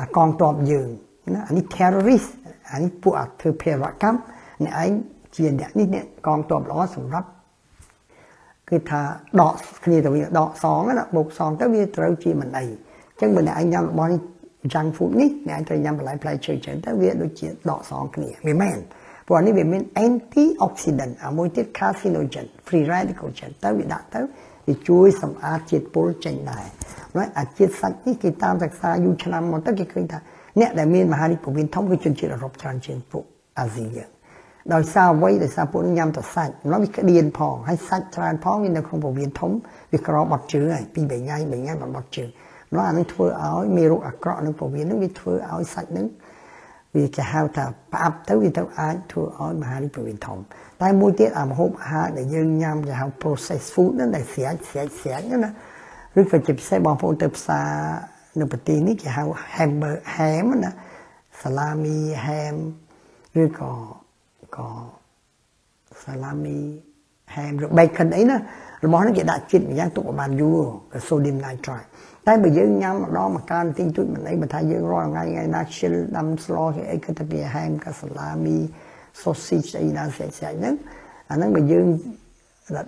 អាកងទ័ពយើងណាអានេះ terrorist អានេះពួកអាធ្វើភេរវកម្មអ្នកឯងជាអ្នកនេះអ្នកកងទ័ពល្អសម្រាប់ គឺថាដកគ្នាទៅវាដកសងណាបូកសងទៅវាត្រូវជាមិនអីអញ្ចឹងបើអ្នកឯងញ៉ាំរបស់នេះ junk food នេះអ្នកឯងត្រូវញ៉ាំបន្លែផ្លែឈើច្រើនទៅវាដូចជាដកសងគ្នាវាមែនព្រោះនេះវាមាន antioxidant អាមួយទៀត carcinogen free radical ចឹងទៅវាដាក់ទៅវាជួយសម្អាតជាតិពុលចេញដែរហើយអាជាតិសាច់នេះគេតាមសិក្សាយូរឆ្នាំមកទៅគេឃើញថាអ្នកដែលមានមហារីកពោះវៀនធំគឺជនជាតិអឺរ៉ុបច្រើនជាងពួកអាស៊ីយើង ដោយសារអ្វីដោយសារពួកញ៉ាំតែសាច់ម្ល៉េះវាក្តៀនផងហើយសាច់ច្រើនផងវានៅក្នុងពោះវៀនធំវាក្របត់ជើងហើយពីរបីថ្ងៃបីថ្ងៃបត់ជើងនោះអានឹងធ្វើឲ្យមេរោគអាក្រក់នឹងពោះវៀននឹងវាធ្វើឲ្យសាច់នឹងវាគេហៅថាផ្អាប់ទៅវាទៅអាចធ្វើឲ្យមហារីកពោះវៀនធំតែមួយទៀតអាម្ហូបអាហារដែលយើងញ៉ាំគេហៅ processed food ហ្នឹងដែលស្រាច់ស្រាច់ស្រាច់ណាឬក៏ជាពិសេសបងប្អូនទៅផ្សារនៅប្រទេសនេះគេហៅ hamburger ham ណា salami ham ឬក៏ក៏ សាឡាមីហែមឬ bacon អីណារបស់ហ្នឹងគេដាក់ជាតិម្យ៉ាងទុកឲ្យបានយូរក៏ sodium nitrite តែបើយើងញ៉ាំម្ដងមកកើតិចទួចមិនអីបើថាយើងរាល់ថ្ងៃថ្ងៃណាខ្ជិលដាំស្លគេអីគឺថាវាហែមក៏សាឡាមី sausage អីណាស្អាតស្អាតហ្នឹងអាហ្នឹងបើយើង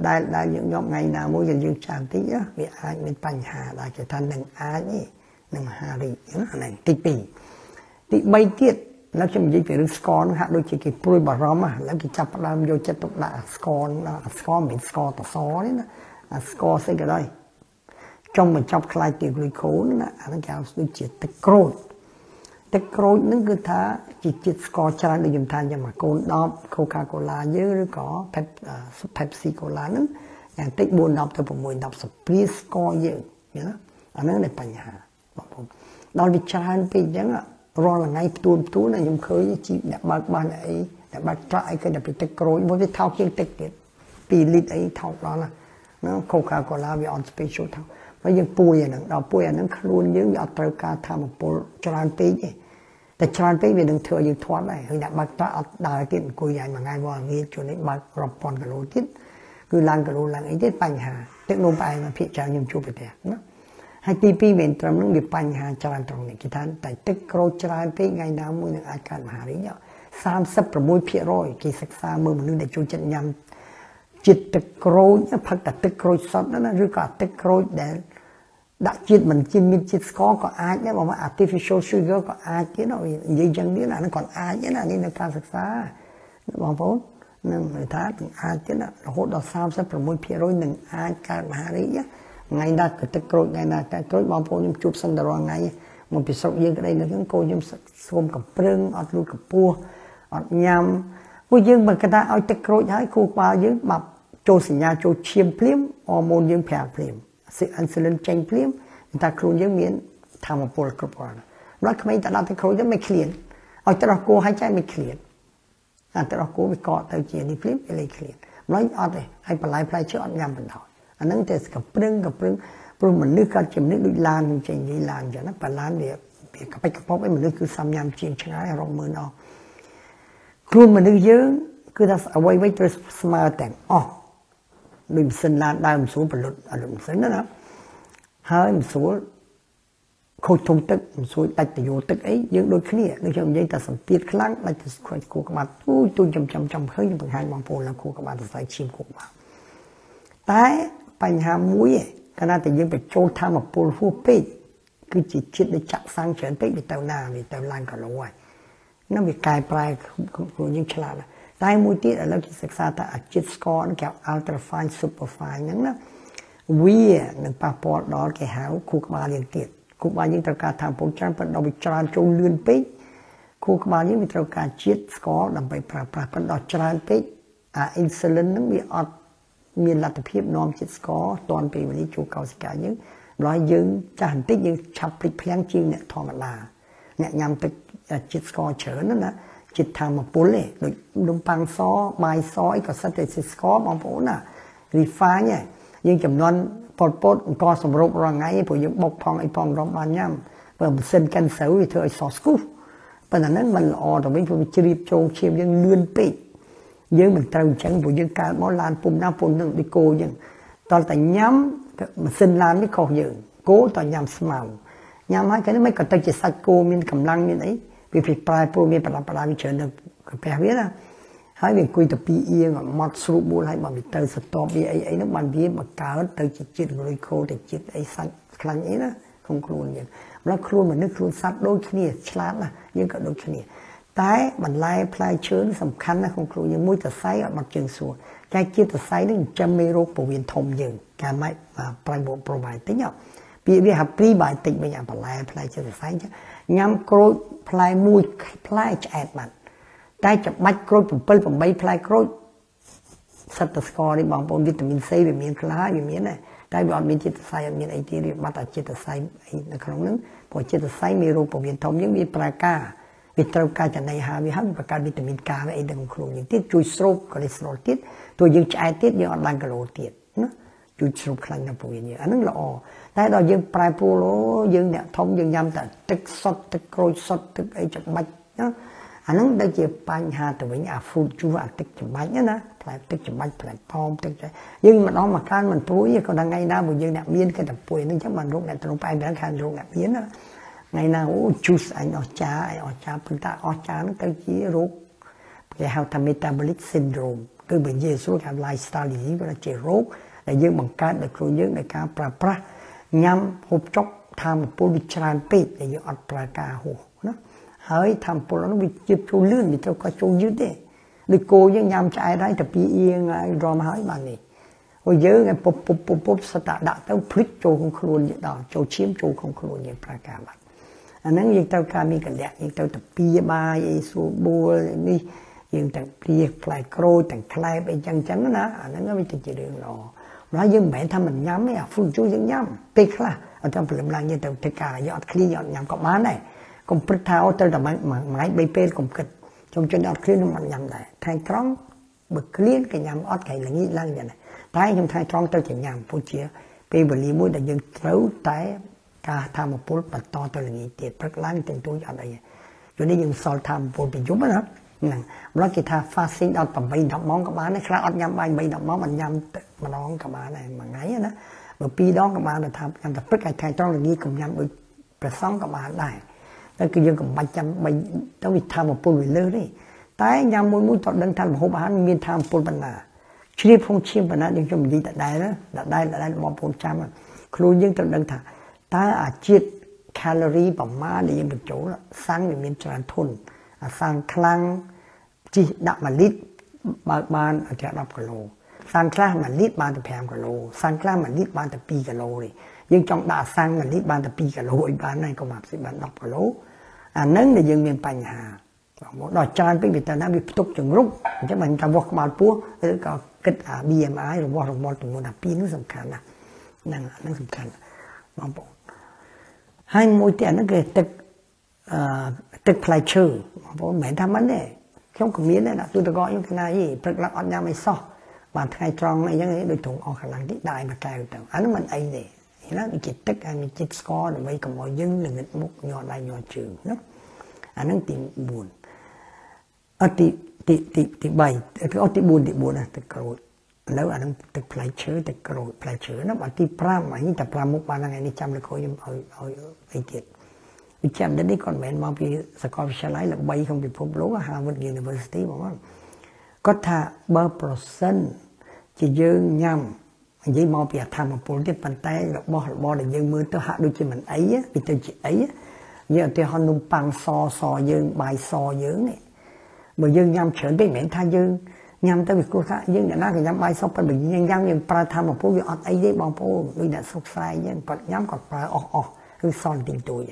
ដែលដែលយើងញោមថ្ងៃណាមួយយើងចាំតិចវាអាចមានបញ្ហាដែរគេថានឹងអាចនេះនឹងមហារីកហ្នឹងអាហ្នឹងទី2ទី3ទៀត ឥឡូវខ្ញុំនិយាយពីរឿងស្ករហ្នឹងហាក់ដូចជាគេព្រួយបារម្ភឥឡូវគេចាប់ផ្ដើមយកចិត្តទុកដាក់ស្ករស្ករមិនស្ករតសនេះណាអាស្ករស្អីក៏ដោយចុងបញ្ចប់ខ្លាយជា glucose ណាអាហ្នឹងគេហៅដូចជាទឹកក្រូចទឹកក្រូចហ្នឹងគឺថាជាជាតិស្ករច្រើនដូចខ្ញុំថាយ៉ាងមកកូន10 Coca-Cola យើងឬក៏ Pepsi Cola ហ្នឹងយ៉ាងតិច4 10ទៅ6 10ស្ព្រាស្ករយើងណាអាហ្នឹងដែលបញ្ហាបងប្អូនដល់វាច្រើនពេកអញ្ចឹង រាល់ថ្ងៃផ្ទួនផ្ទួនខ្ញុំឃើញជីអ្នកបើកបានអីអ្នកបើកត្រាក់អីគេតែពីទឹកក្រូចមួយវាថោកជាងទឹកទៀត2លីត្រអីថោកដល់ណាណា Coca-Cola វាអត់ special ថោកហើយយើងពួយអាហ្នឹងដល់ពួយអាហ្នឹងខ្លួនយើងវាអត់ត្រូវការធម្មពលច្រើនពេកទេតែច្រើនពេកវានឹងធ្វើឲ្យយើងធាត់ដែរហើយអ្នកបើកត្រាក់អត់ដើរទៀតអង្គុយយ៉ាងមួយថ្ងៃមកងាយជួននេះបើករាប់ពាន់គីឡូទៀតគឺឡើងគីឡូឡើងអីទៀតបញ្ហាទឹកនោមផ្អែមភាគច្រើនខ្ញុំជួបប្រទេសណា ហើយទី2មានត្រឹមនឹងវាបញ្ហាច្រើនត្រង់នេះគេថាតែទឹកក្រូចច្រើនពេកថ្ងៃណាមួយនឹងអាចកើតមហារីក36%គេសិក្សាមើលមនុស្សដែលចូលចិត្តញ៉ាំជាតិទឹកក្រូចផឹកតែទឹកក្រូចសុទ្ធណាឬក៏ទឹកក្រូចដែលដាក់ជាតិមិនជាមានជាតិស្ករក៏អាចដែរបើ artificial sugar ក៏អាចទៀតនិយាយចឹងទៀតអាហ្នឹងគាត់អាចណានេះនៅការសិក្សាបងប្អូននឹងថាអាចទៀតរហូតដល់36%នឹងអាចកើតមហារីក ថ្ងៃណាក៏ទឹកក្រូចថ្ងៃណាតែក្រូចបងប្អូនខ្ញុំជួបសិនតែរាល់ថ្ងៃមកពីស្រុកយើងក្តីនៅហ្នឹងកូនខ្ញុំសុំកំព្រឹងអត់លូតកម្ពស់អត់ញ៉ាំពួកយើងបើកថាឲ្យទឹកក្រូចហើយគូក្បាលយើងបាប់ចូលសញ្ញាចូលឈាមភ្លាមអរម៉ូនយើងប្រាភ្លាមអ៊ីនស៊ូលីនចេញភ្លាមតែខ្លួនយើងមានធម្មពលគ្រប់គ្រាន់ដល់ក្មេងតែដល់ទឹកក្រូចទៅមិនឃ្លានឲ្យត្រោះគោឲ្យចែមិនឃ្លានអាត្រោះគោវាកកទៅជានេះភ្លាមវាលេឃ្លានម្ល៉េះអត់ទេហើយបន្លែផ្លែឈើអត់ញ៉ាំបណ្ដោយ អាហ្នឹងតែកប្រឹងកប្រឹងព្រោះមនុស្សគាត់ជាមនុស្សដូចឡានចេញនិយាយឡានអញ្ចឹងណាបើឡានវាវាកប៉ិចកប៉ុកឯមនុស្សគឺសំញ៉ាំជាងឆ្ងាយរកមើលអស់ខ្លួនមនុស្សយើងគឺថាអ្វីៗត្រូវស្មើទាំងអស់ដូចម៉ាស៊ីនឡានដើមស្រួលផលិតអត់ម៉ាស៊ីនណាហើយមិនស្រួលខូចធុងទឹកមិនស្រួលដាច់តយោទឹកអីយើងដូចគ្នាដូចខ្ញុំនិយាយតែសម្ពាធខ្លាំងដាច់ទៅខូចគូក្បាលទូទូចំចំចំឃើញបង្ហាញបងប្អូនឡើងគូក្បាលសរសៃឈាមគូក្បាលតែ បញ្ហាមួយកាលណាតែយើងបញ្ចូលធម្មពលហួសពេកគឺជាជាតិដែលចាក់សាំងច្រើនពេកវាទៅណាវាទៅឡើងកឡូហើយនោះវាកែប្រែខ្លួនយើងឆ្លាតតែមួយទៀតឥឡូវគេសិក្សាថាអាជាតិស្ករគេ ultra fine super fine ហ្នឹងណាវានឹងប៉ះពាល់ដល់គេហៅខួរក្បាលយើងទៀតខួរក្បាលយើងត្រូវការធម្មពលច្រើនប៉ុន្តែដល់វាច្រើនចូលលឿនពេកខួរក្បាលយើងវាត្រូវការជាតិស្ករដើម្បីប្រើប្រាស់ប៉ុន្តែដល់ច្រើនពេកអា insulin ហ្នឹងវាអត់ មានលទ្ធភាពនាំជាតិស្ករតាន់ពេលវេលាចូលកោសិកាយើងដល់យើងចាស់បន្តិចយើងឆាប់ភ្លេចភ្លាំងជាងអ្នកធម្មតាអ្នកញ៉ាំទឹកជាតិស្ករច្រើនណាជាតិធម្មពលទេដូចនំប៉័ងសបាយសអីក៏សិតតែជាតិស្ករបងប្អូនណា refine យើងចំនួនប៉ុលពតអង្គសម្រូបរាល់ថ្ងៃព្រោះយើងបុកផងអីផងរំបានញ៉ាំបើម៉ាស៊ីនកិនស្រូវវាធ្វើឲ្យសស្គូប៉ុន្តែហ្នឹងมันល្អទៅវិញព្រោះវាជ្រាបចូលឈាមយើងលឿនពេក យើងមិនត្រូវអញ្ចឹងព្រោះយើងកើតមកឡានពុំណាពុំនឹងដូចគោអញ្ចឹងតតែញ៉ាំម៉ាស៊ីនឡាននេះខុសយើងគោតញ៉ាំស្មៅញ៉ាំហើយគេមិនក៏ទៅជាសាច់គោមានកម្លាំងមានអីវាពីប្រែព្រោះមានប្រឡាប់ប្រឡាវាច្រើននៅកាពះវាណាហើយវាអង្គុយទៅពីអៀងមកស្រួបបួលហើយបើវាទៅសតបវាអីអីនោះបានវាបង្កើតទៅជាជាតិក្រូខូទៅជាតិអីសាច់ខ្លាញ់អីណាក្នុងខ្លួនយើងម្ល៉េះខ្លួនមនុស្សខ្លួនសត្វដូចគ្នាឆ្លាតណាយើងក៏ដូចគ្នា តែបន្លែផ្លែឈើសំខាន់ណាស់ក្នុងខ្លួនយើងមួយតសៃអត់បាត់ជើងសួរតែជាតិតសៃនេះចិញ្ចឹមមេរោគពោះវៀនធំយើងកាលម៉េចប្រៃបូប្រូបាយតិចពាក្យវាហាព្រីបាយតិចវិញអាបន្លែផ្លែឈើតសៃញ៉ាំក្រូចផ្លែមួយផ្លែឆ្អែតបាត់តែច្បាច់ក្រូច7 8ផ្លែក្រូចសិតតស្ករនេះបងប្អូនវីតាមីន C វាមានខ្លះវាមានដែរតែវាអត់មានជាតិសរសៃអត់មានអីទៀតវាបាត់តែជាតិសរសៃអីនៅក្នុងហ្នឹងព្រោះជាតិសរសៃមានរោគពោះវៀនធំយើងវាប្រើការ វាត្រូវការចំណីអាហារវាហើយបង្កើតវីតាមីន K វាអីនៅក្នុងខ្លួនយើងទៀតជួយស្រូបកូលេស្តេរ៉ុលទៀតទោះយើងឆ្អែតទៀតយើងអត់ឡើងគីឡូទៀតណាជួយស្រូបខ្លាញ់នៅពោះវៀនយើងអាហ្នឹងល្អតែដល់យើងប្រែប្រួលអូយើងអ្នកធំយើងញ៉ាំតែទឹកសុទ្ធទឹកក្រូចសុទ្ធទឹកអីច្បាច់ណាអាហ្នឹងដូចជាបញ្ហាទៅវិញអា fruit juice អាទឹកច្បាច់ណាផ្លែទឹកច្បាច់ផ្លែផោមទឹកយើងម្ដងមកកាន់មិនព្រួយក៏ដល់ថ្ងៃណាបើយើងអ្នកមានគេតែពួយហ្នឹងចឹងបានរោគអ្នកត្រង់ផ្អែមដល់ខាងរោគអ្នកមានណា ថ្ងៃណាអូ juice អញអស់ចាអញអស់ចាព្រោះតែអស់ចាហ្នឹងទៅជារោគគេហៅថា metabolic syndrome គឺបើនិយាយស្រួលថា lifestyle disease វាជារោគដែលយើងបង្កើតដោយខ្លួនយើងដោយការប្រើប្រាស់ញ៉ាំហូបចុកធម្មពលវាច្រើនពេកដែលយើងអត់ប្រើការហួសណាហើយធម្មពលនោះវាជិបចូលលឿនវាត្រូវក៏ចូលយឺតទេដូចគោយើងញ៉ាំឆ្អែតហើយតែពីអៀងហើយរំហើយបាននេះហើយយើងពុបពុបពុបពុបសតាដាក់ទៅភ្លេចចូលក្នុងខ្លួនយើងដល់ចូលឈាមចូលក្នុងខ្លួនយើងប្រការបាត់ អាហ្នឹងយើងត្រូវការមានកលៈយើងត្រូវទៅពីបាយអីស្រួលបួលនេះយើងទាំងព្រាផ្លែក្រូចទាំងខ្លែបអីចឹងចឹងណាអាហ្នឹងវាទៅជារឿងល្អម្ល៉េះយើងមិនមែនថាមិនញ៉ាំទេអា fruit juice យើងញ៉ាំពេលខ្លះអត់ចាំព្រលឹមឡើងយើងទៅធ្វើការយកអត់ឃ្លីយកញ៉ាំក៏បានដែរកុំព្រឹកថាអូទៅតែមួយថ្ងៃ3ពេលកុំគិតខ្ញុំជិនអត់ឃ្លៀនខ្ញុំអត់ញ៉ាំដែរថ្ងៃត្រង់បើឃ្លៀនក៏ញ៉ាំអត់ថ្ងៃល្ងាចឡើងយ៉ាងណាតែខ្ញុំថ្ងៃត្រង់ទៅជាញ៉ាំពុជាពេលវេលាមួយដែលយើងត្រូវតែ ការធម្មពលបន្តទៅល្ងាចទៀតព្រឹកឡើងទាំងទួយអត់អីយូរនេះយើងសល់ធម្មពលពីយប់ណាហ្នឹងម្ល៉េះគេថា fasting ដល់8 10ម៉ោងក៏បានដែរខ្លះអត់ញ៉ាំបាយ3 10ម៉ោងមិនញ៉ាំម្ដងក៏បានដែរមួយថ្ងៃណាបើពីរដងក៏បានថាញ៉ាំតែព្រឹកហើយថ្ងៃត្រង់ល្ងាចកុំញ៉ាំដូចព្រះសង្ឃក៏បានដែរតែគឺយើងកុំបាច់ចាំបីទៅវាធម្មពលវាលើទេតែញ៉ាំមួយមួយតដឹងថាម្ហូបអាហារមានធម្មពលបណ្ណាជ្រាបផងឈាមបណ្ណាយើងខ្ញុំនិយាយដដែលដដែលដដែលបងប្អូនចាំខ្លួនយើងត្រូវដឹងថា តើអាជាតិ calorie ប្រមាណដែលយើងបញ្ចូលសាំងវាមានច្រើនធន់អាសាំងខ្លាំងជីដាក់1លីត្របើកបានអធិ10គីឡូសាំងខ្លះ1លីត្របានតែ5គីឡូសាំងខ្លះ1លីត្របានតែ2គីឡូទេយើងចង់ដាក់សាំង1លីត្របានតែ2គីឡូអីបានហើយកុំអាប់ស៊ីបាន10គីឡូអានឹងដែលយើងមានបញ្ហាបងប្អូនដល់ច្រើនពេកវាទៅណាវាផ្ទុកជំរុកអញ្ចឹងមិនថាវាស់ក្បាលពោះឬក៏គិតអា BMI របស់រង្វាល់ចំនួន12នោះសំខាន់ណាស់ហ្នឹងហ្នឹងសំខាន់បងប្អូន ហើយមួយទៀតហ្នឹងគឺទឹកអឺទឹកផ្លែឈើបងប្អូនមិនមែនថាមិនទេខ្ញុំក៏មានដែរដាក់ទូទឹកកកខ្ញុំថ្ងៃព្រឹកឡើងអត់ញ៉ាំអីសោះបានថ្ងៃត្រង់អីចឹងដូចត្រង់អស់កន្លងតិចដាក់មួយកែវទៅអានោះមិនអីទេណាវាជាទឹកហើយវាជាតិស្ករដើម្បីកុំឲ្យយើងល្ងិតមុខញ័រដៃញ័រជើងណាអាហ្នឹងទី4អត់ទីទីទីទី3អត់ទី4ទី4ណាទឹកក្រូច ឥឡូវអាហ្នឹងទឹកផ្លែឈើទឹកក្រូចផ្លែឈើណាបើទី5អញតែ5មុខបានថ្ងៃនេះចាំលោកគ្រូខ្ញុំឲ្យឲ្យអីទៀតវិជ្ជាបណ្ឌិតនេះគាត់មិនមែនមកពីសាកលវិទ្យាល័យល្បីក្នុងពិភពលោក Harvard University បងប្អូនគាត់ថាបើប្រសិនជាយើងញ៉ាំនិយាយមកពីអធម្មពលទៀតប៉ុន្តែរបស់របរដែលយើងមើលទៅហាក់ដូចជាមិនអីវាទៅជាអីយើងឧទាហរណ៍នំប៉័ងសសយើងបាយសយើងនេះបើយើងញ៉ាំច្រើនពេកមិនមែនថាយើង ញ៉ាំទៅវាគ្រោះថាយើងអ្នកណាក៏ញ៉ាំបាយសុបប៉ុន្តែយើងញ៉ាំយើងប្រើធម្មពលវាអត់អីទេបងប្អូនដូចអ្នកសុខស្រាយយើងគាត់ញ៉ាំគាត់ប្រើអស់អស់ឬសល់ទីទួយ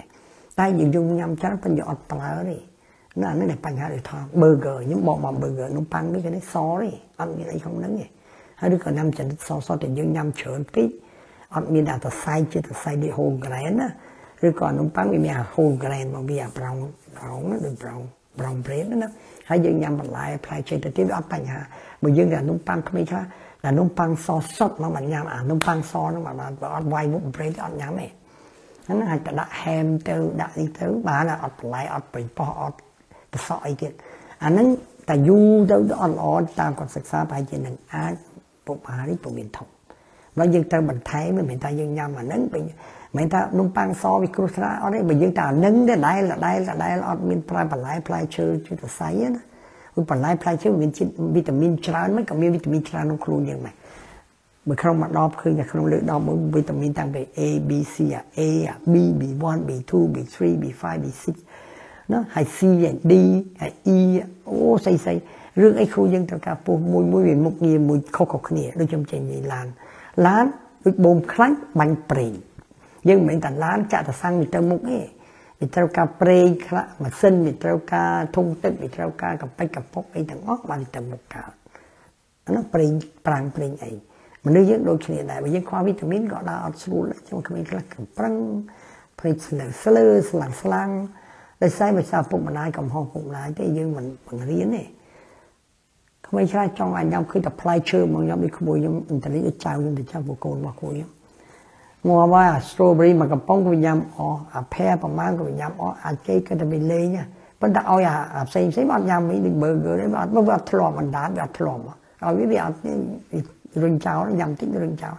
តែយើងយើងញ៉ាំច្រើនប៉ុន្តែអត់ប្រើទេណានេះបញ្ហាដូចថា burger ខ្ញុំបកមក burger នំប៉័ងនេះគេនេះសទេអត់មានអីក្នុងហ្នឹងទេហើយឬក៏ញ៉ាំចរិតសសតែយើងញ៉ាំច្រើនពេកអត់មានតែសរសៃជាសរសៃដូច whole grain ណាឬក៏នំប៉័ងវាមាន whole grain មកវា brown brown ណាដូច brown brown bread ណា ហើយយើងញ៉ាំបន្លែផ្លែឈើទៅទៀតវាអត់បញ្ហាបើយើងតែនំប៉័ងក្មេងខ្លះតែនំប៉័ងសសុតមកមិនញ៉ាំអានំប៉័ងសហ្នឹងបានអត់វាយមុខ bread អត់ញ៉ាំទេហ្នឹងអាចទៅដាក់ ham ទៅដាក់នេះទៅបានអត់បន្លែអត់ប្រេងប៉ោះអត់ប្រសក់អីទៀតអាហ្នឹងតែយូរទៅអត់ល្អតាមគាត់សិក្សាប្រហែលជានឹងអាចពុកអាហារនេះពុំមានធំបើយើងត្រូវបន្ថែមមិនមែនថាយើងញ៉ាំអាហ្នឹងមិន មែនថានំប៉័ងសវាគ្រោះថ្នាក់អត់ទេបើយើងតែអាហ្នឹងទេដែលដែលដែលអត់មានប្រើបន្លែផ្លែឈើជាសរសៃណាព្រោះបន្លែផ្លែឈើមានជាតិវីតាមីនច្រើនមិនក៏មានវីតាមីនច្រើនក្នុងខ្លួនយើងដែរបើក្នុងមួយដបឃើញតែក្នុងលើដបមួយវីតាមីនតាំងពី A B C អា A អា B B1 B2 B3 B5 B6 ណាហើយ C ហើយ D ហើយ E អូស្អីស្អីរឿងអីគ្រូយើងត្រូវការពោះមួយមួយវាមុខងារមួយខុសៗគ្នាដូចខ្ញុំចេញនិយាយឡានឡានដូចបូមខ្លាញ់បាញ់ប្រេង យើងមិនមែនតែឡានចាក់តសាំងវាទៅមុខទេវាត្រូវការប្រេងខ្លះម៉ាស៊ីនវាត្រូវការធុងទឹកវាត្រូវការកប៉ិចកប៉ុកអីទាំងអស់បានទៅមុខកើតអានោះប្រេងប្រាំងប្រេងអីមនុស្សយើងដូចគ្នាដែរបើយើងខ្វះវីតាមីនក៏ដើរអត់ស្រួលដែរខ្ញុំក្មេងខ្លះកំប្រឹងព្រៃស្លើស្លើស្លាំងស្លាំងដោយសារមិនសារពុកម្ដាយកំហុសពុកម្ដាយទេយើងមិនបង្រៀនទេក្មេងឆ្លាតចង់ឲ្យញ៉ាំឃើញតែផ្លែឈើមកញ៉ាំដូចក្មួយខ្ញុំអ៊ីនតលីចៅខ្ញុំទៅចាំពួកកូនរបស់គូខ្ញុំ ងល់មកអា strawberry មកកំប៉ុងក៏ញ៉ាំអស់អា pear ប្រមាណក៏ញ៉ាំអស់អាចេកក៏តែវាលេងប៉ុន្តែឲ្យអាផ្សេងផ្សេងអត់ញ៉ាំមិនដូច burger ទេអត់មកវាអត់ធ្លាប់អណ្ដាតវាអត់ធ្លាប់ឲ្យវាវាអត់រឹងចោលញ៉ាំតិចរឹងចោល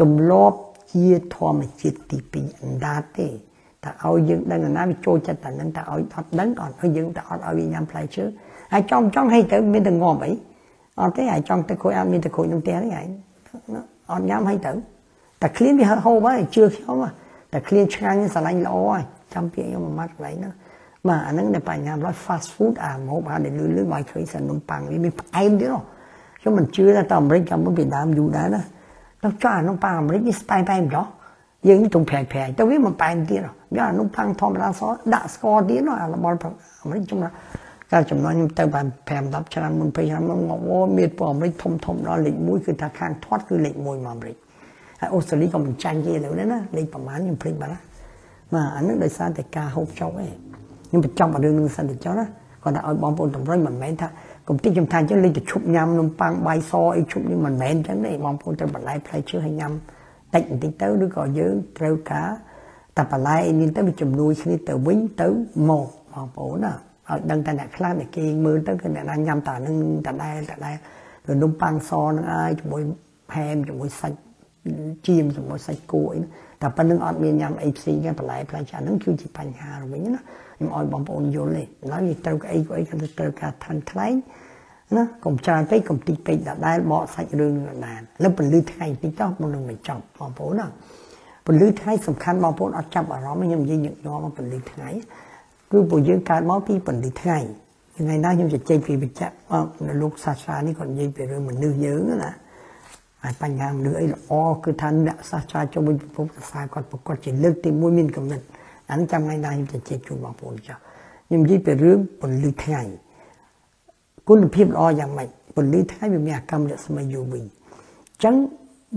ទម្លាប់ជាធម្មជាតិទី2អណ្ដាតទេតែឲ្យយើងដឹងណាវាចូលចិត្តតែនឹងតែឲ្យអត់ដឹងអត់ឲ្យយើងតែអត់ឲ្យវាញ៉ាំផ្លែឈើហើយចំចំហីទៅមានតែងំអីអត់ទេហើយចង់ទៅខូចអត់មានទៅខូចក្នុងផ្ទះទេហើយអត់ញ៉ាំហីទៅ តែឃ្លានវាហូបហើយជឿខ្ញុំតែឃ្លានឆ្ងាញ់ស្រឡាញ់ល្អហើយចាំពាក្យខ្ញុំមួយម៉ាត់កន្លែងហ្នឹងបាទអាហ្នឹងដែលបញ្ហាឡើយ fast food អាមកបានដែលលឺលឺមកឃើញសិននំប៉័ងវាមានផ្អែមទៀតខ្ញុំមិនជឿថាតអាមេរិកកាលមុនពីដើមយូរដែរណាដល់ចុះអានំប៉័ងអាមេរិកនេះស្បែកបែបចុះយើងនេះទុំប្រែប្រែទៅវាមិនប៉ែមទៀតយកអានំប៉័ងធម្មតាសដាក់ស្ករទៀតអារបល់អាមេរិកខ្ញុំកាលចំណងខ្ញុំទៅបាន5 10ឆ្នាំមុន20ឆ្នាំមុនមកអូមានពួកអាមេរិកធំធំដល់លេខ1គឺថាខាងធាត់គឺលេខ1មកអាមេរិក ហើយអូស្ត្រាលីក៏មិនចាញ់គេលើណាលេខប្រហែលខ្ញុំភ្លេចបាត់ណាបាទអានឹងដោយសារតែការហូបចុកឯងខ្ញុំបញ្ចប់រឿងនឹងសិនទៅចុះណាគាត់ថាឲ្យបងប្អូនតម្រុញមិនមែនថាកុំតិចខ្ញុំថាអញ្ចឹងលេខទៅឈប់ញ៉ាំនំប៉័ងបាយសអីឈប់នេះមិនមែនអញ្ចឹងទេបងប្អូនត្រូវបន្លែផ្លែឈើឲ្យញ៉ាំតិចបន្តិចទៅឬក៏យើងត្រូវការតែបន្លែមានទៅវាជំនួយគ្នាទៅវិញទៅមកបងប្អូនណាឲ្យដឹងតែអ្នកខ្លះដែលគេមើលទៅគឺអ្នកណាញ៉ាំតែនឹងតដែលតដែលនំប៉័ងសនឹងហើយជាមួយហែមជាមួយសាច់ ជាមជាមួយសាច់គោអីតែប៉ុណ្្នឹងអត់មានញ៉ាំអីផ្សេងទេបន្លែផ្លែចាហ្នឹងគឺជាបញ្ហាវិញណាខ្ញុំឲ្យបងប្អូនយល់ទេឡើយនិយាយត្រូវអីក៏អីគាត់ត្រូវការឋានថ្លែងណាកុំច្រើនពេកកុំតិចពេកដដែលបកសាច់រឿងដដែលលើពលឺថ្ងៃតិចចោះមុននឹងបញ្ចប់បងប្អូនណាពលឺថ្ងៃសំខាន់បងប្អូនអត់ចាប់អារម្មណ៍ខ្ញុំនិយាយញឹកញាប់មកពលឺថ្ងៃគឺពួកយើងកើតមកពីពលឺថ្ងៃថ្ងៃណាខ្ញុំជជែកពីបច្ចៈនៅលោកសាស្ត្រានេះគាត់និយាយពីរឿងមនុស្សយើងណា ហើយបញ្ហាមនុស្សអីល្អគឺថាអ្នកសាស្ត្រាចុះវិញពិភពសាស្ត្រគាត់ប្រកាសជាលើកទី1មានកំណត់អានេះចាំថ្ងៃណាខ្ញុំจะជែកជូនបងប្អូនចាខ្ញុំនិយាយពីរឿងពលឺថ្ងៃគុណភាពល្អយ៉ាងម៉េចពលឺថ្ងៃវាមានអាកម្មរស្មី UV អញ្ចឹង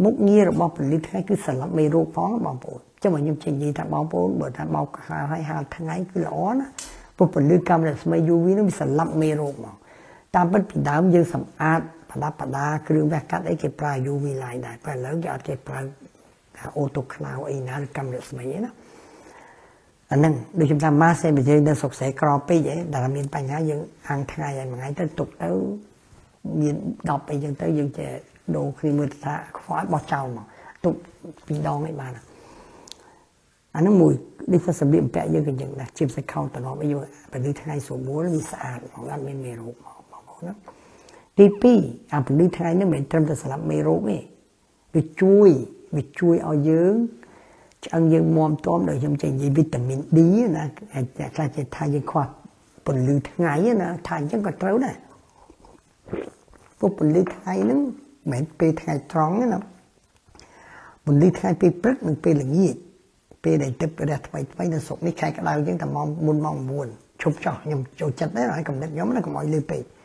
មុខងាររបស់ពលឺថ្ងៃគឺសម្រាប់មេរោគផងបងប្អូនចាំមកខ្ញុំជិះនិយាយថាបងប្អូនបើថាបោកខាហើយហាលថ្ងៃគឺល្អណាព្រោះពលឺកម្មរស្មី UV នោះវាសម្រាប់មេរោគមកតាមពិតពីដើមយើងសម្អាត បដាបដាគ្រឿងវះកាត់អីគេប្រើ UV light ដែរតែឥឡូវគេអត់គេប្រើអូតូក្លាវអីណាឬកម្មរស្មីឯណាអាហ្នឹងដូចខ្ញុំថាម៉ាសេបើយើងនៅស្រុកស្រែក្រពេកឯងដែលមានបញ្ហាយើងអាំងថ្ងៃហើយមួយថ្ងៃទៅទុកទៅមាន10អីចឹងទៅយើងចេះដូរគ្នាមើលថាខ្វល់បោះចោលមកទុកពីរដងឯងបានអាហ្នឹងមួយដូចថាសម្លៀកបំពាក់យើងក៏យ៉ាងដែរជាពិសេសខោតំណអីយើងពេលថ្ងៃស្រួលវាស្អាតមកអត់មានមេរោគមកបងប្អូនណា ទី2អាពលឺថ្ងៃនេះមិនត្រឹមតែសម្រាប់មេរោគទេវាជួយវាជួយឲ្យយើងឆ្អឹងយើងមមតមដោយខ្ញុំចេះនិយាយវីតាមីន D ណាខ្លះចេះថាយើងខ្វះពន្លឺថ្ងៃណាថាអញ្ចឹងក៏ត្រូវដែរពុកពន្លឺថ្ងៃហ្នឹងមិនមែនពេលថ្ងៃត្រង់ណាពន្លឺថ្ងៃពេលព្រឹកនិងពេលល្ងាចពេលដែលទឹករះថ្មីថ្មីនៅស្រុកនេះខែក្តៅអញ្ចឹងតែម៉ោងមុនម៉ោង9ឈប់ចោះខ្ញុំចូលចិត្តដែរហើយកំណត់ខ្ញុំណាកុំឲ្យលឺពេកណា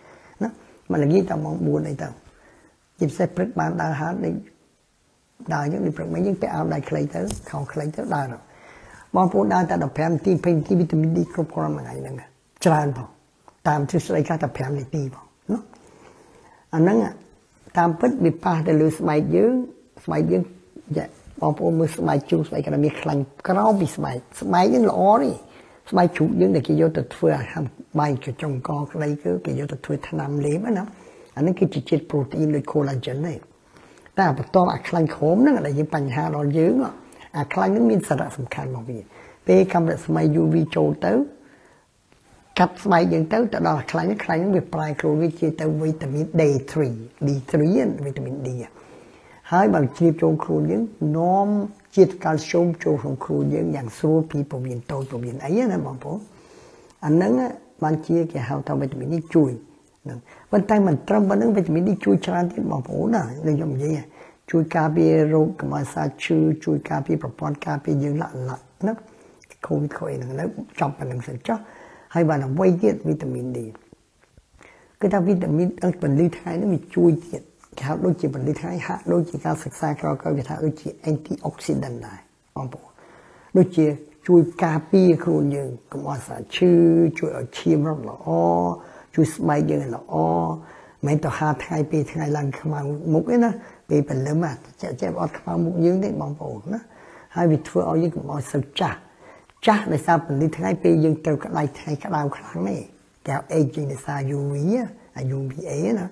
មកល្ងាចតែម៉ោង4អីទៅជាពិសេសព្រឹកបានដើរហាត់ដូចដើរយើងដូចព្រឹកមិញយើងពាក់អាវដៃខ្លីទៅខោខ្លីទៅដើរបងប្អូនដើរតែ15នាទី20នាទីវីតាមីន D គ្រប់គ្រាន់មួយថ្ងៃហ្នឹងច្រើនផងតាមទ្រឹស្ដីខ្លះតែ5នាទីផងណាអាហ្នឹងតាមពិតវាប៉ះទៅលើស្បែកយើងស្បែកយើងបងប្អូនមើលស្បែកជូរស្បែកក្រាមានខ្លាញ់ក្រោមពីស្បែកស្បែកនេះល្អនេះ ស្បែកជ្រូកយើងដែលគេយកទៅធ្វើអាហារបាយចចុងកក្តីគឺគេយកទៅធ្វើថ្នាំលេបណាអានេះគឺជាជាតិប្រូតេអ៊ីនដូច collagen ទេតែបន្ទាប់អាខ្លាញ់ក្រមហ្នឹងដែលយើងបញ្ហាដល់យើងអាខ្លាញ់ហ្នឹងមានសារៈសំខាន់មកវាពេលកាំរស្មី UV ចូលទៅកាត់ស្បែកយើងទៅទៅដល់ខ្លាញ់ខ្លាញ់ហ្នឹងវាប្រែខ្លួនវាជាទៅវីតាមីន D3 D3 វីតាមីន D ហើយបើជ្រាបចូលខ្លួនយើងនាំ ជាតិកាល់ស្យូមចូលក្នុងខ្លួនយើងយ៉ាងស្រួលពីពវៀនតូចពវៀនអីណាបងប្អូនអាហ្នឹងបានជាគេហៅថាវីតាមីននេះជួយហ្នឹងប៉ុន្តែមិនត្រឹមប៉ុណ្្នឹងវីតាមីននេះជួយច្រើនទៀតបងប្អូនណាខ្ញុំនិយាយជួយការពាររោគកម្លាំងសាឈឺជួយការពារប្រព័ន្ធការពារយើងលក្ខណៈណាកូវីដខូអីហ្នឹងនៅចប់ប៉ុណ្្នឹងសិនចុះហើយបានអ្វីទៀតវីតាមីន D គឺថាវីតាមីនអឺពលឺថ្ងៃនេះវាជួយទៀត គេហៅដូចជាពលឺថ្ងៃហាក់ដូចជាការសិក្សាក្រោយៗគេថាដូចជា antioxidant ដែរបងប្អូនដូចជាជួយការពារខ្លួនយើងកុំឲ្យសាឈឺជួយឲ្យឈាមរត់ល្អជួយស្បែកយើងល្អមិនទៅហាថ្ងៃពីរថ្ងៃឡើងខ្មៅមុខទេណាពេលព្រលឹមចេះចេះអត់ខ្មៅមុខយើងទេបងប្អូនណាហើយវាធ្វើឲ្យយើងកុំឲ្យសឹកចាស់ចាស់ដោយសារពលិថ្ងៃពេលយើងទៅក្តៅថ្ងៃក្តៅខ្លាំងនេះគេហៅ aging ដោយសារ UV អា UVA ណា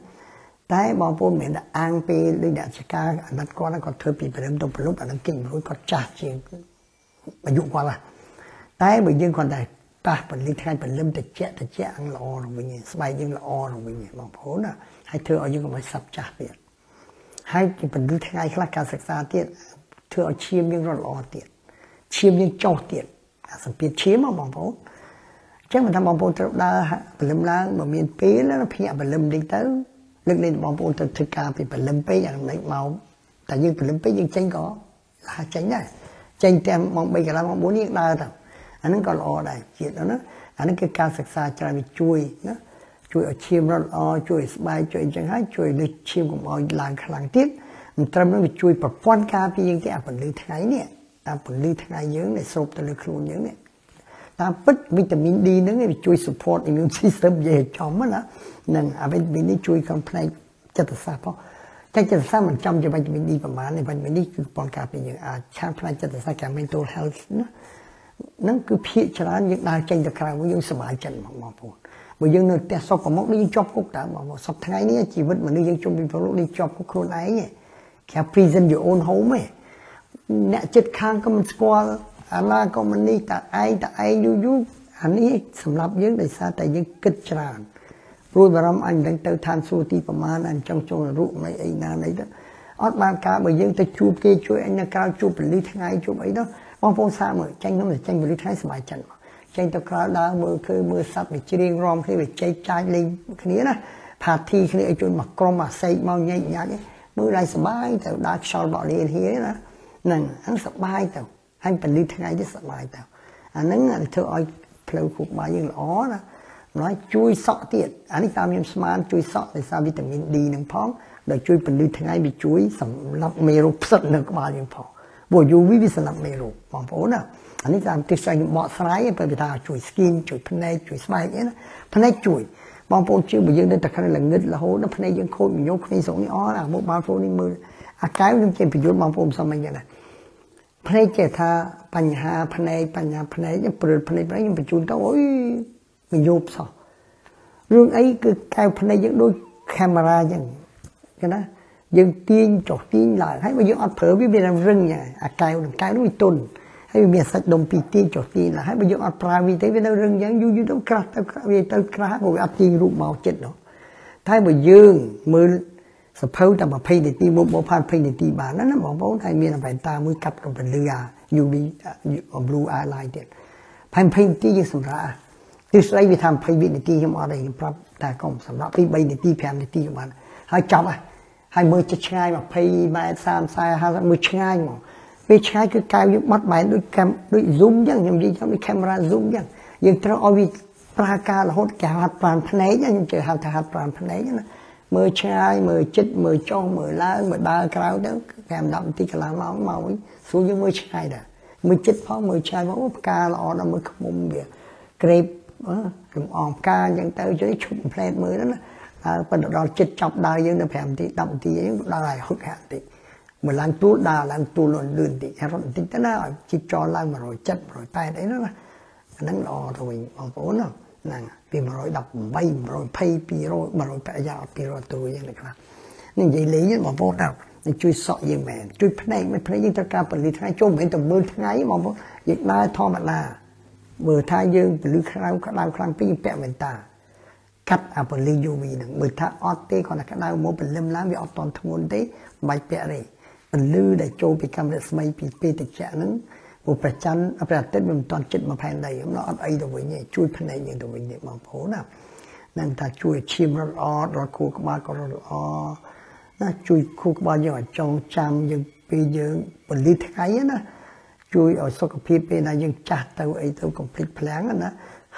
តែបងប្អូនមិនមែនអាងពេលដូចអ្នកចការអាណិតគាត់គាត់ធ្វើពីព្រមទៅប្រលប់អានឹងគេរួចគាត់ចាស់ជាងអាយុគាត់តែបើយើងគាត់តែប៉ះពលិថ្ងៃពលឹមតិចតិចអងល្អទៅវិញស្បែកយើងល្អទៅវិញបងប្អូនណាហើយធ្វើឲ្យយើងកុំឲ្យសាប់ចាស់ទៀតហើយពលិថ្ងៃខ្លះការសិក្សាទៀតធ្វើឲ្យឈាមយើងរត់ល្អទៀតឈាមយើងចុះទៀតអាសម្ពាធឈាមបងប្អូនចឹងមិនថាបងប្អូនត្រូវដើរព្រលឹមឡើងបើមានពេលណាភ្ញាក់ព្រលឹមតិចទៅ លើកលែងបងប្អូនទៅធ្វើការពីព្រលឹមពេកអាមិនមកតែយើងព្រលឹមពេកយើងចេញក៏ឡាចេញដែរចេញតាមម៉ោង3កន្លះម៉ោង4នេះដើរទៅអាហ្នឹងក៏ល្អដែរជាតិណាអាហ្នឹងគឺការសិក្សាច្រើនវាជួយណាជួយឲ្យឈាមរត់ល្អជួយស្បែកជួយអញ្ចឹងហើយជួយលើកឈាមកុំឲ្យឡើងខ្លាំងទៀតមិនត្រឹមនោះវាជួយប្រព័ន្ធការពារយើងទេអាពន្លឺថ្ងៃនេះតាមពន្លឺថ្ងៃយើងដែលស្រូបទៅលើខ្លួនយើងនេះ តាមពិតវីតាមីន D ហ្នឹងវាជួយ support immune system យើងចំណានឹងអាវីតាមីននេះជួយក្នុងផ្នែកចិត្តសាស្ត្រផងតែចិត្តសាស្ត្រមិនចំជាវីតាមីន D ប្រមាណទេវីតាមីននេះគឺប្រព័ន្ធការពារយើងអាចឆានផ្នែកចិត្តសាស្ត្រគេ mental health ណាហ្នឹងគឺភាកច្រើនយើងដើរចេញទៅក្រៅយើងសុបាយចិត្តមកបងប្អូនបើយើងនៅផ្ទះសុកប្រមុខនេះយើងជាប់គុកតើបងប្អូនសពថ្ងៃនេះជីវិតមនុស្សយើងជុំពីប្រលោកនេះជាប់គុកខ្លួនឯងគេ prison your own home ឯងអ្នកចិត្តខាងក៏មិនស្គាល់ អាឡាក៏មិននេះតែឯងតែឯងយូរយូរអានេះសម្រាប់យើងដោយសារតែយើងគិតច្រើនព្រួយបារម្ភអញមិនដឹងទៅឋានសួគ៌ទីប្រមាណអញចង់ចូលនរកមិនអីណាណីទៅអត់បានការបើយើងទៅជួបគេជួយអញនៅក្រៅជួបពលិថ្ងៃជួបអីទៅបងប្អូនសាមើលចាញ់ខ្ញុំចាញ់ពលិថ្ងៃសុបាយចិត្តមកចេញទៅក្រៅដើរមើលគឺមើលសัตว์វាច្រៀងរំគ្នាវាចែកចាយលេងគ្នាណាផាធីគ្នាឲ្យជួយមកក្រុមអាសេកមកញែកញ៉ាច់មើលដៃសុបាយទៅដើរខ្យល់បក់លាហៀណាហ្នឹងហ្នឹងសុបាយទៅ ហើយពលិថ្ងៃនេះសុបាយទៅអាហ្នឹងធ្វើឲ្យផ្លូវខួរក្បាលយើងល្អណាម្ល៉េះជួយសក់ទៀតអានេះតាមខ្ញុំស្មានជួយសក់ដោយសារវីតាមីន D នឹងផងដែលជួយពលឺថ្ងៃវាជួយសម្រាប់មេរោគផ្សិតនៅក្បាលយើងផងព្រោះ UV វាសម្រាប់មេរោគបងប្អូនណាអានេះតាមទិសខ្ញុំបកស្រាយពេលវាថាជួយ skin ជួយភ្នែកជួយស្បែកអីណាភ្នែកជួយបងប្អូនជឿបើយើងនៅតែខាងល្ងឹតរហូតដល់ភ្នែកយើងខូចញោមគ្នាស្រុកនេះអត់អាមកបានប្រូនេះមើលអាកែវនឹងជាប្រយោជន៍បងប្អូនសមយ៉ាងណា ភ្នែកចេះថាបញ្ហាភ្នែកបញ្ហាភ្នែកព្រើភ្នែកភ្នែកខ្ញុំបញ្ជូនទៅអុយមិនយប់សោះរឿងអីគឺកែវភ្នែកយើងដូចកាមេរ៉ាចឹងគេណាយើងទាញចុះទាញឡើងហើយបើយើងអត់ប្រើវាវារឹងអាកែវនឹងកែវនោះវាទន់ហើយវាមានសាច់ដុំពីរទាញចុះទាញឡើងហើយបើយើងអត់ប្រើវាទេវានៅរឹងយ៉ាងយូរយូរទៅក្រាស់ទៅវាទៅក្រាស់ព្រោះវាអត់ទាញរូបមកចិត្តនោះតែបើយើងមើល សភៅតែ20នាទីមុខមកផាន20នាទីបានណាបងប្អូនហើយមានអ្វីតាមួយកាត់កំពលឺអា UV blue eye light ទៀត20នាទីយើងសម្រាប់ទិស្ដីវាថា20វិនាទីខ្ញុំអត់អីខ្ញុំប្រាប់តែកុំសម្រាប់ពី3នាទី5នាទីក៏បានហើយចប់ហើយហើយមើលចិត្តឆ្ងាយ20ម៉ែត្រ30 40 50មើលឆ្ងាយមកពេលឆ្ងាយគឺកែវយើងបត់បែនដូចកាំដូច zoom អញ្ចឹងខ្ញុំនិយាយថាដូចកាមេរ៉ា zoom អញ្ចឹងយើងត្រូវឲ្យវាប្រើការរហូតគេហាត់ប្រានភ្នែកខ្ញុំជឿហៅថាហាត់ប្រានភ្នែកណា មើលឆ្ងាយមើលចិត្តមើលចុះមើលឡើងមើលដើរក្រៅទៅគេ10នាទីកន្លះម៉ោងមកវិញស្រួលយើងមើលឆ្ងាយដែរមើលចិត្តផងមើលឆ្ងាយផងផ្កាល្អដល់មើលខ្មុំវាក្រេបលំអងផ្កាអញ្ចឹងទៅជួយឈប់ផ្លែតមើលណាហើយប៉ុន្តែដល់ចិត្តចាប់ដើរយើងនៅ5នាទី10នាទីយើងដល់ហើយហុកហាក់តិចមកឡើងទូលដើរឡើងទូលលឿនលឿនតិចរត់បន្តិចទៅណាឲ្យជីកចោលឡើង170 180អីណាអាហ្នឹងល្អទៅវិញបងប្អូនណា ហ្នឹងពី118 120 200 180យ៉ាង200ទូយ៉ាងនេះខ្លះនេះនិយាយលេងបងប្អូនដល់ជួយសក់យើងមែនជួយភ្នែកមិនភ្នែកយើងត្រូវការពលិថ្ងៃចូលមិនមែនតែមើលថ្ងៃបងប្អូនយើងដើរធម្មតាមើលថាយើងពលិខ្លាំងក្តៅខ្លាំងពេកយើងពាក់វ៉ែនតាកាត់អាពលិ UV ហ្នឹងមើលថាអត់ទេគ្រាន់តែក្តៅមកពលិមឡើងវាអត់តន់ធ្ងន់ទេមិនបាច់ពាក់ទេពលិដែលចូលពីកាំរស្មីពីពេលតិចហ្នឹង ព្រោះប្រច័នព្រះអាទិត្យវាមិនតន់ចិត្តមកផែនដីខ្ញុំអត់អីទៅវិញទេជួយភ្នែកយើងទៅវិញទេបងប្អូនណានឹងថាជួយឈាមរត់ល្អដល់ខួរក្បាលក៏រត់ល្អណាជួយខួរក្បាលយើងឲ្យចងចាំយើងពេលយើងពលិថ្ងៃណាជួយឲ្យសុខភាពពេលណាយើងចាស់ទៅអីទៅកុំភ្លេចភ្លាំងណា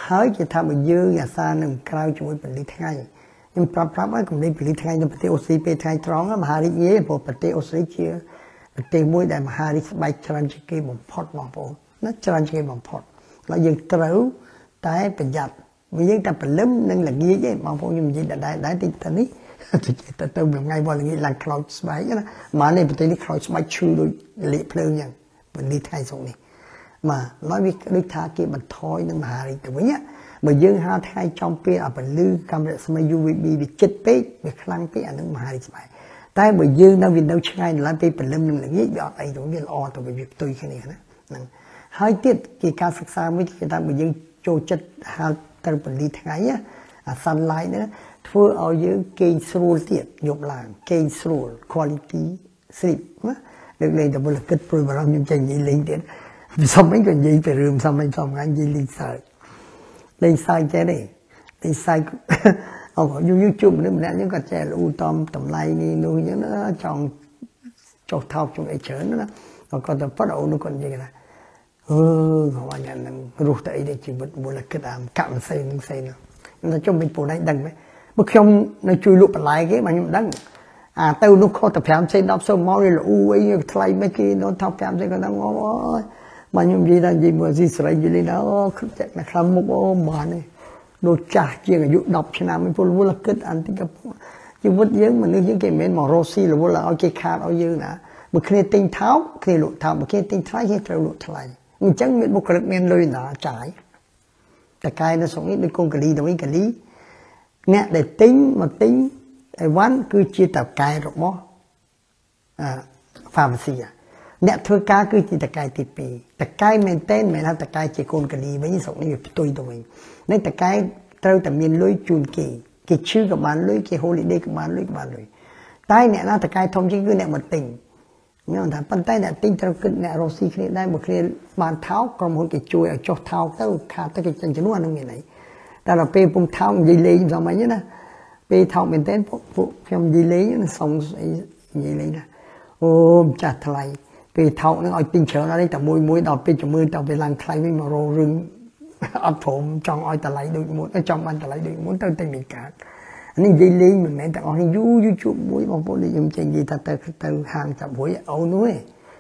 ហើយគេថាបើយើងអាសានឹងក្រៅជាមួយពលិថ្ងៃខ្ញុំប្រាប់ប្រាប់ឲ្យកុំលេងពលិថ្ងៃនៅប្រទេសអូស្ត្រាលីពេលថ្ងៃត្រង់មហារាជងាយព្រោះប្រទេសអូស្ត្រាលីជា ប្រទេសមួយដែលមហារាជស្បែកច្រើនជាងគេបំផុតបងប្អូនណាច្រើនជាងគេបំផុតហើយយើងត្រូវតែប្រយ័ត្នវាយើងតែព្រលឹមនិងល្ងាចឯងបងប្អូនខ្ញុំនិយាយដែរដែរតិចទៅនេះទៅទៅថ្ងៃវល់ល្ងាចឡើងខ្លោចស្បែកណាម៉ានេះប្រទេសនេះខ្លោចស្បែកឈឺដូចលាកភ្លើងអញ្ចឹងពលិថ្ងៃស្រុកនេះបាទហើយវាដូចថាគេបន្ថយនឹងមហារាជទៅវិញបើយើងហាថ្ងៃចំពេលអាពលឺកាមេរ៉ាស្មី UVB វាចិត្តពេកវាខ្លាំងពេកអានឹងមហារាជស្បែក តែបើយើងនៅវានៅឆ្ងាយឡើងពេលព្រលឹមនឹងល្ងាចវាអត់អីទៅវាល្អទៅវាផ្ទុយគ្នាណាហ្នឹងហើយទៀតគេការសិក្សាមួយគេថាបើយើងចូលចិត្តហាលត្រូវពលីថ្ងៃអា sunlight នេះធ្វើឲ្យយើងគេងស្រួលទៀតយប់ឡើងគេងស្រួល quality sleep ណាលើកលែងតែពលគិតព្រួយបារម្ភខ្ញុំចេញនិយាយលេងទៀតសំវិញក៏និយាយទៅរឿងសំវិញសំខាន់និយាយលេងសើចលេងសើចចេះទេលេងសើច អោយើងយើងជួបមនុស្សម្នាក់យើងគាត់ចេះល្អូតំតម្លៃនេះនោះអញ្ចឹងណាចង់ចុះថោកចង់អីច្រើនណាគាត់គាត់ទៅប៉ាត់អូននោះគាត់និយាយថាអឺគាត់អញ្ចឹងនឹងរស់តែអីទេជីវិតមូលគិតអាកម្មសេនឹងសេនោះតែជុំវិញពូនឯងដឹងទេបើខ្ញុំនៅជួយលក់បន្លែគេបើខ្ញុំដឹងអាទៅនោះខុសតែ5សេន10សូមមកលូអីថ្លៃមិនគេនោះថោក5សេនក៏ដឹងអូយមកខ្ញុំនិយាយថានិយាយមើលស៊ីស្រីនិយាយណាអូខ្ញុំចាក់ណាខ្លាំមុខអូបានទេ ដូចចាស់ជាងអាយុ10ឆ្នាំពលវល់គិតអានតិចជីវិតយើងមនុស្សយើងគេមិនមែនមករស់ស៊ីរវល់ឲ្យគេខាតឲ្យយើងណាបើគ្នាទិញថោកគ្នាលក់ថោកបើគ្នាទិញថ្លៃគេត្រូវលក់ថ្លៃអញ្ចឹងមានបុគ្គលិកមានលុយណាចាយតកែនៅស្រុកនេះដូចកុងកាលីទៅវិញកាលីអ្នកដែលទិញមកទិញអីវ៉ាន់គឺជាតកែរបស់អឺ pharmacy អ្នកធ្វើការគឺជាតកែទី2តកែមែនតែនមិនថាតកែជាកូនកលីវិញស្រុកនេះវាផ្ទុយទៅវិញ នឹងតកែត្រូវតែមានលុយជូនគេគេឈឺក៏បានលុយគេ holiday ក៏បានលុយក៏បានលុយតែអ្នកណាតកែធំជាងគឺអ្នកមកទិញខ្ញុំថាប៉ុន្តែអ្នកទិញត្រូវគិតអ្នករស់ស៊ីគ្នាដែរបើគ្នាបានថោកក្រុមហ៊ុនគេជួយឲ្យចុះថោកទៅខាតទៅគេចិញ្ចឹមអានឹងមានអីតែដល់ពេលពុំថោកនិយាយលេងសមអីណាពេលថោកមែនទែនពួកខ្ញុំនិយាយលេងសុំអីនិយាយលេងណាអូម្ចាស់ថ្លៃពេលថោកនឹងឲ្យទិញច្រើនអីតែមួយមួយដល់ពេលជំនឿទៅពេលឡើងថ្លៃវិញមករោរឿង អត់ព្រមចង់ឲ្យតម្លៃដូចមុនចង់បានតម្លៃដូចមុនទៅតែមានកើតនេះនិយាយលេងមិនមែនទាំងអស់នេះយូរយូរជួបមួយបងប្អូនខ្ញុំចេញនិយាយថាទៅទៅហាងចាប់មួយអូននោះឯង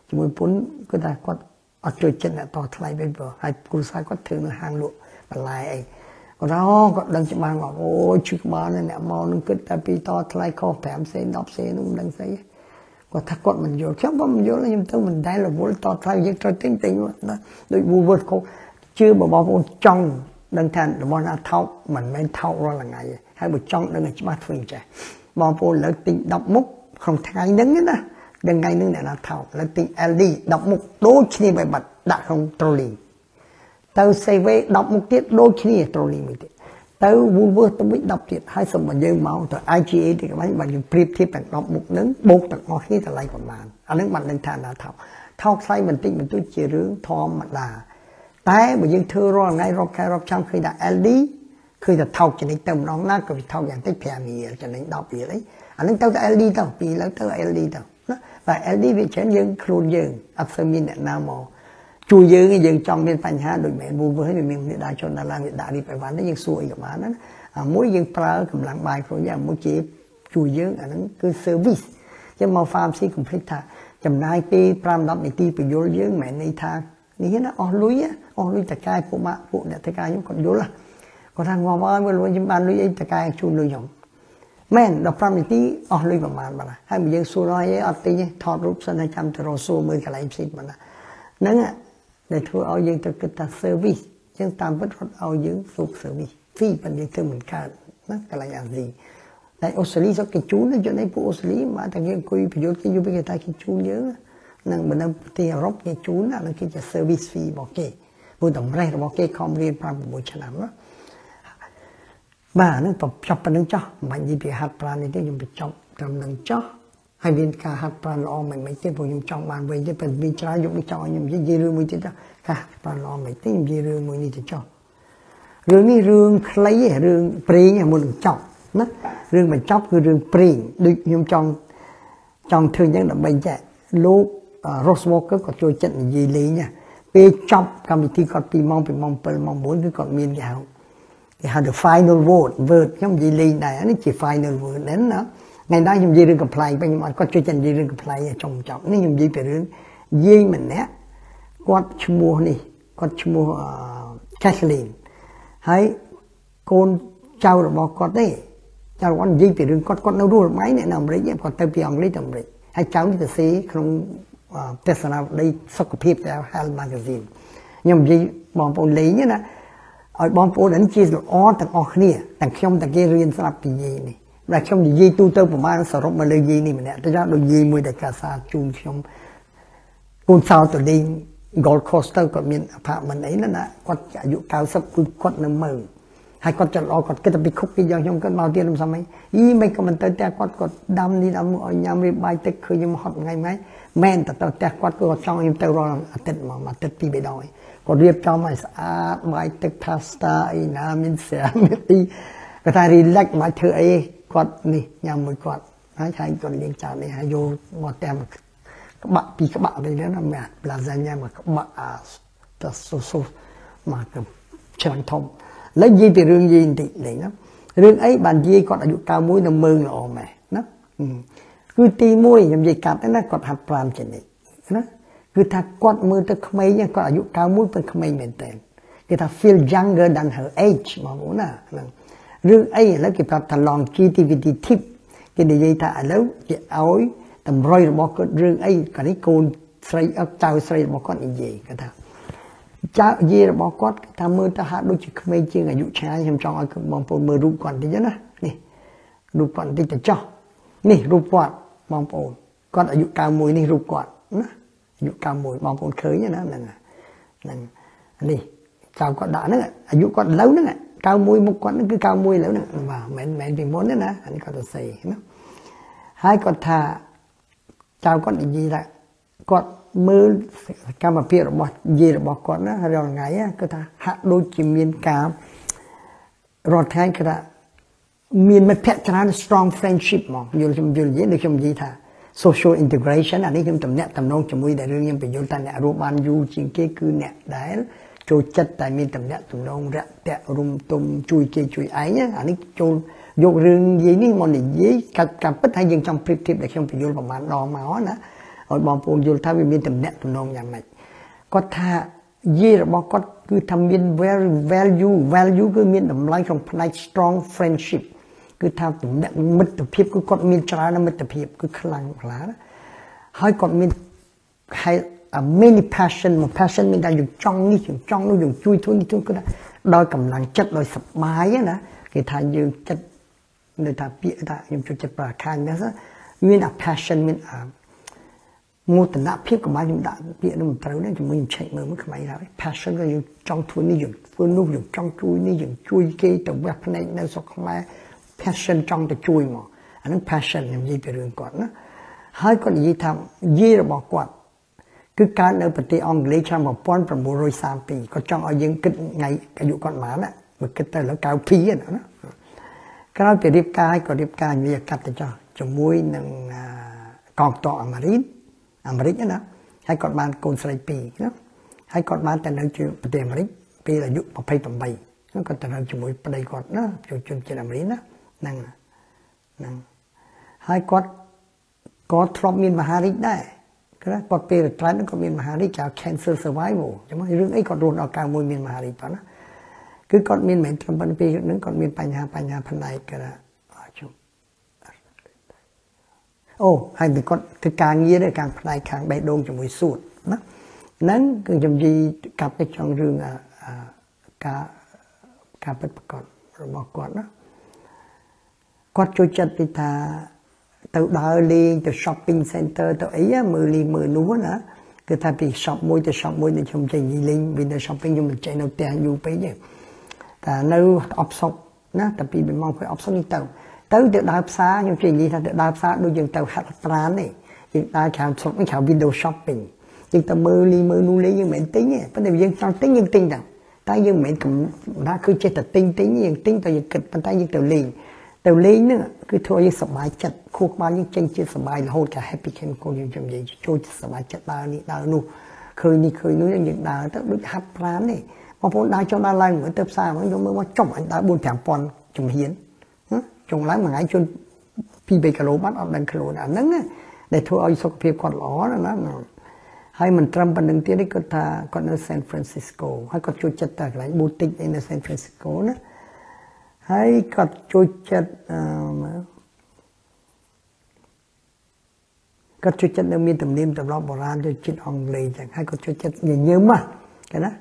ជាមួយពុនគាត់ថាគាត់អត់ចូលចិត្តអ្នកតថ្លៃវិញព្រោះហើយគ្រូសាស្ត្រគាត់ធ្វើនៅហាងលក់បន្លែអីគាត់ថាគាត់ដឹងច្បាស់មកអូយជឹកបានអ្នកមកនឹងគិតតែពីតថ្លៃខុស5សេន10សេននោះមិនដឹងស្អីគាត់ថាគាត់មិនយល់ខ្ញុំក៏មិនយល់ខ្ញុំទៅមិនដែលរវល់តថ្លៃយើងត្រូវទិញទិញណាដូច Woolworth ក៏ ជឿបងប្អូនចង់ដឹងថារបស់ណាថោកមិនមែនថោករាល់ថ្ងៃទេហើយបើចង់ដឹងឲ្យច្បាស់ធ្វើអញ្ចេះបងប្អូនលើកទិញ10មុខក្នុងថ្ងៃហ្នឹងណាដឹងថ្ងៃហ្នឹងអ្នកណាថោកលើកទិញ LD 10មុខដូចគ្នាបែបបាត់ដាក់ក្នុង trolley ទៅ Save 10មុខទៀតដូចគ្នា trolley មួយទៀតទៅ Woolworth ទៅវិញ10ទៀតហើយសូមមកយើងមកទៅ IGA ទីកន្លែងបាត់យើងប្រៀបធៀបទាំង10មុខហ្នឹងបូកទាំងអស់គ្នាតម្លៃប្រមាណអាហ្នឹងបាត់ដឹងថាណាថោកថោកថ្លៃបន្តិចបន្តួចជារឿងធម្មតា តែបើយើងធ្វើរាល់ថ្ងៃរាប់ខែរាប់ឆ្នាំឃើញថា LD ឃើញតែថោកចំណេញទៅម្ដងណាក៏វាថោកយ៉ាងតិច5រៀលចំណេញ10រៀលអីអានឹងទៅតែ LD ទៅពីលើទៅ LD ទៅណាតែ LD វាច្រើនយើងខ្លួនយើងអត់ស្មានអ្នកណាមកជួយយើងយើងចង់មានបញ្ហាដូចមែនមូវើវាមានអ្នកដាក់ជនដល់ឡើងវាដាក់រីបអីវ៉ាន់យើងសួរអីក៏បានណាអាមួយយើងប្រើកម្លាំងបាយខ្លួនយើងមួយជាជួយយើងអាហ្នឹងគឺ service ចឹងមក pharmacy complete ថាចំណាយពេល5 10នាទីបញ្យលយើងមិនមែនន័យថា នេះណាអស់លុយអស់លុយតកាយពួកម៉ាក់ពួកអ្នកតកាយខ្ញុំគាត់យល់គាត់ថាងំអើយមើលលុយខ្ញុំបានលុយអីតកាយជូនលុយខ្ញុំមែនដល់5នាទីអស់លុយប្រហែលបាទហើយមកយើងសួរហើយអត់ទិញទេថតរូបសិនហើយចាំទៅរកសួរមើលកន្លែងផ្សេងបាទហ្នឹងដែលធ្វើឲ្យយើងទៅគិតថា service ចឹងតាមពិតគាត់ឲ្យយើងសូក service ហ្វីប៉ុន្តែយើងធ្វើមិនកើតណាកន្លែងអាស៊ីតែអូស្ត្រាលីសុខគេជូនយល់នេះពួកអូស្ត្រាលីមកតែគេអង្គុយប្រយុទ្ធគេយល់គេថាគេជូនយើង នឹងបើនៅប្រទេសអឺរ៉ុបគេជូនអានឹងគេជា service fee របស់គេព្រោះតម្រេះរបស់គេខំរៀន5 6ឆ្នាំណាបាទនឹងចប់ប៉ុណ្្នឹងចោះមិននិយាយពីហាត់ប្រាណនេះទេខ្ញុំបញ្ចប់ត្រឹមនឹងចោះហើយមានការហាត់ប្រាណល្អមិនមិនទេព្រោះខ្ញុំចង់បានវិញទេប៉ុន្តែមានច្រើនយកនេះចង់ឲ្យខ្ញុំនិយាយរឿងមួយទៀតចោះការប្រាណល្អមិនទេនិយាយរឿងមួយនេះទៅចោះរឿងនេះរឿងខ្លីរឿងព្រេងមុននឹងចប់ណារឿងបញ្ចប់គឺរឿងព្រេងដូចខ្ញុំចង់ចង់ធ្វើយ៉ាងដើម្បីចែកលោក Ross Walker គាត់ចូលចិត្តនិយាយលេងណាពេលចប់កម្មវិធីគាត់ពីម៉ោងពីម៉ោង7ម៉ោង9គឺគាត់មានគេហៅគេហៅ the final word word ខ្ញុំនិយាយលេងដែរនេះជា final word ហ្នឹងណាថ្ងៃដែរខ្ញុំនិយាយរឿងកំ pl ពេញខ្ញុំអត់គាត់ចូលចិត្តនិយាយរឿងកំ pl ចុងចប់នេះខ្ញុំនិយាយពីរឿងយាយម្នាក់គាត់ឈ្មោះនេះគាត់ឈ្មោះ Kathleen ហើយកូនចៅរបស់គាត់ទេចៅគាត់និយាយពីរឿងគាត់គាត់នៅរស់រំៃនៅអាមេរិកគាត់ទៅពីអង់គ្លេសទៅអាមេរិកហើយចៅនេះទៅសេក្នុង ទស្សនាវដ្តីសុខភាពដែល Health Magazine ខ្ញុំនិយាយបងប្អូនលេងណាឲ្យបងប្អូនហ្នឹងជាល្អទាំងអស់គ្នាទាំងខ្ញុំទាំងគេរៀនស្ដាប់ពីយាយនេះតែខ្ញុំនិយាយទូទៅប្រហែលសរុបមកលើយាយនេះម្នាក់ទៅដល់ដូចយាយមួយដែលកាសាជូនខ្ញុំកូនសៅទៅលេង Gold Coast ទៅគាត់មាន apartment អីណាគាត់អាយុ90គឺគាត់នៅមើល ហើយគាត់ចិត្តល្អគាត់គិតតែពីខុកពីយ៉ាងខ្ញុំគាត់មកទៀតខ្ញុំសម័យអីមិនក៏មិនទៅផ្ទះគាត់គាត់ដាំនេះដាំនោះឲ្យញ៉ាំរៀបបាយទឹកឃើញខ្ញុំហត់ថ្ងៃម៉េចមែនតែទៅផ្ទះគាត់គាត់ចង់ខ្ញុំទៅរាល់អាទិត្យមកអាទិត្យពីរបីដងគាត់រៀបចំឲ្យស្អាតបាយទឹក pasta អីណាមានស្រាមានអីគាត់ថា relax មកធ្វើអីគាត់នេះញ៉ាំមួយគាត់ហើយហើយគាត់លេងចោលនេះហើយយកមកតែក្បាក់ពីក្បាក់នេះណាមែន lasagna មកក្បាក់អាទៅសូសូមកច្រើនធំឥ ឡូវនិយាយពីរឿងយាយបន្តិចលេងណារឿងអីបានយាយគាត់អាយុ91នៅមើងល្អម៉េះណាគឺទី1ខ្ញុំនិយាយកាត់ណាគាត់ហាត់ប្រាំចេនេះណាគឺថាគាត់មើលទៅក្មេងគាត់អាយុ91ពេលក្មេងមែនតើគេថា feel younger than her age បងប្អូនណាហ្នឹងរឿងអីឥឡូវគេប្រាប់ថា longevity tip គេនិយាយថាឥឡូវគេឲ្យតម្រុយរបស់គាត់រឿងអីកាលនេះកូនស្រីចៅស្រីរបស់គាត់និយាយគាត់ថា ចៅយាយរបស់គាត់ថាមើលទៅហាក់ដូចជាក្មេងជាងអាយុឆ្ងាយខ្ញុំចង់ឲ្យបងប្អូនមើលរូបគាត់បន្តិចណានេះរូបគាត់បន្តិចទៅចោះនេះរូបគាត់បងប្អូនគាត់អាយុ91នេះរូបគាត់ណាអាយុ91បងប្អូនឃើញណាហ្នឹងហ្នឹងនេះចៅគាត់ដាក់ហ្នឹងអាយុគាត់ឥឡូវហ្នឹង91មុខគាត់ហ្នឹងគឺ91ឥឡូវហ្នឹងបាទមិនមែនពីមុនទេណាអានេះគាត់ទៅសេណាហើយគាត់ថាចៅគាត់និយាយថាគាត់ មើលកម្មភាពរបស់យាយរបស់គាត់ណារាល់ថ្ងៃគាត់ថាហាក់ដូចជាមានការរាល់ថ្ងៃគាត់ថាមានមិត្តភក្តិច្រើន strong friendship ហ្មងយល់ខ្ញុំយល់និយាយដូចខ្ញុំនិយាយថា social integration អានេះខ្ញុំតំណាក់តំណងជាមួយដែលរឿងខ្ញុំបញ្យល់ថាអ្នករស់បានយូរជាងគេគឺអ្នកដែលចូលចិត្តតែមានតំណាក់តំណងរយៈរុំទុំជួយគេជួយឯងអានេះចូលយករឿងនិយាយនេះមកនិយាយកាត់ការពិតហើយយើងចង់ប្រៀបធៀបដែលខ្ញុំបញ្យល់ប្រហែលដងមកណា ឲ្យបងប្អូនយល់ថាវាមានតំណាក់តំណងយ៉ាងម៉េចគាត់ថាយាយរបស់គាត់គឺថាមាន value value គឺមានតម្លៃក្នុងផ្នែក strong friendship គឺថាទំនាក់មិត្តភាពគឺគាត់មានច្រើនមិត្តភាពគឺខ្លាំងខ្លាំងហើយគាត់មានហើយ many passion មក passion មានតែយើងចង់នេះយើងចង់នោះយើងជួយធ្វើនេះធ្វើគាត់ដោយកម្លាំងចិត្តដោយសប្បាយណាគេថាយើងចិត្តនៅថាពាក្យថាខ្ញុំជួយចិត្តប្រាខាញហ្នឹងមាន a passion មាន a មោទនភាពកុំឲ្យខ្ញុំដាក់ពាក្យនោះមិនត្រូវទេជាមួយខ្ញុំឆែកមើលមើលខ្មែរហើយ passion ក៏យើងចង់ធ្វើនេះយើងធ្វើនោះយើងចង់ជួយនេះយើងជួយគេទៅវះភ្នែកនៅស្រុកខ្មែរ passion ចង់ទៅជួយមកអានឹង passion ខ្ញុំនិយាយពីរឿងគាត់ណាហើយគាត់និយាយថាយាយរបស់គាត់គឺកើតនៅប្រទេសអង់គ្លេសឆ្នាំ1932គាត់ចង់ឲ្យយើងគិតថ្ងៃអាយុគាត់ប៉ុន្មានណាមកគិតទៅឥឡូវ92ណាក្រោយពីរៀបការក៏រៀបការនិយាយកាត់ទៅចោះជាមួយនឹងកងទ័ពអាមេរិក អាមេរិកណាហើយគាត់បានកូនស្រីពីរណាហើយគាត់បានទៅនៅជាប្រទេសអាមេរិកពេលអាយុ28គាត់ទៅនៅជាមួយប្តីគាត់ណាជួយជនជាតិអាមេរិកណាហ្នឹងហ្នឹងហើយគាត់ក៏ធ្លាប់មានមហារិកដែរគាត់គាត់ពេលត្រែនក៏មានមហារិកចៅ cancer survival ចាំមករឿងអីគាត់រស់ដល់91មានមហារិកប៉ុណ្ណាគឺគាត់មានមិនត្រឹមប៉ុណ្ណេះពេលហ្នឹងគាត់មានបញ្ហាបញ្ហាផ្នែកគាត់ អូហើយគាត់ធ្វើការងារនៅខាងផ្នែកខាងបេះដូងជាមួយសួតណាហ្នឹងគឺខ្ញុំនិយាយកាត់ទៅចង់រឿងការការពិតប្រកបរបស់គាត់ណាគាត់ចូលចិត្តពីថាទៅដើរលេងទៅ shopping center ទៅអីមើលលេងមើលនោះណាគឺថាពី shop មួយទៅ shop មួយនឹងខ្ញុំចេញលេង window shopping ខ្ញុំមិនចេញនៅផ្ទះយូរពេកទេតែនៅអបសុកណាតែពីម៉ោងពេលអបសុកនេះទៅ ទៅទៅដើរផ្សារខ្ញុំជិះនិយាយថាទៅដើរផ្សារដូចយើងទៅហាត់ប្រានទេយើងដើរខាងស្រុកនេះខាង window shopping យើងទៅមើលលីមើលនោះលេងយើងមិនទិញទេប៉ុន្តែយើងចង់ទិញយើងទិញដែរតែយើងមិនមែនកំណាគឺចេះតែទិញទិញយើងទិញតែយើងគិតប៉ុន្តែយើងទៅលេងទៅលេងហ្នឹងគឺធ្វើឲ្យយើងសប្បាយចិត្តខួរក្បាលយើងចេញជាសប្បាយរហូតតែ happy chemical យើងជំនិយាយចូលសប្បាយចិត្តដើរនេះដើរនោះឃើញនេះឃើញនោះយើងដើរទៅដូចហាត់ប្រានទេបងប្អូនដើរចុះដើរឡើងមើលទៅផ្សារហ្នឹងយកមើលមកចុះអញដើរ4 5000ជំហាន ចុងឡើងមួយថ្ងៃជន់2 3គីឡូបាត់អត់ដឹងខ្លួនអាហ្នឹងដែលធ្វើឲ្យសុខភាពគាត់ល្អណាណាហើយមិនត្រឹមប៉ុណ្្នឹងទៀតទេគាត់ថាគាត់នៅ San Francisco ហើយគាត់ចូលចិត្តតែកន្លែង boutique នៅ San Francisco ណាហើយគាត់ចូលចិត្តអឺគាត់ចូលចិត្តនៅមានទំនៀមទម្លាប់បុរាណចូលចិត្តអង់គ្លេសចឹងហើយគាត់ចូលចិត្តញញឹមណាគេណា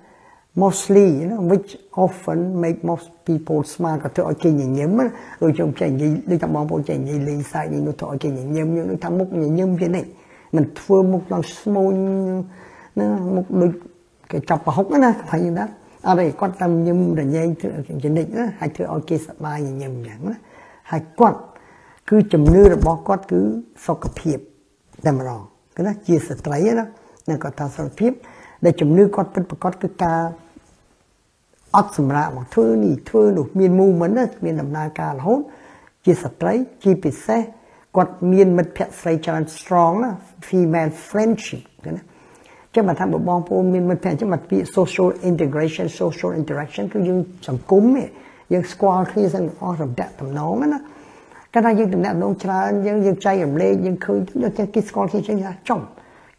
mostly you know which often make most people smile ក៏ធ្វើឲ្យគេញញឹមដូចខ្ញុំចេះនិយាយដូចតែបងប្អូនចេះនិយាយលេងសើចនេះនោះធ្វើឲ្យគេញញឹមយើងថាមុខញញឹមជានិច្ចមិនធ្វើមុខដល់ស្មូនណាមុខដូចគេចាប់ប្រហុកណាហើយណាអត់ទេគាត់តាមញឹមរញ៉េងចនិចណាហើយធ្វើឲ្យគេសប្បាយញញឹមអញ្ចឹងណាហើយគាត់គឺជំនឿរបស់គាត់គឺសុខភាពតែម្ដងគឺណាជាស្ត្រីណានឹងគាត់ថាសុខភាព ដែលជំនឿគាត់ពិតប្រកបគឺការអត់សម្រាប់មកធ្វើនេះធ្វើនោះមាន movement ណាមានដំណើរការរហូតជាស្ត្រីជាពិសេសគាត់មានមិត្តភ័ក្តិស្រីច្រើន strong ណា female friendship ណាចាំមកថាបងប្អូនមានមិត្តភ័ក្តិចាំមកពាក្យ social integration social interaction គឺយើងសង្គមយើងស្គាល់គ្នាទាំងអស់រំដាក់តំណងណាកាលណាយើងតំណែងច្រើនយើងយើងចែករំលែកយើងឃើញទៅគេស្គាល់គ្នាចឹងថាចំ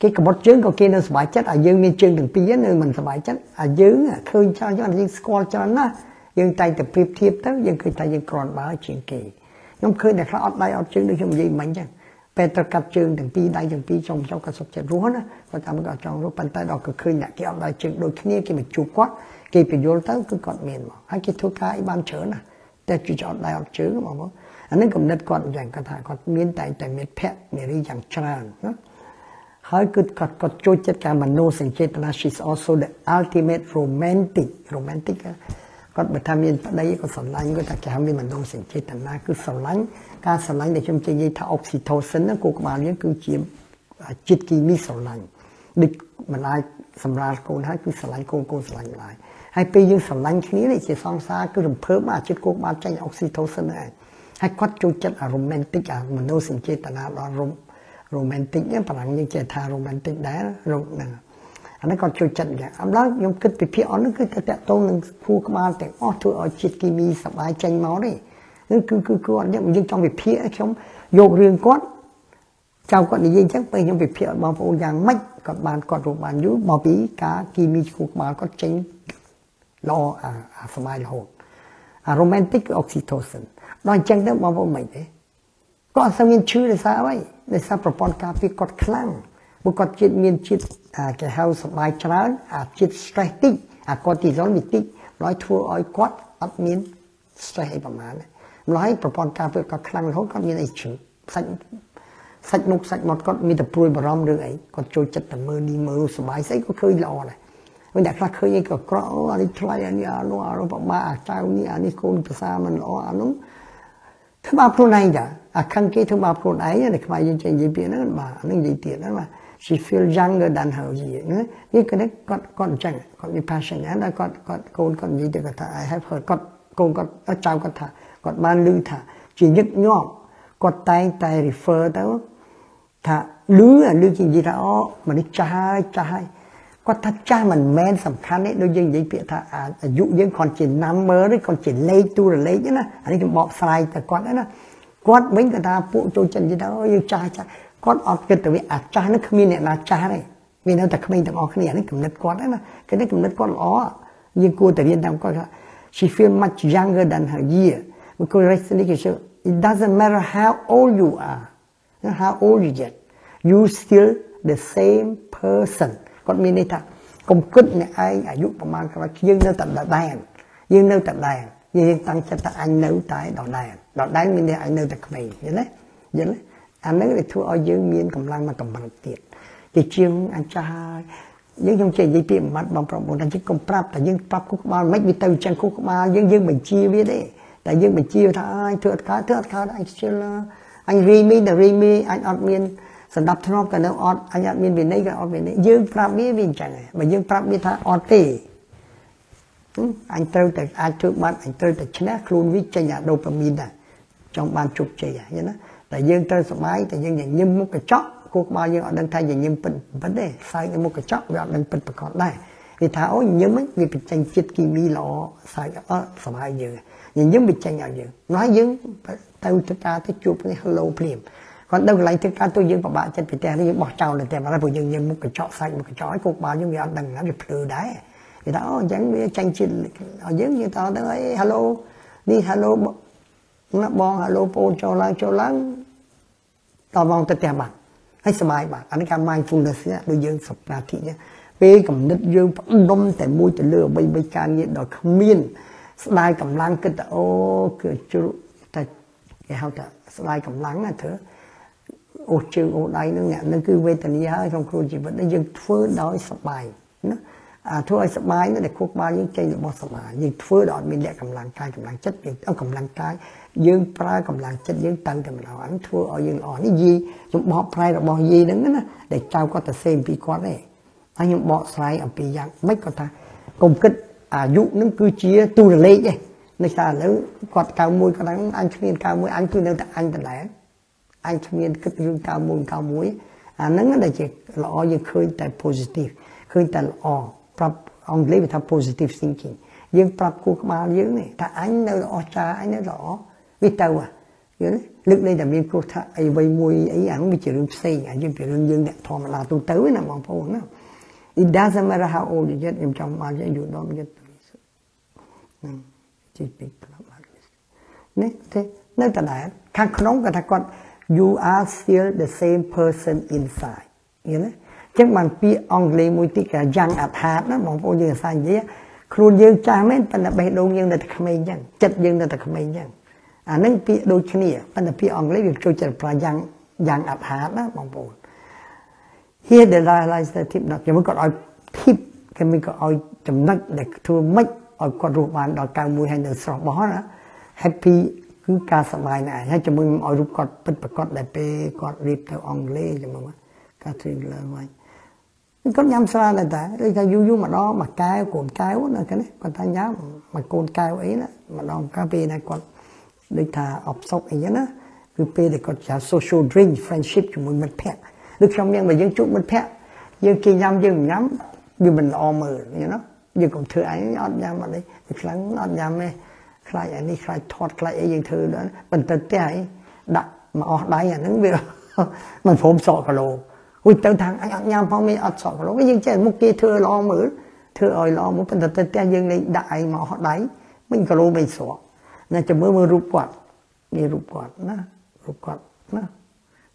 គេក្បត់ជើងក៏គេនៅសុបាយចិត្តឲ្យយើងមានជើងទាំងពីរនៅមិនសុបាយចិត្តឲ្យយើងឃើញច្រើនយើងយើងស្គាល់ច្រើនណាស់យើងតែងតែប្រៀបធៀបទៅយើងឃើញថាយើងគ្រាន់បើជាងគេខ្ញុំឃើញតែខ្លះអត់ដៃអត់ជើងដូចខ្ញុំនិយាយមិញចឹងពេលត្រូវកាត់ជើងទាំងពីរដៃទាំងពីរចុងចុងក៏សុខចិត្តរស់ណាគាត់តាមក៏ចង់រស់ប៉ុន្តែដល់ក៏ឃើញអ្នកគេអត់ដៃជើងដូចគ្នាគេមកជួបគាត់គេបញ្យល់ទៅគឺគាត់មានមកហើយគេធ្វើការអីបានច្រើនណាតែជួយអត់ដៃអត់ជើងបងប្អូនអានេះកំណត់គាត់យ៉ាងគាត់ថាគាត់មានតែតែមិត្តភ័ក្តិនារីយ៉ាងច្រើនណា ហើយគឺគាត់គាត់ចូលចិត្តការមនោសញ្ចេតនា she's also the ultimate romantic romantic គាត់បើថាមានប្តីគាត់ស្រឡាញ់គាត់ថាគេហៅមានមនោសញ្ចេតនាគឺស្រឡាញ់ការស្រឡាញ់ដែលខ្ញុំនិយាយថា oxytocin ហ្នឹងគូក្បាលយើងគឺជាជាតិគីមីស្រឡាញ់ដូចម្លាយសម្រាប់កូនហើយគឺស្រឡាញ់កូនកូនស្រឡាញ់ម្លាយហើយពេលយើងស្រឡាញ់គ្នានេះជាសង្សារគឺរំភើបអាជាតិគូក្បាលចេញ oxytocin ហ្នឹងឯងហើយគាត់ចូលចិត្តអា romantic អាមនោសញ្ចេតនាដល់រំ romantic ហ្នឹងប្រហែលយើងចេះថា romantic ដែររកហ្នឹងអានេះគាត់ចូលចិត្តយ៉ាងអំឡុងខ្ញុំគិតពីភាគអនហ្នឹងគឺតកតងនឹងខួរក្បាលទាំងអស់ធ្វើឲ្យជាតិគីមីសបាយចេញមកទេគឺគឺគឺគាត់យើងចង់វិភាគខ្ញុំយករឿងគាត់ចៅគាត់និយាយអញ្ចឹងពេលខ្ញុំវិភាគឲ្យបងប្អូនយ៉ាងម៉េចគាត់បានគាត់រួមបានយូរមកពីការគីមីខួរក្បាលគាត់ចេញល្អអាសបាយរហូតអា romantic គឺ oxytocin ដល់អញ្ចឹងទៅបងប្អូនមិនទេគាត់អត់ស្មានឈឺដោយសារអ្វី ដោយសារប្រព័ន្ធការពារគាត់ខ្លាំងព្រោះគាត់ជាតិមានជាតិគេហៅសបាយច្រើនអាជាតិ stress តិចអា cortisol វាតិចហើយធ្វើឲ្យគាត់អត់មាន stress អីប្រហែលម្ល៉េះប្រព័ន្ធការពារគាត់ខ្លាំងរហូតគាត់មានអីឈឺសាច់សាច់មុខសាច់មាត់គាត់មានតែព្រួយបារម្ភរឿងអីគាត់ចូលចិត្តតែមើលនេះមើលសបាយស្អីក៏ឃើញល្អដែរវិញតែខ្លះឃើញអីក៏ក្រក់អូអានេះថ្លៃអានេះអានោះអានោះប្រមាអាចៅនេះអានេះកូនភាសាមិនល្អអានោះធ្វើបាបខ្លួនឯងចា អាខឹងគេធ្វើបាបខ្លួនឯងតែខ្មែរយើងចេះនិយាយពាក្យហ្នឹងបាទអានេះនិយាយទៀតហ្នឹងបាទ she feel younger than her year ណានេះគាត់គាត់គាត់អញ្ចឹងគាត់មាន passion ណាគាត់គាត់កូនគាត់និយាយទៅគាត់ថា I have heard គាត់កូនគាត់ចៅគាត់ថាគាត់បានឮថា ជាញឹកញាប់គាត់តែងតែ refer ទៅថាឮអាឮជានិយាយថាអូមនុស្សចាស់ហើយចាស់ហើយគាត់ថាចាស់មិនមែនសំខាន់ទេដូចយើងនិយាយពាក្យថាអាយុយើងគ្រាន់ជា number ឬគ្រាន់ជាលេខទូរលេខណាអានេះខ្ញុំបកស្រាយទៅគាត់ណា គាត់វិញគាត់ថាពួកចូលចិត្តនិយាយថាអូយើងចាស់ចាស់គាត់អត់គិតទៅវាអាចាស់នេះគ្មានអ្នកណាចាស់ទេមាននៅតែក្មេងទាំងអស់គ្នានេះគំនិតគាត់ណាគេនេះគំនិតគាត់ល្អយើងគួរតែរៀនតាមគាត់ she feel much younger than her year because recently it doesn't matter how old you are how old you get you still the same person គាត់មានន័យថាកុំគិតអ្នកឯងអាយុប្រហែលក្រោយយើងនៅតែដដែលយើងនៅតែដែរ យើងតាំងចិត្តថាអញនៅតែដដែលដដែលមានន័យអញនៅតែក្មេងយល់ទេយល់ទេអានឹងវាធ្វើឲ្យយើងមានកម្លាំងមកកម្រិតទៀតជាជាងអញចាស់ហើយយើងខ្ញុំចេះនិយាយពាក្យមួយម៉ាត់បងប្អូនតែយើងកុំប្រាប់តែយើងប្រាប់គូក្បាលមិនវាទៅចឹងគូក្បាលយើងយើងបញ្ជាវាទេតែយើងបញ្ជាថាអញធ្វើអត់កើតធ្វើអត់កើតអញខ្ជិលអញរីមីតែរីមីអញអត់មានសម្ដាប់ធ្នាប់ក៏នៅអត់អញអត់មានវិន័យក៏អត់វិន័យយើងប្រាប់វាវាអញ្ចឹងបើយើងប្រាប់វាថាអត់ទេ អញត្រូវតែអាចធ្វើបានអញត្រូវតែឈ្នះខ្លួនវាចេញអាដូប៉ាមីនដែរចង់បានជោគជ័យហ្នឹងណាតែយើងត្រូវសុបាយតែយើងញញឹមមុខកញ្ចក់គោះក្បាលយើងអត់ដឹងថាញញឹមពិតពិតទេសើចនៅមុខកញ្ចក់វាអត់ដឹងពិតប្រកបដែរវាថាអូញញឹមវាបញ្ចេញជាតិគីមីល្អសើចអត់សុបាយយើងញញឹមបញ្ចេញឲ្យយើងនោះយើងទៅទៅការទៅជួបនេះ hello ភ្លាមគាត់នៅកន្លែងធ្វើការទៅយើងពិបាកចិត្តពីផ្ទះនេះយើងបោះចោលតែមកព្រោះយើងញឹមមុខកញ្ចក់សាច់មុខកញ្ចក់ឲ្យគោកបាលយើងវាអត់ដឹងណាវាភ្លឺដែរ គេថាអូអញ្ចឹងវាចាញ់ជាតិឲ្យយើងយើងតទៅអី hello នេះ hello ណាបង hello បងចូលឡើងចូលឡើងដល់មកទៅផ្ទះបាត់ហើយសុបាយបាត់អានេះការ mindfulness ដូចយើងសមាធិពេលកំណត់យើងផ្ដុំតែមួយទៅលើអ្វីបីការងារដល់គ្មាន ស្ដាយកម្លាំងគិតទៅអូគឺជ្រុតែគេហៅថាស្ដាយកម្លាំងណាធ្វើអូសជើងអូសដៃនឹងអ្នកនឹងគឺវេទនាហើយក្នុងគ្រួជីវិតយើងធ្វើដោយសប្បាយណា អាធ្វើឲ្យស្បាយនៅខួរក្បាលយើងចេញរបស់សមាយើងធ្វើដល់អត់មានលក្ខកម្លាំងកាយកម្លាំងចិត្តយើងអកម្លាំងកាយយើងប្រើកម្លាំងចិត្តយើងទៅតែម្ដងអានឹងធ្វើឲ្យយើងល្អនេះយីខ្ញុំបកប្រែរបស់យីហ្នឹងណាដែលចៅគាត់ទៅសេមពីគាត់ទេហើយខ្ញុំបកស្រាយអំពីយ៉ាងម៉េចគាត់ថាកុំគិតអាយុហ្នឹងគឺជាទូរលេខទេនេះថាឥឡូវគាត់កៅមួយគាត់ហ្នឹងអញគ្មានកៅមួយអញគឺនៅតែអញដដែលអញគ្មានគិតរឿងកៅមួយកៅមួយអាហ្នឹងដែលជាល្អយើងឃើញតែ positive ឃើញតែល្អ ប្រាប់អង់គ្លេសវាថា positive thinking យើងប្រាប់គូក្បាលយើងនេះថាអញនៅល្អចាអញនៅល្អវាទៅយល់លើកលែងតែមានគ្រោះថ្នាក់អីវ័យមួយអីអានោះវាជារឿងផ្សេងអាយើងជារឿងយើងអ្នកធម្មតាទូទៅណាបងប្អូនណា It doesn't matter how old you get ខ្ញុំចង់បានយើង you don't get to be so ហ្នឹងជា big problem នេះទេនៅតដែលខាងក្នុងគាត់ថាគាត់ you are still the same person inside យល់ទេ ចឹងបានពាក្យអង់គ្លេសមួយទីគេយ៉ាងអត់ហាតណាបងប្អូនយើងភាសានិយាយខ្លួនយើងចាស់មែនប៉ុន្តែបេះដូងយើងនៅតែក្មេងចឹងចិត្តយើងនៅតែក្មេងចឹងអានឹងពាក្យដូចគ្នាប៉ុន្តែពាក្យអង់គ្លេសវាចូលចិត្តប្រើយ៉ាងយ៉ាងអត់ហាតណាបងប្អូន here the realize the tip ដល់ខ្ញុំគាត់ឲ្យ tip គេមិនក៏ឲ្យចំណុចដែលធ្វើម៉េចឲ្យគាត់រស់បានដល់91ហើយនៅស្រស់បោះណា happy គឺការសប្បាយណាស់ហើយជាមួយឲ្យរូបគាត់ពិតប្រកបដែលពេលគាត់រៀបទៅអង់គ្លេសជាមួយការទ្រីលើវិញ គាត់ញ៉ាំស្រាដែរតាឬថាយូរយូរម្ដងមួយកែវកូនកែវណាគេគាត់ថាញ៉ាំមួយកូនកែវអីណាម្ដងកាលពេលណាគាត់ដូចថាអបសុកអីណាគឺពេលដែលគាត់ចា social drink friendship ជាមួយមិត្តភ័ក្តិដូចខ្ញុំមានបើយើងជួបមិត្តភ័ក្តិយើងគេញ៉ាំយើងញ៉ាំវាមិនល្អមើលយល់ណាយើងកុំធ្វើអីអត់ញ៉ាំអត់អីខ្លាំងអត់ញ៉ាំទេខ្លាចអានេះខ្លាចថតខ្លាចអីយើងធ្វើដល់ប៉ុន្តែផ្ទះអីដាក់មកអស់ដៃអាហ្នឹងវាមិនព្រមសក់គីឡូ ហួចទៅថាអញអត់ញ៉ាំផងមានអត់សក់ក្នុងយើងចេះមុខគេធ្វើល្អមើលធ្វើឲ្យល្អមើលប៉ុន្តែទៅផ្ទះយើងលេងដាក់ឯងមកហត់ដៃមិនគីឡូមិនស្រក់ណាចាំមើលមើលរូបគាត់មានរូបគាត់ណារូបគាត់ណា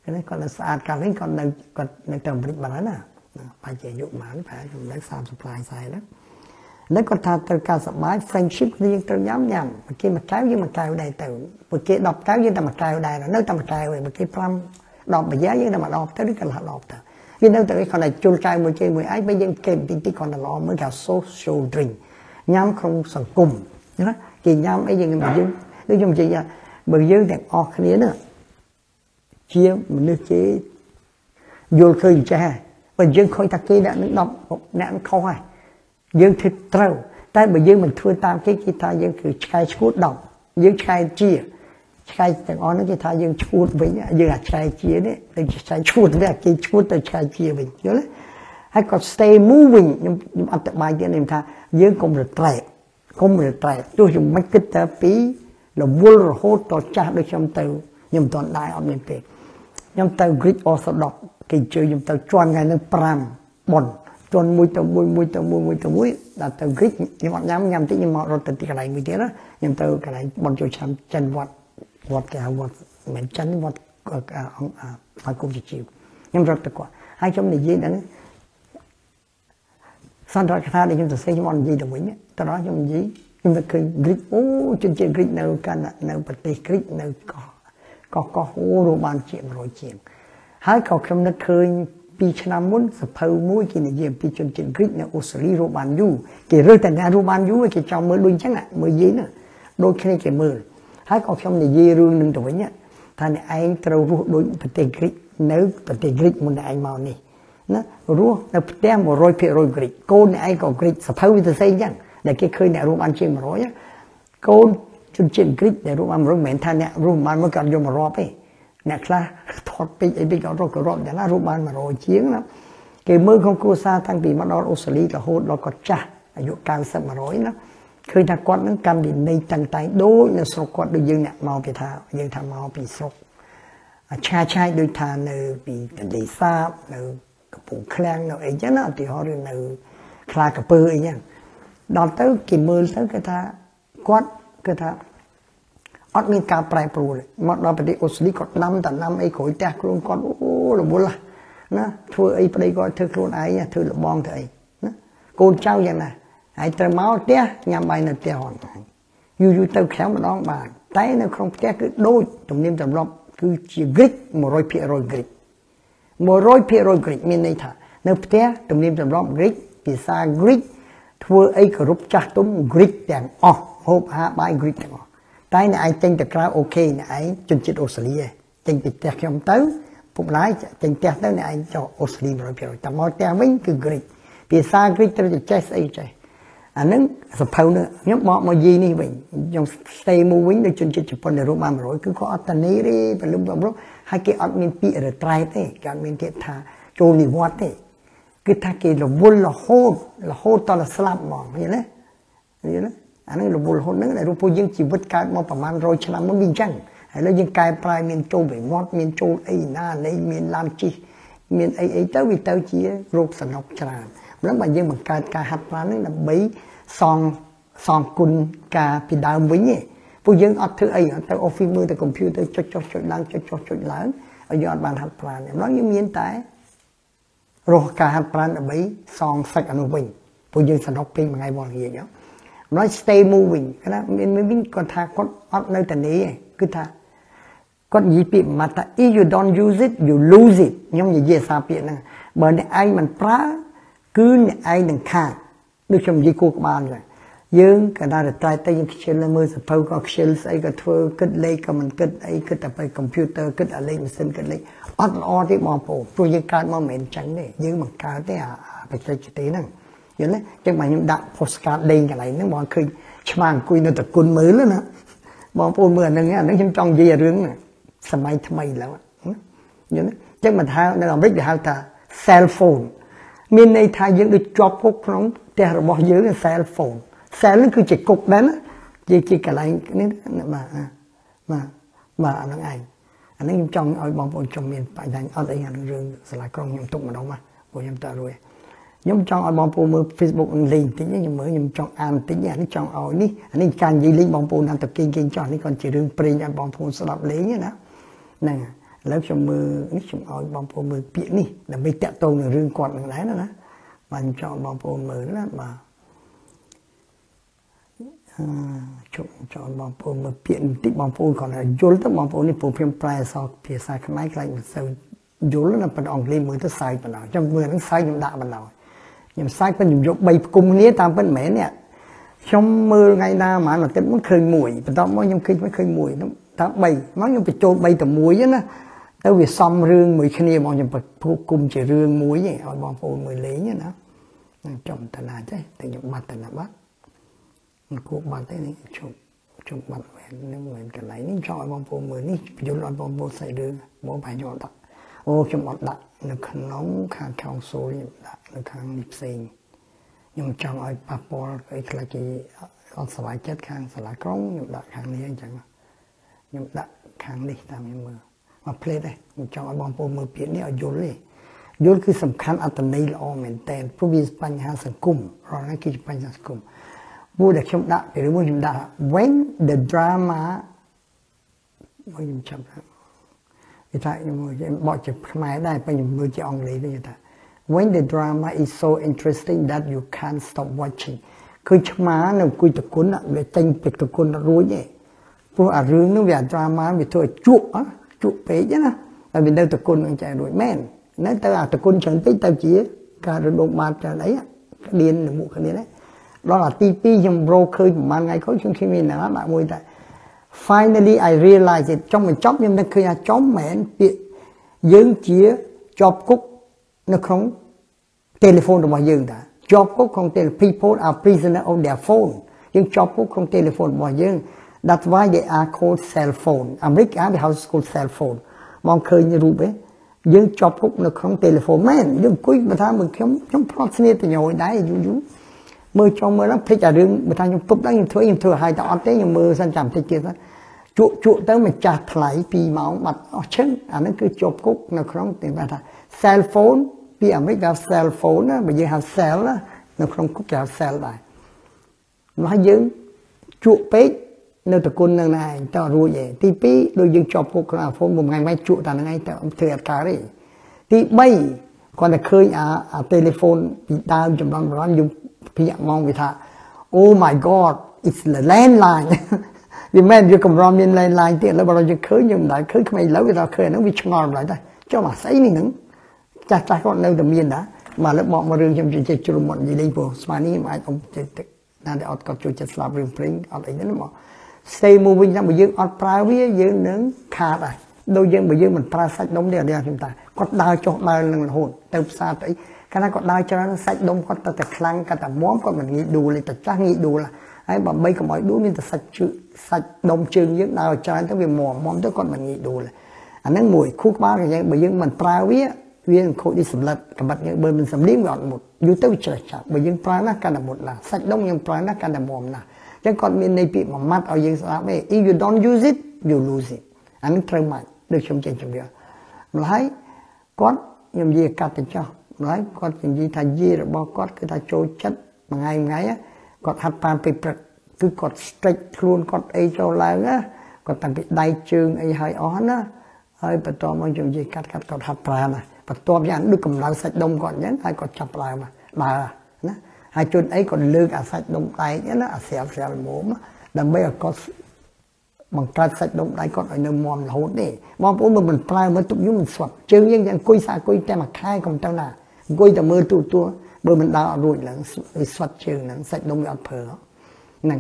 គេនេះគាត់នៅស្អាតកាលនេះគាត់នៅគាត់នៅទៅអាមេរិកបានហើយណាបាច់ជាយុបានប្រហែលចំណេញ30 plai 40ហ្នឹងនឹងគាត់ថាត្រូវការសប្បាយ friendship គ្នាយើងត្រូវញ៉ាំញ៉ាំបើគេមួយកែវយើងមួយកែវដែរទៅបើគេ10កែវយើងតែមួយកែវដែរនៅតែមួយកែវឯងបើគេ5 10ប្រយ៉ាយើងតែមក10ទៅឬកន្លះ10ទៅវានៅតែគាត់តែជុលកែវមួយជើងមួយឯងបើយើងគេបន្តិចតិចគាត់តែឡមើលគេ social drink ញ៉ាំក្នុងសង្គមណាគេញ៉ាំអីយើងយើងដូចខ្ញុំនិយាយបើយើងទាំងអស់គ្នាណាជាមនុស្សគេយល់ឃើញចេះបើយើងឃើញថាគេអ្នកនឹង10អ្នកនឹងខុសហើយយើងធ្វើត្រូវតែបើយើងមិនធ្វើតាមគេគេថាយើងគឺឆ្កែឈួត10យើងឆ្កែជា ឆ្កែទាំងអស់នោះគេថាយើងឈួតវិញយើងអាចឆ្កែជានេះទៅឆ្កែឈួតវាគេឈួតទៅឆ្កែជាវិញយល់ទេហើយក៏ stay moving ខ្ញុំខ្ញុំអត់តបាយទៀតខ្ញុំថាយើងកុំរត្រែកកុំរត្រែកទោះជាមិនគិតតែពីរវល់រហូតដល់ចាស់ដូចខ្ញុំទៅខ្ញុំមិនទាន់ដែរអត់មានពេកខ្ញុំទៅ Greek Orthodox គេជើខ្ញុំទៅជន់ថ្ងៃនឹង5ប៉ុនជន់មួយទៅមួយមួយទៅមួយមួយទៅមួយដល់ទៅ Greek ខ្ញុំអត់ញ៉ាំញ៉ាំតិចខ្ញុំមករត់ទៅទីកន្លែងមួយទៀតណាខ្ញុំទៅកន្លែងប៉ុនចូលឆ្នាំចិនវត្ត វត្តគេហៅវត្តមិនចិនវត្តអង្គអគុំជាជីវខ្ញុំរត់ទៅគាត់ហើយខ្ញុំនិយាយដល់សន្ទរកថាដែលខ្ញុំសរសេរខ្ញុំអត់និយាយទៅវិញតោះខ្ញុំនិយាយខ្ញុំនឹកឃើញ Greek អូជនជាតិ Greek នៅកាន់នៅប្រទេស Greek នៅកោះកោះកោះអូរបានជា100ជាងហើយក៏ខ្ញុំនឹកឃើញ2ឆ្នាំមុនសភៅមួយគេនិយាយពីជនជាតិ Greek នៅអូស្ត្រាលីរស់បានយូរគេរើសតែអ្នករស់បានយូរគេចង់មើលដូចអញ្ចឹងមើលយីណាដូចគ្នាគេមើល ហើយក៏ខ្ញុំនិយាយរឿងនឹងទៅវិញថាអ្នកឯងត្រូវរស់ដូចប្រទេស Greek នៅប្រទេស Greek មុនអ្នកឯងមកនេះណារស់នៅផ្ទះ100% Greek កូនអ្នកឯងក៏ Greek សភៅវាទៅផ្សេងអញ្ចឹងដែលគេឃើញអ្នករស់បានជាង100កូនជនជាតិក្រិចដែលរួមអាមេរិកមិនមែនថាអ្នករួមបានមកគាត់យកមករាប់ទេអ្នកខ្លះថតពេកអីពេកក៏រត់ក៏រាប់យ៉ាងណារួមបាន100ជាងណាគេមើលក្នុងគ្រួសារតាំងពីមកដល់អូស្ត្រាលីរហូតដល់គាត់ចាស់អាយុ90 100ណា ឃើញថាគាត់នឹងកម្មវិន័យតាំងតែដូចនៅស្រុកគាត់ដូចយើងអ្នកមកពីថាយើងថាមកពីស្រុកឆាឆាយដូចថានៅពីទន្លេសាបនៅកំពង់ឃ្លាំងនៅអីចឹងណាឧទាហរណ៍នៅខ្លាកពើអីចឹងដល់ទៅគេមើលទៅគេថាគាត់គឺថាអត់មានការប្រែប្រួលមកដល់ប្រទេសអូស្ត្រាលីគាត់ដាំតាដាំអីក្រួយផ្ទះខ្លួនគាត់អូរវល់ណាធ្វើអីប្តីគាត់ធ្វើខ្លួនឯងធ្វើលបងធ្វើអីណាកូនចៅយ៉ាងណា ហើយត្រូវមកផ្ទះញ៉ាំបាយនៅផ្ទះហ្នឹងយូរយូរទៅខាំម្ដងបានតែនៅក្នុងផ្ទះគឺដូចទំនៀមទម្លាប់គឺជា Greek 100% Greek 100% Greek មានន័យថានៅផ្ទះទំនៀមទម្លាប់ Greek ភាសា Greek ធ្វើអីគោរពចាស់ទុំ Greek ទាំងអស់ហូបអាហារបាយ Greek ទាំងអស់តែអ្នកឯងចេញទៅក្រៅអូខេអ្នកឯងជនជាតិអូស្ត្រាលីចេញពីផ្ទះខ្ញុំទៅពុកម្ដាយចេញផ្ទះទៅអ្នកឯងចុះអូស្ត្រាលី100%តែមកផ្ទះវិញគឺ Greek ភាសា Greek ត្រូវតែចេះស្អីចេះ អានឹងសភៅនេះខ្ញុំបកមកយីនេះវិញខ្ញុំ stay មួយវិញដូចជនជាតិជប៉ុនដែលរួមបាន100គឺគាត់អត់តនីទេពលឹមបំរុងហើយគេអត់មានពាក្យ retreat ទេគេអត់មានពាក្យថាចូលនិវត្តន៍ទេគឺថាគេរវល់រហូតរហូតតដល់ស្លាប់ហ្មងឃើញទេឃើញទេអានេះរវល់រហូតហ្នឹងដែលពួកយើងជីវិតកើតមកប្រហែល100ឆ្នាំមុនវាអញ្ចឹងហើយលើយើងកែប្រែមានចូលវិវត្តមានចូលអីណានៃមានឡានជិះមានអីអីទៅវាទៅជារោគសំណុកច្រើន ម្ល៉េះបើយើងបង្កើតការហាត់ប្រាណនេះដើម្បីសងសងគុណការពីដើមវិញឯងពួកយើងអត់ធ្វើអីទៅ office មើលទៅ computer ចុចចុចចុចឡើងចុចចុចចុចឡើងហើយយើងអត់បានហាត់ប្រាណទេម្ល៉េះយើងមានតែរស់ការហាត់ប្រាណដើម្បីសងសាច់អនុវិញពួកយើងសនុកពេញមួយថ្ងៃមួយល្ងាចហ្នឹងម្ល៉េះ stay moving ណាមានមានគាត់ថាគាត់អត់នៅតែនេះឯងគឺថាគាត់និយាយពាក្យមកថា if you don't use it you lose it ខ្ញុំនិយាយសារពាក្យហ្នឹងបើអ្នកឯងមិនប្រើ គឺអ្នកឯងនឹងខាតដូចខ្ញុំនិយាយគោះក្បាលហ្នឹងយើងក៏ដល់តែតែយើងខ្ជិលមើលសភៅក៏ខ្ជិលស្អីក៏ធ្វើគិតលេខក៏មិនគិតអីគិតតែទៅកុំព្យូទ័រគិតអាលេខម៉ាស៊ីនគិតលេខអត់ល្អទេបងប្អូនព្រោះយើងកើតមកមិនមែនចឹងទេយើងមិនកើតទេអាបច្ចេកទេសហ្នឹងយល់ទេចឹងបើខ្ញុំដាក់ postcard លេងកន្លែងហ្នឹងបងឃើញឆ្មាអង្គុយនៅតគុណមើលណាបងប្អូនមើលអាហ្នឹងអាហ្នឹងខ្ញុំចង់និយាយរឿងសម័យថ្មីឡើយយល់ទេចឹងមិនថានៅអាមេរិកគេហៅថា cell phone មានន័យថាយើងដូចជាប់គុកក្នុងផ្ទះរបស់យើង cell phone cell នេះគឺជាគុកដែរណាជាជាកន្លែងនេះបាទបាទបាទអាហ្នឹងឯងអានេះខ្ញុំចង់ឲ្យបងប្អូនចង់មានបញ្ហាអត់អីអានឹងរឿងសាលាក្រុងខ្ញុំទុកម្ដងមកព្រោះខ្ញុំតើរួយខ្ញុំចង់ឲ្យបងប្អូនមើល Facebook លេងបន្តិចខ្ញុំមើលខ្ញុំចង់អានបន្តិចអានេះចង់ឲ្យនេះអានេះការនិយាយលេងបងប្អូនតាមទៅគេងគេងចោះនេះគាត់ជារឿងព្រេងឲ្យបងប្អូនស្ដាប់លេងណាហ្នឹង ឥឡូវខ្ញុំមើលនេះខ្ញុំឲ្យបងប្អូនមើលពាក្យនេះដើម្បីតាក់ទងនឹងរឿងគាត់នឹងដែរណាបាទខ្ញុំចង់បងប្អូនមើលណាបាទជុំចង់បងប្អូនមើលពាក្យបន្តិចបងប្អូនគាត់យល់ទៅបងប្អូននេះពួកខ្ញុំប្រែអសភាសាខ្មែរខ្លាចមិនសូវយល់ណាប៉ុន្តែអង់គ្លេសមើលទៅសាយបណ្ដោយខ្ញុំមើលហ្នឹងសាយខ្ញុំដាក់បណ្ដោយខ្ញុំសាយប៉ុន្តែខ្ញុំយក3ផ្គុំគ្នាតាមពិតមិនមែននេះខ្ញុំមើលថ្ងៃណាប្រហែលអាទិត្យមុនឃើញមួយបន្ទាប់មកខ្ញុំឃើញមិនឃើញមួយតាម3មកខ្ញុំបញ្ចូល3តែមួយណា ទៅវាសំរឿងមួយគ្នាមកខ្ញុំពុកគុំជារឿងមួយឯងឲ្យបងប្អូនមើលលេងណាចំតណាចេះតែខ្ញុំបាត់តណាបាត់មិនគួរបាត់ទេនេះជុំជុំបាត់មែននឹងមិនកន្លែងនេះចង់ឲ្យបងប្អូនមើលនេះបញ្យល់ឲ្យបងប្អូនស្អីរឿងបងបញ្យល់ដាក់អូខ្ញុំអត់ដាក់នៅក្នុងខាង council ខ្ញុំដាក់នៅខាងនេះផ្សេងខ្ញុំចង់ឲ្យប៉ះពាល់អីខ្លះគេអត់សប្បាយចិត្តខាងសាលាក្រុងខ្ញុំដាក់ខាងនេះអញ្ចឹងខ្ញុំដាក់ខាងនេះតាមខ្ញុំមើល មកផ្លេតដែរខ្ញុំចង់ឲ្យបងប្អូនមើលពាក្យនេះឲ្យយល់ទេយល់គឺសំខាន់អត្តន័យល្អមែនតើព្រោះវាបញ្ហាសង្គមរាល់ថ្ងៃគឺជាបញ្ហាសង្គមមួយដែលខ្ញុំដាក់ពីមួយខ្ញុំដាក់ when the drama មកខ្ញុំចាប់វាថាខ្ញុំបកជាខ្មែរដែរពេលខ្ញុំមើលជាអង់គ្លេសវិញថា when the drama is so interesting that you can't stop watching គឺឆ្មានៅអង្គុយតគុណវាចេញពីតគុណរួចឯងព្រោះអារឿងនោះវា drama វាធ្វើឲ្យជក់ ជក់ពេកណាហើយវានៅតគុណនឹងចែករួចមែននៅទៅអាតគុណច្រើនពេកទៅជាការរំដងបាតច្រើនអីក្តៀននៅមុខគ្នាណាដល់អាទី2ខ្ញុំរកឃើញប្រហែលថ្ងៃក្រោយខ្ញុំឃើញមានណាដាក់មួយតែ finally i realize it ចុងបញ្ចប់ខ្ញុំនឹកឃើញថាចំមែនពាក្យយើងជាជាប់គុកនៅក្នុង telephone របស់យើងតាជាប់គុកក្នុង people are prisoner of their phone យើងជាប់គុកក្នុង telephone របស់យើង that's why they are called cell phone អាមេរិកគេហៅ house called cell phone មកឃើញរូបឯងយើងជាប់គុកនៅក្នុង telephone មែនយើងអង្គុយបើថាមើលខ្ញុំខ្ញុំផ្លត់ស្នៀតប្រយោជន៍ដែរយូរយូរមើលចុងមើលឡើងភ្លេចអារឿងបើថាខ្ញុំទប់ឡើងខ្ញុំធ្វើខ្ញុំធ្វើឲ្យតែអត់ទេខ្ញុំមើលសិនចាំតិចទៀតទៅជក់ជក់ទៅម្ចាស់ថ្លៃ2ម៉ោងបាត់អស់ឈឹងអាហ្នឹងគឺជាប់គុកនៅក្នុងទេថា cell phone ពីអាមេរិកហៅ cell phone ណាបើយើងហៅ cell ណានៅក្នុងគុកគេហៅ cell ដែរមកយើងជក់ពេក នៅតគុណនឹងឯងតរួចឯងទី2ដូចយើងជាប់គុកក្នុងអាហ្វូនមួយថ្ងៃមិនជក់តែហ្នឹងឯងទៅធ្វើអត់កើតទេទី3គាត់តែឃើញអាអា telephone ពីដើមចម្លងបរំយើងភ្ញាក់មកវាថា Oh my god it's the landline វាមិនយកកម្រមាន landline ទៀតឥឡូវបើយើងឃើញយើងមិនដែលឃើញក្មេងឥឡូវវាថាឃើញហ្នឹងវាឆ្ងល់ម្ល៉េះដែរចុះមកស្អីនេះហ្នឹងចាស់ចាស់គាត់នៅតែមានដែរមកលើបកមករឿងខ្ញុំជិះជ្រុំមកនិយាយលេងព្រោះស្មាននេះខ្ញុំអាចអុំចិត្តណាដែលអត់គាត់ចូលចិត្តស្លាប់រឿងព្រេងអត់អីហ្នឹងមក stay មួយវិញថាបើយើងអត់ប្រើវាយើងនឹងខាតហើយដូចយើងបើយើងមិនប្រើសាច់ដុំទេអត់ខ្ញុំតាគាត់ដើរចុះដើរនឹងរហូតទៅផ្សារទៅអីកាលណាគាត់ដើរច្រើនសាច់ដុំគាត់ទៅតែខ្លាំងគាត់តែមុំគាត់មិនងាយដួលទេតែចាស់ងាយដួលហើយបើបីកុំឲ្យដួលមានតែសាច់ជើសាច់ដុំជើងយើងដើរច្រើនទៅវាមុំមុំទៅគាត់មិនងាយដួលអាហ្នឹងមួយខួរក្បាលក៏យ៉ាងបើយើងមិនប្រើវាវានឹងខូចនេះសម្លឹកកម្រិតយើងបើមិនសម្លៀងវាអត់មុតយូរទៅវាច្រេះចាប់បើយើងប្រើណាស់កាន់តែមុតណាស់សាច់ដុំយើងប្រើណាស់កាន់តែមុំណាស់អញ្ចឹងគាត់មានន័យពាក្យមួយម៉ាត់ឲ្យយើងស្ដាប់ទេ if you don't use it you lose it អានេះត្រូវម៉ាច់ដូចខ្ញុំចេះជំរាបម្ល៉េះគាត់ខ្ញុំនិយាយកាត់ទៅចោះម្ល៉េះគាត់និយាយថាយាយរបស់គាត់គឺថាចូលចិត្តមួយថ្ងៃមួយថ្ងៃគាត់ហាត់បានពេលព្រឹកគឺគាត់ stretch ខ្លួនគាត់អីចូលឡើងណាគាត់តាំងពីដៃជើងអីហើយអស់ណាហើយបន្ទាប់មកខ្ញុំនិយាយកាត់កាត់គាត់ហាត់ប្រាណណាបន្ទាប់យ៉ាងដូចកម្ដៅសាច់ដុំគាត់អញ្ចឹងហើយគាត់ចាប់ដើមដើរណា ហើយជួនអីគាត់លើកអាសាច់ដុំដែកណាអាស្រាលស្រាលមុំដើម្បីឲ្យគាត់បង្កើតសាច់ដុំដៃគាត់ឲ្យនៅមមរហូតទេបងប្អូនមើលមិនប្រើមើលទុកយូរមិនស្វាត់ជើងយើងអង្គុយសាអង្គុយតែមួយខែកុំទៅណាអង្គុយតែមើលទូទួបើមិនដើរអត់រួចឡើងវាស្វាត់ជើងហ្នឹងសាច់ដុំវាអត់ព្រឺហ្នឹង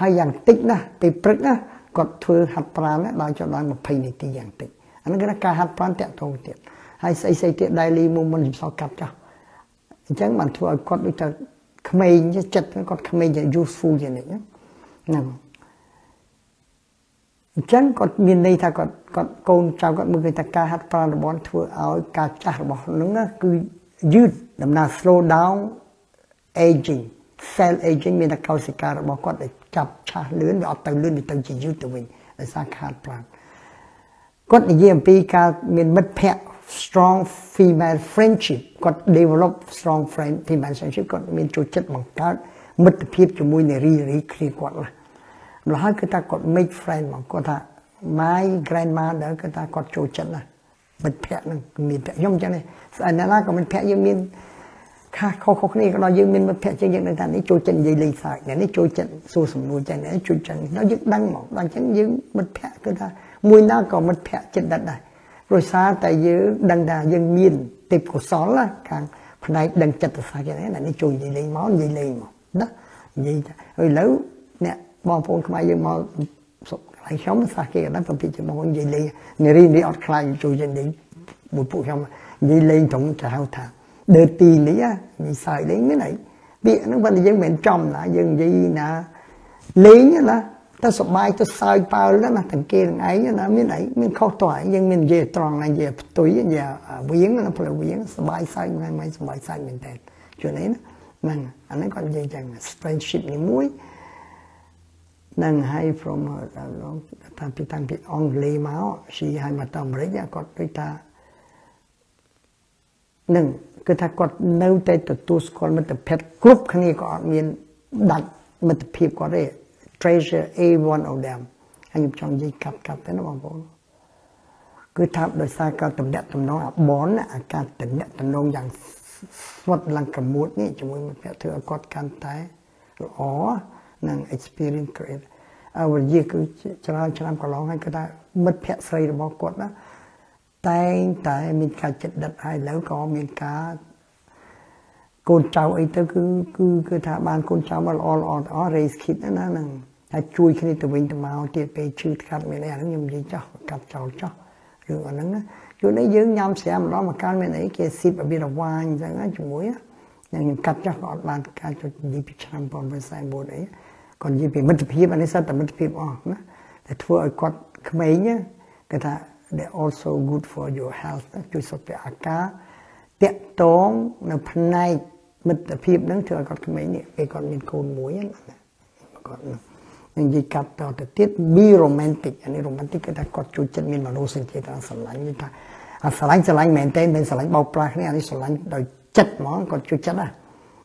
ហើយយ៉ាងតិចណាពេលព្រឹកណាគាត់ធ្វើហាត់ប្រាណដល់ចុះដល់20នាទីយ៉ាងតិចអានេះគឺការហាត់ប្រាណតាក់ទងទៀតហើយស្អីស្អីទៀត daily movement ខ្ញុំសល់កាត់ចោះអញ្ចឹងបានធ្វើឲ្យគាត់ដូចថា ក្មេងចិត្តគាត់ក្មេងជា useful ជានិចហ្នឹងអញ្ចឹងគាត់មានន័យថាគាត់គាត់កូនចៅគាត់មើលឃើញថាការហាត់ប្រាណរបស់ធ្វើឲ្យការចាស់របស់នឹងគឺយឺតដំណើរ slow down aging cell aging មានតែកោសិការបស់គាត់ដែលចាប់ឆាស់លឿនវាអត់ទៅលឿនវាទៅជាយឺតទៅវិញដោយសារខាតប្រាណគាត់និយាយអំពីការមានមិត្តភ័ក្តិ strong female friendship គាត់ develop strong friend female friendship គាត់មានចូលចិត្តបង្កើតមិត្តភាពជាមួយនារីរីគ្នាគាត់ណាម្ល៉េះហើយគឺថាគាត់ make friend មកគាត់ថា my grandmother គឺថាគាត់ចូលចិត្តណាមិត្តភ័ក្តិនឹងមានភ័ក្តិខ្ញុំចឹងនេះស្អីណាណាក៏មិត្តភ័ក្តិយើងមានខាខុសៗគ្នាក៏ដល់យើងមានមិត្តភ័ក្តិជាងយើងដឹងថានេះចូលចិត្តនិយាយលេងសើចនេះចូលចិត្តសួរសំណួរចឹងនេះជួយចឹងដល់យើងដឹងមកដល់អញ្ចឹងយើងមិត្តភ័ក្តិគឺថាមួយណាក៏មិត្តភ័ក្តិចិត្តដិតដែរ ព្រោះសារតែយើងដឹងថាយើងមានទេពកុសលខាងផ្នែកដឹងចិត្តសាស្ត្រហ្នឹងនេះជួយនិយាយលេងមកនិយាយលេងមកណានិយាយថាឥឡូវអ្នកបងប្អូនខ្មែរយើងមកសុខកន្លែងខ្ញុំសាសគេក៏ដឹងពីពីមកនិយាយលេងនារីនេះអត់ខ្លាចជួយនិយាយមួយពួកខ្ញុំនិយាយលេងត្រង់ទៅហៅថាដើទីនេះនិយាយសើចលេងមានអីពាក្យហ្នឹងបើយើងមិនចំណាយើងនិយាយណាលេងណា តែសុបាយទៅសើចប៉ើលណាទាំងគេទាំងឯងណាមានអីមានខុសតើយើងមាននិយាយត្រង់ណានិយាយផ្ទុយនិយាយវៀងណាផ្លូវវៀងសុបាយសើចមិនមិនសុបាយសើចមែនតើជួននេះណាហ្នឹងអានេះគាត់និយាយចឹង friendship នេះមួយនឹងឲ្យ from តាំងពីតាំងពីអង់គ្លេសមកស៊ីឲ្យមកទៅអាមេរិកគាត់ដូចថានឹងគឺថាគាត់នៅតែទទួលស្គាល់មិត្តភាពគ្រប់គ្នាក៏អត់មានដាច់មិត្តភាពគាត់ទេ treasure a one of them ហើយខ្ញុំចង់និយាយកាត់កាត់ទៅណាបងប្អូនគឺថាដោយសារការតំណាក់តំណងអាបនអាការតំណាក់តំណងយ៉ាងស្វិតឡើងក្រមួតនេះជាមួយមិត្តភក្តិធ្វើឲ្យគាត់កាន់តែល្អនិង experience great អវយាគឺច្រើនឆ្នាំកន្លងហើយគឺថាមិត្តភក្តិស្រីរបស់គាត់ណាតែងតែមានការចិត្តដិតហើយឥឡូវក៏មានការកូនចៅអីទៅគឺគឺគឺថាបានកូនចៅមកល្អល្អទាំងអស់ raise kid ណាហ្នឹង ហើយជួយគ្នាទៅវិញទៅមកទៀតពេលឈឺថ្កាត់មានអីអាហ្នឹងខ្ញុំនិយាយចោះកាត់ចោលចោះរឿងអាហ្នឹងជួននេះយើងញ៉ាំស្រាម្ដងមកកាលមានអីគេស៊ីបរបៀបរវាញអញ្ចឹងជាមួយយ៉ាងខ្ញុំកាត់ចោះក៏អត់បានការចុចនិយាយពីឆ្នាំ1949អីគាត់និយាយពីមិត្តភាពអានេះសិតតែមិត្តភាពអស់ណាតែធ្វើឲ្យគាត់ក្មេងគេថា they also good for your health ជួយសុខភាពអាការតាក់តងនៅផ្នែកមិត្តភាពហ្នឹងធ្វើឲ្យគាត់ក្មេងនេះពេលគាត់មានកូនមួយណាគាត់និ យាយកាត់តទៅទៀត be romantic អានេះ romantic គឺថាគាត់ជួយចិត្តមានមនោសញ្ចេតនាស្រឡាញ់ថាអាស្រឡាញ់ស្រឡាញ់មែនទេមិនស្រឡាញ់បោកប្រាស់គ្នាអានេះស្រឡាញ់ដោយចិត្តហ្មងគាត់ជួយចិត្តណា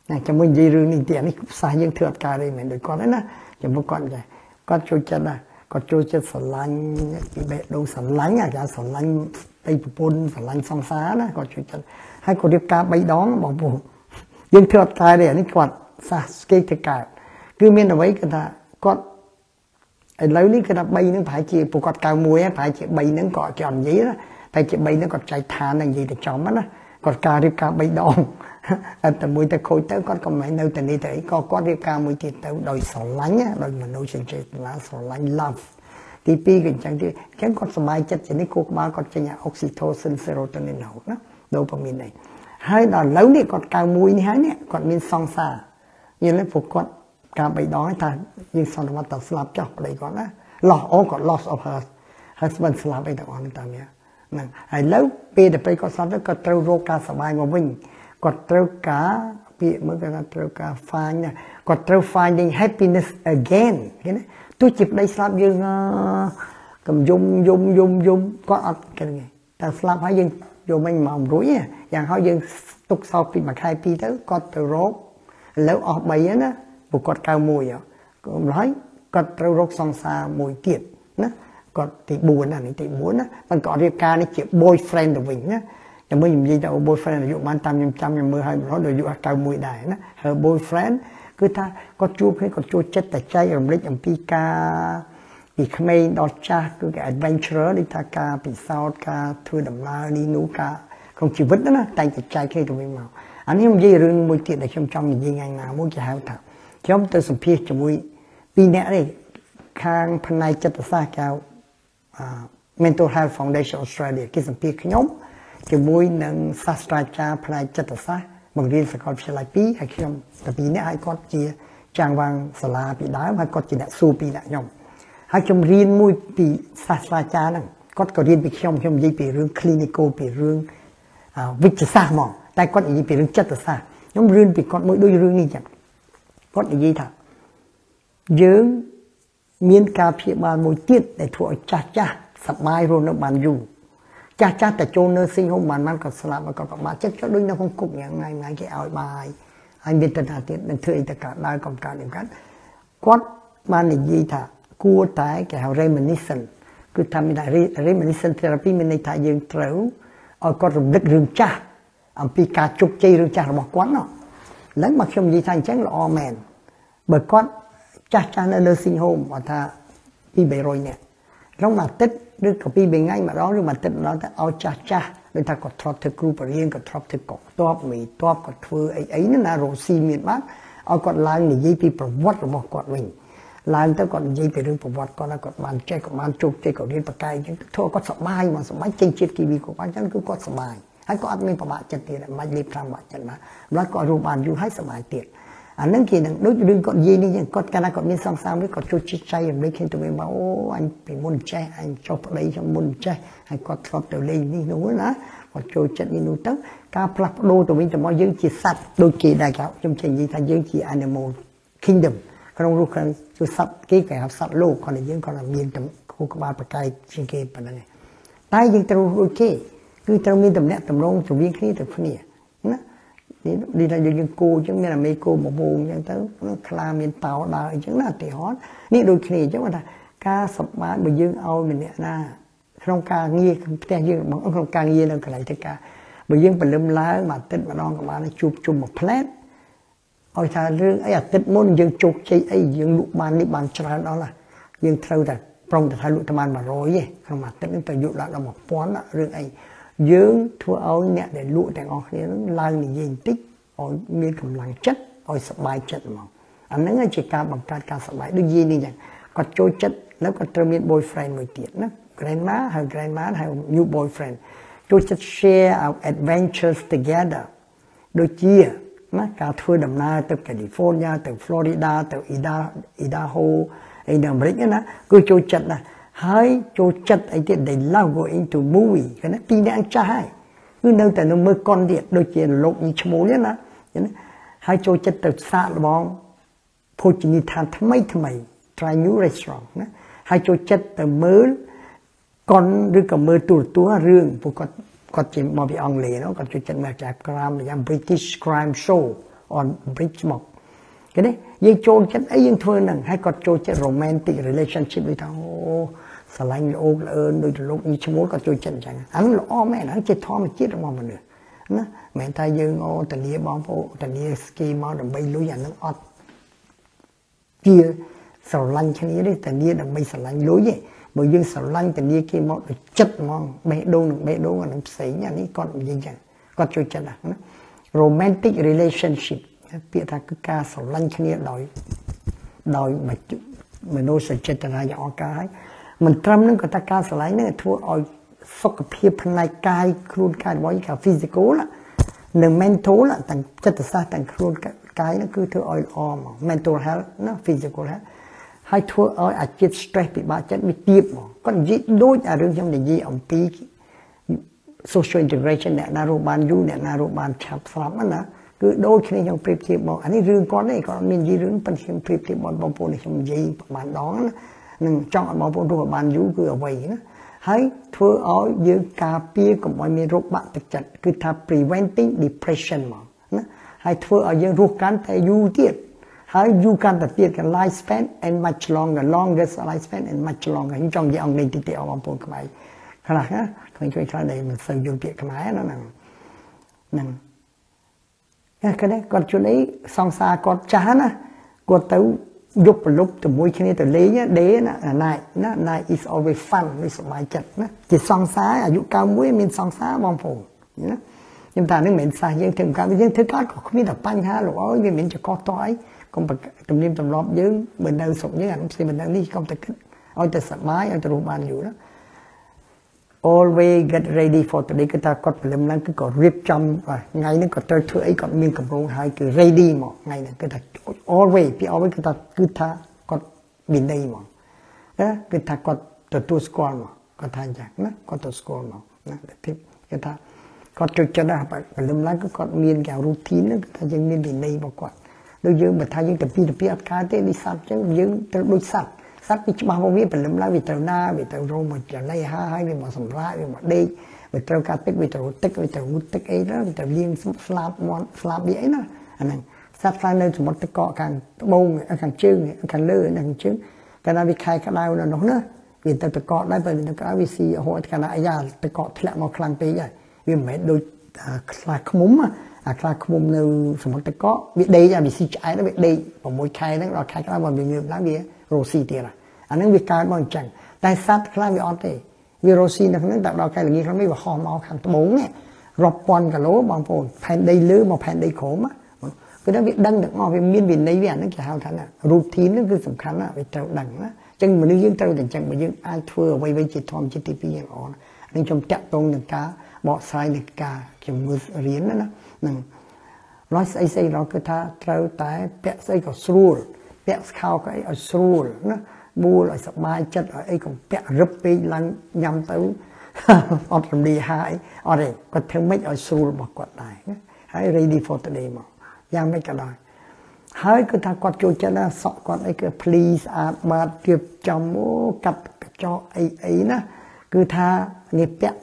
ណាជាមួយនិយាយរឿងនេះទៀតនេះផ្សះយើងធ្វើអត់កើតទេមែនដូចគាត់ទេណាជាមួយគាត់ចាគាត់ជួយចិត្តណាគាត់ចូលចិត្តស្រឡាញ់ពីបេះដូងស្រឡាញ់អាចារ្យស្រឡាញ់អីប្រពន្ធស្រឡាញ់សង្សារណាគាត់ជួយចិត្តហើយគាត់រៀបការ3ដងបងប្អូនយើងធ្វើអត់កើតទេអានេះគាត់សាសគេធ្វើកើតគឺមានអ្វីគឺថាគាត់ ឥឡូវនេះគឺថា3ហ្នឹងប្រហែលជាពួកគាត់កៅមួយប្រហែលជា3ហ្នឹងក៏អត់ចង់និយាយណាតែជា3ហ្នឹងគាត់ចែកឋាននឹងនិយាយទៅចំណាគឺគាត់ការរៀបការបៃដងអត់តែមួយទៅខូចទៅគាត់ក៏មិននៅតែនេះទៅអីក៏គាត់រៀបការមួយទៀតទៅដោយស្រឡាញ់ដោយមនុស្សចេតនាស្រឡាញ់ love ទី2ក៏អញ្ចឹងទៀតអញ្ចឹងគាត់សប្បាយចិត្តជានេះគូក្បាលគាត់ចេញ oxytocin serotonin ហូតណាដូប៉ាមីននេះហើយដល់ឥឡូវនេះគាត់កៅមួយនេះហើយនេះគាត់មានសង្សារយល់ទេពួកគាត់ ការបៃដងថាយើងសន្មតទៅស្លាប់ចោះប្តីគាត់ណា loss អូគាត់ loss of her husband ស្លាប់អីទាំងអស់នេះតាមហ្នឹងហើយឥឡូវពេលដែលប្តីគាត់ស្លាប់ទៅគាត់ត្រូវរកការសុបាយមកវិញគាត់ត្រូវការពាក្យមើលគាត់ត្រូវការ find គាត់ត្រូវ finding happiness again ឃើញទេទោះជាប្តីស្លាប់យើងកំយំយំយំយំគាត់អត់គិតទេតែស្លាប់ហើយយើងយកមិញមករួចយ៉ាងហើយយើងទុកសោកពីមួយខែពីរទៅគាត់ទៅរកឥឡូវអស់3ណា ពួកគាត់កៅមួយកម្ល៉េះគាត់ត្រូវរកសង្សារមួយទៀតណាគាត់ទី4ណានេះទី4ណាតែគាត់រៀបការនេះជា boyfriend ទៅវិញណាតែមើលខ្ញុំនិយាយថា boyfriend អាយុបានតាមខ្ញុំចាំខ្ញុំមើលឲ្យម្ដងដូចអាយុ91ដែរណាហើយ boyfriend គឺថាគាត់ជួបគ្នាគាត់ចូលចិត្តតែចែករំលែកអំពីការពីក្មេងដល់ចាស់គឺគេ adventure ដូចថាការពិសោធន៍ការធ្វើដំណើរនេះនោះការក្នុងជីវិតណាតែតែចែកគ្នាទៅវិញមកអានេះខ្ញុំនិយាយរឿងមួយទៀតដែលខ្ញុំចង់និយាយថ្ងៃណាមួយគេហៅថា ខ្ញុំទៅសម្ភាសជាមួយពីរនាក់នេះខាងផ្នែកចិត្តសាស្ត្រគេហៅ Mental Health Foundation Australia គេសម្ភាសខ្ញុំជាមួយនឹងសាស្ត្រាចារ្យផ្នែកចិត្តសាស្ត្របង្រៀនសាកលវិទ្យាល័យ2ហើយខ្ញុំតែពីរនាក់ហើយគាត់ជាចាងវាងសាលាពីដើមហើយគាត់ជាអ្នកសួរពីអ្នកខ្ញុំហើយខ្ញុំរៀនមួយពីសាស្ត្រាចារ្យហ្នឹងគាត់ក៏រៀនពីខ្ញុំខ្ញុំនិយាយពីរឿង clinical ពីរឿងវិទ្យាសាស្ត្រហ្មងតែគាត់និយាយពីរឿងចិត្តសាស្ត្រខ្ញុំរៀនពីគាត់មួយដូចរឿងនេះចឹង គាត់និយាយថាយើងមានការព្យាបាលមួយទៀតដែលធ្វើឲ្យចាស់ចាស់សប្បាយរស់នៅបានយូរចាស់ចាស់តែចូលនៅស៊ីងហូមបានបានក៏ស្លាប់ក៏ប្រមាថចិត្តក៏ដូចនៅក្នុងគុកយ៉ាងថ្ងៃថ្ងៃគេឲ្យបាយហើយមានតន្តាទៀតនឹងធ្វើអីទៅកើតដើរកំកើតនេះកើតគាត់បាននិយាយថាគួរតែគេហៅ reminiscent គឺថាមាន reminiscent therapy មានន័យថាយើងត្រូវឲ្យគាត់រំលឹករឿងចាស់អំពីការជោគជ័យរឿងចាស់របស់គាត់ណោះ ឡើងមកខ្ញុំនិយាយថាអញ្ចឹងល្អមែនបើគាត់ចាស់ចាស់នៅលើ nursing home គាត់ថាពី300នាក់ក្នុងមួយអាទិត្យឬក៏ពីរថ្ងៃម្ដងឬមួយអាទិត្យម្ដងទៅឲ្យចាស់ចាស់ដូចថាគាត់ធ្លាប់ធ្វើគ្រូបរិញ្ញាគាត់ធ្លាប់ធ្វើកុកតបមីតបគាត់ធ្វើអីអីណារស់ស៊ីមានបានឲ្យគាត់ឡើងនិយាយពីប្រវត្តិរបស់គាត់វិញឡើងទៅគាត់និយាយពីរឿងប្រវត្តិគាត់គាត់បានចេះគាត់បានជោគជ័យគាត់រៀនបកាយអញ្ចឹងធ្វើគាត់សប្បាយមកសប្បាយចេញជាតិគីវីគាត់បានអញ្ចឹងគឺគាត់សប្បាយ ហើយគាត់អត់មានប្របាក់ចិត្តទៀតមិនបាច់លេប5បាក់ចិត្តណាម្ល៉េះគាត់រស់បានយូរហើយសប្បាយទៀតអានឹងគេនឹងដូចរឿងគាត់និយាយនេះចឹងគាត់កាលណាគាត់មានសង្សារមួយគាត់ជួយជិះចៃរំលែកគ្នាទៅវិញមកអូអញពីមុនចេះអញចុះប្តីខ្ញុំមុនចេះហើយគាត់ធ្លាប់ទៅលេងនេះនោះណាគាត់ចូលចិត្តនេះនោះទៅការផ្លាស់ប្ដូរទៅវិញទៅមកយើងជាសត្វដូចគេដែរខ្ញុំចេះនិយាយថាយើងជា animal kingdom ក្នុងរូបខាងជាសត្វគេគេហៅសត្វលោកគាត់យើងគាត់មានគូក្បាលប្រកែកជាងគេប៉ុណ្ណឹងតែយើងត្រូវដូចគេ គឺត្រូវមានតំណែងតម្រងរវាងគ្នាទៅគ្នាណានេះថាយើងគោអញ្ចឹងមានអាមេគោមកវងអញ្ចឹងទៅខ្លាមានតោដើរអញ្ចឹងណាឧទាហរណ៍នេះដូចគ្នាអញ្ចឹងថាការសប្បាយបើយើងឲ្យម្នាក់ណាក្នុងការងារផ្ទះយើងរបស់ក្នុងការងារនៅកន្លែងធ្វើការបើយើងព្រលឹមឡើងមួយអាទិត្យម្ដងក៏បានជួបជុំមួយផ្លែតឲ្យថារឿងអីអាទិត្យមុនយើងជោគជ័យអីយើងលក់បាននេះបានច្រើនអស់ឡាយើងត្រូវតែប្រុងតែថាលក់តែបាន100ទេក្នុងមួយអាទិត្យនេះទៅយកឡើងដល់1000រឿងអី យើងធ្វើឲ្យអ្នកដែលលក់ទាំងអស់គ្នានឹងឡើងនិយាយបន្តិចឲ្យមានកម្លាំងចិត្តឲ្យសប្បាយចិត្តហ្មងអាហ្នឹងជាការបង្កើតការសប្បាយដូចយីនេះចឹងគាត់ចូលចិត្តแล้วគាត់ត្រូវមាន boyfriend មួយទៀតណា grandma ហើយ grandma ហើយ new boyfriend ចូលចិត្ត share our adventures together ដូចជាណាការធ្វើដំណើរទៅ California ទៅ Florida ទៅ Idaho អីនៅអាមេរិកណាគឺចូលចិត្តណាស់ ហើយចូលចិត្តអីទៀត they love going to movie គេណាពីរនាក់ចាស់ហើយគឺនៅតែនៅមើលកុនទៀតដូចជាលោកញីឈ្មោះនេះណាណាហើយចូលចិត្តទៅសាកល្បងភោជនីយដ្ឋានថ្មីថ្មី try new restaurant ណាហើយចូលចិត្តទៅមើលកុនឬក៏មើលទូរទស្សន៍រឿងពួកគាត់គាត់ជាមកពីអង់គ្លេសគាត់ចូលចិត្តមើលចាប់ក្រាមយ៉ាង British crime show on Bridge មកគេនេះយើងចូលចិត្តអីយើងធ្វើហ្នឹងហើយគាត់ចូលចិត្ត romantic relationship ដូចថាអូ ស្រឡាញ់លោកល្អឿនដូចលោកញីឈ្មោះក៏ជួយចិត្តអញ្ចឹងអានោះល្អមែនហ្នឹងជាធម្មជាតិរបស់មនុស្សណាមិនថាយើងអូតនីបងប្អូនតនីស្គីមកដើម្បីលុយអានឹងអត់ជាស្រឡាញ់គ្នាទេតនីដើម្បីស្រឡាញ់លុយទេបើយើងស្រឡាញ់តនីគេមកដូចចិត្តហ្មងបេះដូងនឹងបេះដូងអានឹងផ្សេងអានេះគាត់និយាយចឹងគាត់ចូលចិត្តណា romantic relationship ពាក្យថាគឺការស្រឡាញ់គ្នាដោយដោយមនោសញ្ចេតនាយ៉ាងអស្ចារ្យហើយ មិនត្រឹមនឹងក៏ថាការស្រឡាញ់នឹងធ្វើឲ្យសុខភាពផ្នែកកាយខ្លួនកាយរបស់យើង physical និង mental ទាំងចិត្តសាស្ត្រទាំងខ្លួនកាយនោះគឺធ្វើឲ្យល្អមក mental health ណា physical health ហើយធ្វើឲ្យអាជាតិ stress ពិបាកចិត្តវាទៀបមកគាត់និយាយដូចអារឿងខ្ញុំនិយាយអំពី social integration អ្នកណារស់បានយូរអ្នកណារស់បានឆាប់ស្លាប់ណាគឺដូចគ្នាខ្ញុំប្រៀបធៀបមកអានេះរឿងគាត់ទេគាត់មាននិយាយរឿងប៉ុន្តែខ្ញុំប្រៀបធៀបបងប្អូនខ្ញុំនិយាយប្រហែលដងណា នឹងចង់ឲ្យបងប្អូនរស់បានយូរគឺអ្វីណាហើយធ្វើឲ្យយើងការពារកុំឲ្យមានរោគបាក់ទឹកចិត្តគឺថា preventing depression មកណាហើយធ្វើឲ្យយើងរស់កាន់តែយូរទៀតហើយយូរកាន់តែទៀតក life span and much longer longest life span and much longer ខ្ញុំចង់និយាយអង់គ្លេសតិចតិចឲ្យបងប្អូនខ្មែរខ្លះណាឃើញឃើញខ្លះដែលមិនសូវយល់ពាក្យខ្មែរណាហ្នឹងហ្នឹងគាត់គាត់ជួនអីសង្សារគាត់ចាស់ណាគាត់ទៅ យប់ប្រលប់ជាមួយគ្នាទៅលេងដេណាណៃណាណៃ is always fun វាសប្បាយចិត្តណាជាសង្សារអាយុ91មានសង្សារបងប្អូនណាខ្ញុំថានឹងមិនសះយើងធ្វើការយើងធ្វើការក៏គ្មានតែបញ្ហាលោកអើយវាមិនចកតអីកុំទំនៀមទម្លាប់យើងបើនៅស្រុកយើងអាផ្សេងមិនដឹងនេះកុំតែគិតឲ្យតែសប្បាយឲ្យទៅរស់បានយូរណា always get ready for today គឺថាគាត់ព្រលឹមឡើងគឺក៏រៀបចំថ្ងៃនេះក៏ត្រូវធ្វើអីគាត់មានកម្រងហើយគឺ ready មកថ្ងៃនេះគឺថា always ពី always គឺថាគឺថាគាត់មានន័យមកណាគឺថាគាត់ទទួលស្គាល់មកគាត់ថាអញ្ចឹងណាគាត់ទទួលស្គាល់មកណាពីគឺថាគាត់ចូលចិត្តណាព្រលឹមឡើងគឺគាត់មានគេ routine គឺថាយើងមានវិន័យរបស់គាត់ដូចយើងបើថាយើងទៅពីទៅពីអត់កើតទេនេះសត្វអញ្ចឹងយើងត្រូវដូចសត្វសត្វវាច្បាស់មកវាព្រលឹមឡើងវាត្រូវណាវាត្រូវរោមមកចំណៃហាហើយវាមកសម្រាកវាមកដេកវាត្រូវការទឹកវាត្រូវទឹកវាត្រូវងូតទឹកអីណាវាត្រូវលាងស្លាប់មាត់ស្លាប់វាអីណាអាហ្នឹង សត្វខ្លះនៅសមុទ្រទឹកកកខាងត្បូងខាងជើងខាងលើខាងជើងកាលណាវាខែក្តៅនៅនោះណាវាទៅទឹកកកដែរបើទឹកកកវាស៊ីហូតកាលណាអាយ៉ាទឹកកកធ្លាក់មកខ្លាំងពេកហើយវាមិនមែនដូចខ្លាឃុំអាខ្លាឃុំនៅសមុទ្រទឹកកកវាដេកអាវាស៊ីឆ្អែតវាដេក6ខែហ្នឹងដល់ខែក្រោយមកវាងើបឡើងវារស់ស៊ីទៀតអាហ្នឹងវាកើតមកអញ្ចឹងតែសត្វខ្លះវាអត់ទេវារស់ស៊ីនៅក្នុងតែដល់ខែល្ងាចខ្លះវាហោះមកខាងត្បូងនេះរាប់ពាន់គីឡូបងប្អូនផែនដីលើមកផែនដីក្រោម គឺថាវាដឹងទាំងអស់វាមានវិន័យវាអាហ្នឹងគេហៅថា routine ហ្នឹងគឺសំខាន់ណាវាត្រូវដឹងណាអញ្ចឹងមនុស្សយើងត្រូវតែអញ្ចឹងបើយើងអាចធ្វើអ្វីៗជាធម្មជាតិទី2យ៉ាងល្អណានឹងខ្ញុំតាក់ទងនឹងការបកស្រាយនឹងការជំងឺរៀនណាហ្នឹងរយស្អីស្អីរកគឺថាត្រូវតែពាក់ស្អីក៏ស្រួលពាក់ស្ខោក៏អីឲ្យស្រួលណាបួលឲ្យសบายចិត្តឲ្យអីកុំពាក់រឹបពេកឡើងញ៉ាំទៅអត់រំលាហើយអត់ទេគាត់ធ្វើម៉េចឲ្យស្រួលរបស់គាត់ដែរហើយ ready for today មក យ៉ាងម៉េចក៏ដោយហើយគឺថាគាត់ចូលចិត្តណាសក់គាត់អីគឺ please ស្អាតបាតទៀបចំអូកាត់កញ្ចក់អីអីណាគឺថានេះពាក់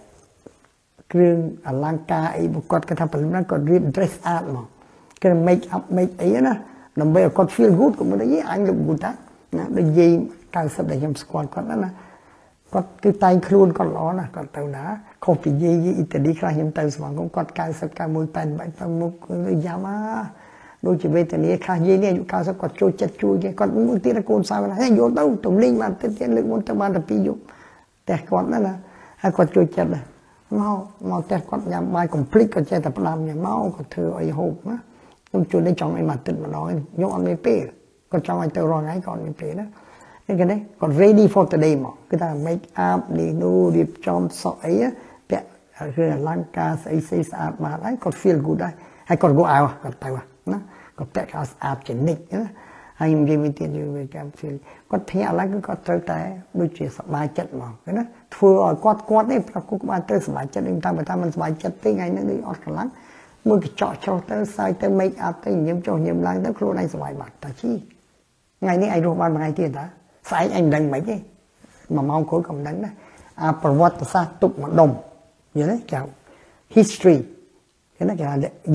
គ្រឿងអលង្ការអីរបស់គាត់គាត់ថាព្រលឹមគាត់រៀប dress ស្អាតមកគឺ make up make អីណាដើម្បីឲ្យគាត់ feel good ក៏មិនដឹងអញ look good ណាដូចយាយ90ដែលខ្ញុំស្គាល់គាត់ណាគាត់គឺតែងខ្លួនគាត់ល្អណាស់គាត់ទៅណាខុសពីយាយយាយអ៊ីតាលីខ្លះខ្ញុំទៅស្មងគាត់90 91 88ទៅមុខយ៉ាម៉ា ដូចជាវេទនាខ្លះយាយនេះអាយុ90គាត់ចូលចិត្តជួយគេគាត់មួយទៀតកូនសៅណាយកទៅទំលេងបានទៅទៀតលើកមុនទៅបានតែ2យប់តែគាត់ណាណាហើយគាត់ជួយចិត្តដែរមកមកតែគាត់ញ៉ាំបាយ complete គាត់ចេះតែផ្ដាំញ៉ាំមកគាត់ធ្វើអីហូបណាខ្ញុំជួយនេះចង់អីមកទឹកម្ដងខ្ញុំអត់មានពេលគាត់ចង់ឲ្យទៅរាល់ថ្ងៃក៏អត់មានពេលណាគេនេះគាត់ ready for today មកគឺថា make up នេះនោះរៀបចំសក់អីពាក់គឺអលង្ការស្អីស្អីស្អាតបាតហើយគាត់ feel good ដែរហើយគាត់ go out គាត់ទៅណាគា ត់ពាក់ខោស្អាតជានិច្ចណាហើយនិយាយមួយទៀតយូរវាចាំ feel គាត់ធាក់ឡើងគឺគាត់ត្រូវតែដូចជាសប្បាយចិត្តមកណាធ្វើឲ្យគាត់គាត់នេះប្រគូក្បាលទៅសប្បាយចិត្តខ្ញុំតាមថាមិនសប្បាយចិត្តទេថ្ងៃនេះដូចអត់កម្លាំងមួយកញ្ចក់ចុះទៅសើចទៅ make up ទៅញញឹមចុះញញឹមឡើងទៅខ្លួនឯងសប្បាយបាត់តាជីថ្ងៃនេះឯងរស់បានមួយថ្ងៃទៀតតាស្អែកឯងមិនដឹងមិនទេមួយម៉ោងក្រោយក៏មិនដឹងដែរអាប្រវត្តិសាស្ត្រទុកម្ដុំយល់ទេគេ history គេណាគេថា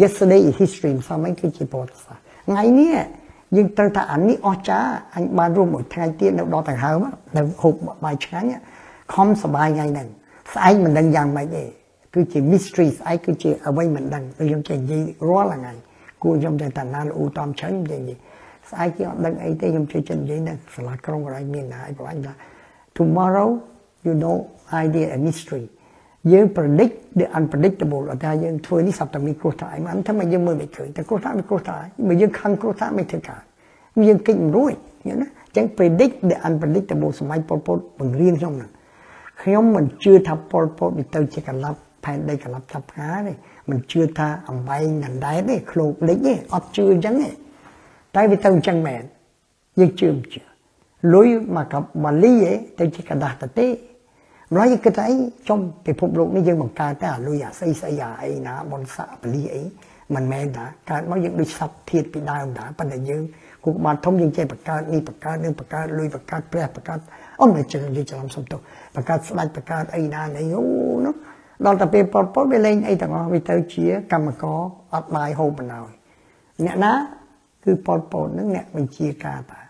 yesterday is history sao mấy cái chỉ bột sao ngày nè nhưng tôi ta ảnh ní o cha anh ban ru một ngày tiên đâu đó thằng hơ mà là hụt bài chán nhá không sợ bài ngày nè sai mình đang dằn bài gì cứ chỉ mystery ai cứ chỉ ở bên mình đang tôi trong chuyện gì rõ là ngày cô trong chuyện tàn nan u tom chớ trong chuyện gì sai kia đang ấy tôi trong chuyện gì nè là không rồi mình là ai bảo anh là tomorrow you know idea a mystery យើង predict the unpredictable អត់ថាយើងធ្វើនេះសប្តាហ៍មានគ្រោះថ្នាក់មិនថាមកយើងមើលមិនឃើញតែគ្រោះថ្នាក់វាគ្រោះថ្នាក់បើយើងខឹងគ្រោះថ្នាក់មិនធ្វើការយើងគិតមិនរួចណាអញ្ចឹង predict the unpredictable សម័យប៉ុលពតបង្រៀនខ្ញុំហ្នឹងខ្ញុំមិនជឿថាប៉ុលពតវាទៅជាកលាប់ផែនដីកលាប់ចាប់ផ្កាទេមិនជឿថាអំបែងដណ្ដែតទេឃ្លោកលិចទេអត់ជឿអញ្ចឹងទេតែវាទៅអញ្ចឹងមែនយើងជឿមិនជឿលុយមកកបលីទៅជាกระดาษទៅទេ ម្ល៉េះគិតអីចំពិភពលោកនេះយើងបង្កើតតែអាលុយអាស្អីស្អីអាអីណាបនស័កបលីអីមិនមែនតាកើតមកយើងដូចសັບធៀបពីដើមតាប៉ុន្តែយើងគូក្បាលធំយើងចេះបង្កើតនេះបង្កើតនឹងបង្កើតលុយបង្កើតព្រះបង្កើតអូនមិនចឹងយើងច្រឡំសុំទោសបង្កើតស្ដេចបង្កើតអីណាអីអូនោះដល់តែពេលប៉ុលប៉ុលវាលេងអីទាំងអស់វាទៅជាកម្មករអត់បាយហូបបណ្ដោយអ្នកណាគឺប៉ុលប៉ុលនឹងអ្នកបញ្ជាការតាណា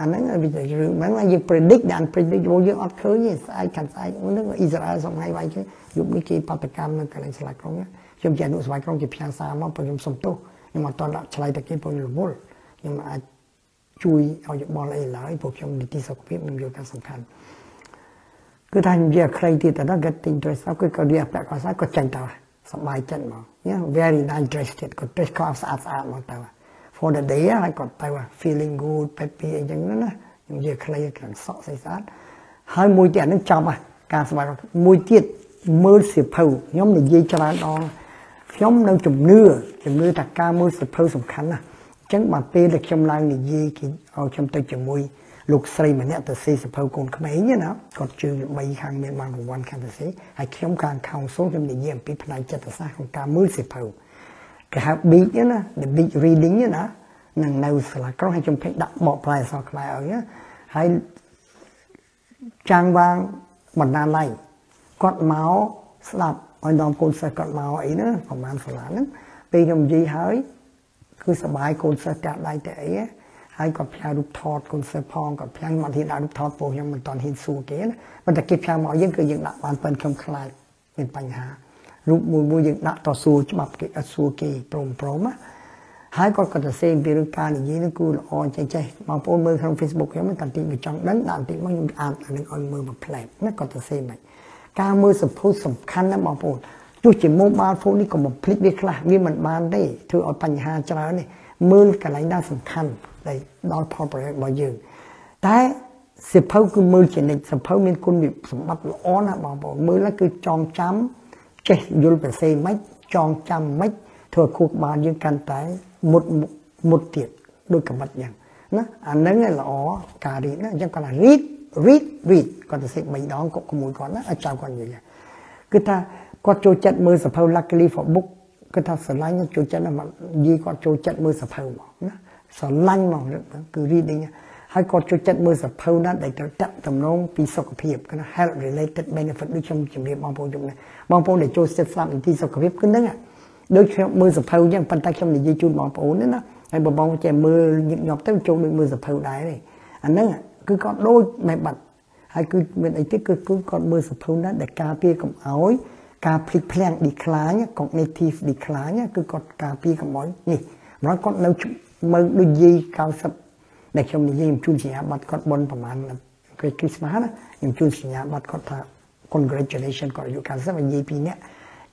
អាហ្នឹងវាជារឿងហ្នឹងយើង predict ដល់ predictable យើងអត់ឃើញទេស្អែកខាន់ស្អែកហ្នឹងអ៊ីស្រាអែលសម័យវាយគេយុគនេះគេបដកម្មនៅកន្លែងស្លាកក្រុងខ្ញុំជាអនុស្វ័យក្រុងជាផ្សាសារមកព្រោះខ្ញុំសុំទោសខ្ញុំអត់តន់ដាក់ឆ្លៃតែគេព្រោះរវល់ខ្ញុំអាចជួយឲ្យយោបល់អីឡើយព្រោះខ្ញុំនីតិសុខភាពខ្ញុំយល់ថាសំខាន់គឺថានិយាយខ្លីទៀតតែគាត់ទិញ dress ទៅគឺក៏រៀបប្រាក់គាត់ស្អាតគាត់ចាញ់ទៅសប្បាយចិត្តមក yeah very nice dress ទៀតគាត់ dress គាត់ស្អាតស្អាតមកទៅ for the day ហើយគាត់ទៅ feeling good peppy អីចឹងណាខ្ញុំនិយាយខ្លីខាងសក់ស្អាតស្អាតហើយមួយទៀតហ្នឹងចំការស្បាយមួយទៀតមើលសិភៅខ្ញុំនិយាយច្រើនដងខ្ញុំនៅជំនឿជំនឿថាការមើលសិភៅសំខាន់ណាស់អញ្ចឹងបើពេលដែលខ្ញុំឡើងនិយាយគេឲ្យខ្ញុំទៅជាមួយលោកស្រីម្នាក់ទៅសេសភៅកូនក្មេងណាគាត់ជើង3ខាងមានបានរង្វាន់ខាងទៅសេហើយខ្ញុំខាង council ខ្ញុំនិយាយអំពីផ្នែកចិត្តសាស្ត្រក្នុងការមើលសិភៅ គេហៅ big ណា the big reading ណានឹងនៅសាលាក្រុងហើយខ្ញុំពេញដាក់បកផ្លែអសរខ្មែរឲ្យហើយចាំងវាងបណ្ដាល័យគាត់មកស្ដាប់ឲ្យនាំកូនសិស្សគាត់មកអីណាប្រហែលសាលាហ្នឹងពេលខ្ញុំនិយាយហើយគឺសបាយកូនសិស្សកាត់ដៃតែអីហើយគាត់ផ្ញើរូបថតកូនសិស្សផងគាត់ផ្ញើមកហ៊ានដាក់រូបថតពោះខ្ញុំមិនតន់ហ៊ានសួរគេណាប៉ុន្តែគេផ្ញើមកយើងគឺយើងដាក់បានប៉ុនខ្ញុំខ្លាចមានបញ្ហា រូបមួយមួយយើងដាក់តស៊ូច្បាប់គេអត់សួរគេព្រមព្រមណាហើយគាត់ក៏ទៅសេពីរឿងការនិយាយនឹងគូល្អចេះចេះបងប្អូនមើលក្នុង Facebook ខ្ញុំតាំងទីមកចង់ដឹងដាក់បន្តិចមកខ្ញុំអានអានឹងឲ្យមើលមួយផ្លែណាគាត់ទៅសេមិនការមើលសភុសំខាន់ណាបងប្អូនទោះជា mobile phone នេះក៏បំភ្លេចវាខ្លះវាមិនបានទេធ្វើឲ្យបញ្ហាច្រើននេះមើលកន្លែងណាសំខាន់ដែលដល់ផលប្រយោជន៍របស់យើងតែសិភៅគឺមើលជានិច្ចសិភៅមានគុណសម្បត្តិល្អណាស់បងប្អូនមើលគឺចងចាំ ចេះយល់ប្រសេមិនចងចាំមិនធ្វើខួរក្បាលយើងកាន់តែមុតមុតទៀតដូចកំបិតយ៉ាងណាអាហ្នឹងឯល្អការរៀនណាអញ្ចឹងគាត់ថា read read read គាត់ទៅសេ3ដងក៏ក្មួយគាត់ណាឲ្យចៅគាត់និយាយគឺថាគាត់ចូលចិត្តមើលសភៅ luckily for book គឺថាស្រឡាញ់ចូលចិត្តនិយាយគាត់ចូលចិត្តមើលសភៅហ្មងណាស្រឡាញ់ហ្មងគឺ reading ហើយគាត់ចូលចិត្តមើលសភៅណាដែលទៅតាក់ទំនងពីសុខភាពគឺ health related benefit ដូចខ្ញុំជំរាបបងប្អូនខ្ញុំណា បងប្អូនដែលចូលចិត្តស្ដាប់នីតិសុខភាពគឺហ្នឹងដូចខ្ញុំមើលសភៅអញ្ចឹងប៉ុន្តែខ្ញុំនិយាយជូនបងប្អូនណាហើយបងប្អូនចេះមើលញឹកញាប់ទៅចូលដូចមើលសភៅដែរទេអាហ្នឹងគឺគាត់ដូចមិនបាត់ហើយគឺមានអីទៀតគឺគឺគាត់មើលសភៅណាដែលការពារកុំឲ្យការភ្លេចភ្លាំង decline cognitive decline គឺគាត់ការពារកុំឲ្យនេះម្ល៉េះគាត់នៅមើលដូចយាយ90ដែលខ្ញុំនិយាយខ្ញុំជូនសញ្ញាបត្រគាត់បនប្រហែលគ្រីស្មាស់ណាខ្ញុំជូនសញ្ញាបត្រគាត់ថា congratulation គាត់អាយុ90ហើយនិយាយពីអ្នក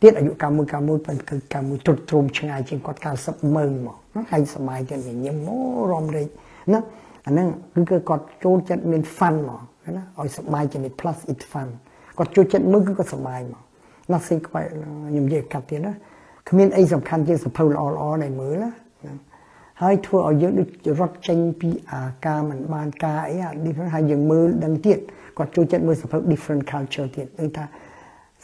ទៀតអាយុ91 91ប៉ុន្តែគឺ91ទ្រុឌទ្រោមឆ្ងាយជាងគាត់90ម៉ឺនមកហើយសម័យទៀតញញឹមអូរំរែកណាអាហ្នឹងគឺគឺគាត់ចូលចិត្តមាន fun មកណាឲ្យសប្បាយជានិច plus it fun គាត់ចូលចិត្តមើលគឺគាត់សប្បាយមក nothing quite ខ្ញុំនិយាយកាត់ទៀតណាគ្មានអីសំខាន់ជាងសភៅល្អល្អដែលមើលណាហើយធ្វើឲ្យយើងដូចរត់ចេញពីអាការមិនបានការអីអា different ហើយយើងមើលដឹងទៀត គាត់ចូលចិត្តមើលសភៅ different culture ទៀតដូចថា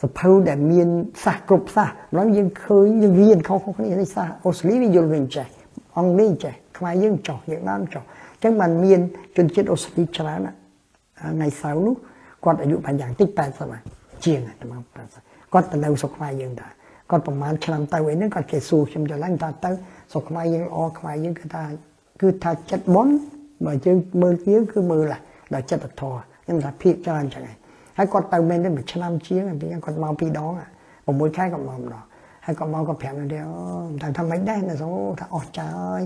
សភៅដែលមានសាសគ្រប់សាសម្ល៉េះយើងឃើញយើងរៀនខុសៗគ្នានេះសាសអូស្ត្រាលីវាយល់វិញចេះអង់គ្លេសចេះខ្មែរយើងចោះយើងបានចោះអញ្ចឹងបានមានជនជាតិអូស្ត្រាលីច្រើនថ្ងៃសៅរ៍នោះគាត់អាយុប្រហែលយ៉ាងតិច80ហើយជាងតែមក80គាត់ទៅនៅស្រុកខ្មែរយើងដែរគាត់ប្រហែលឆ្នាំទៅអីហ្នឹងគាត់គេសួរខ្ញុំចឡើងថាទៅស្រុកខ្មែរយើងល្អខ្មែរយើងគឺថាគឺថាចិត្តបនបើយើងមើលយើងគឺមើលដល់ចិត្តធម៌ ខ្ញុំថាភាកច្រើនចឹងហើយហើយគាត់ទៅមែនទេមួយឆ្នាំជាងពីគាត់មកពីរដង6ខែគាត់មកម្ដងហើយគាត់មកក៏ប្រាប់នៅដែរតែថាមិនដែរណាសូថាអស់ចាយ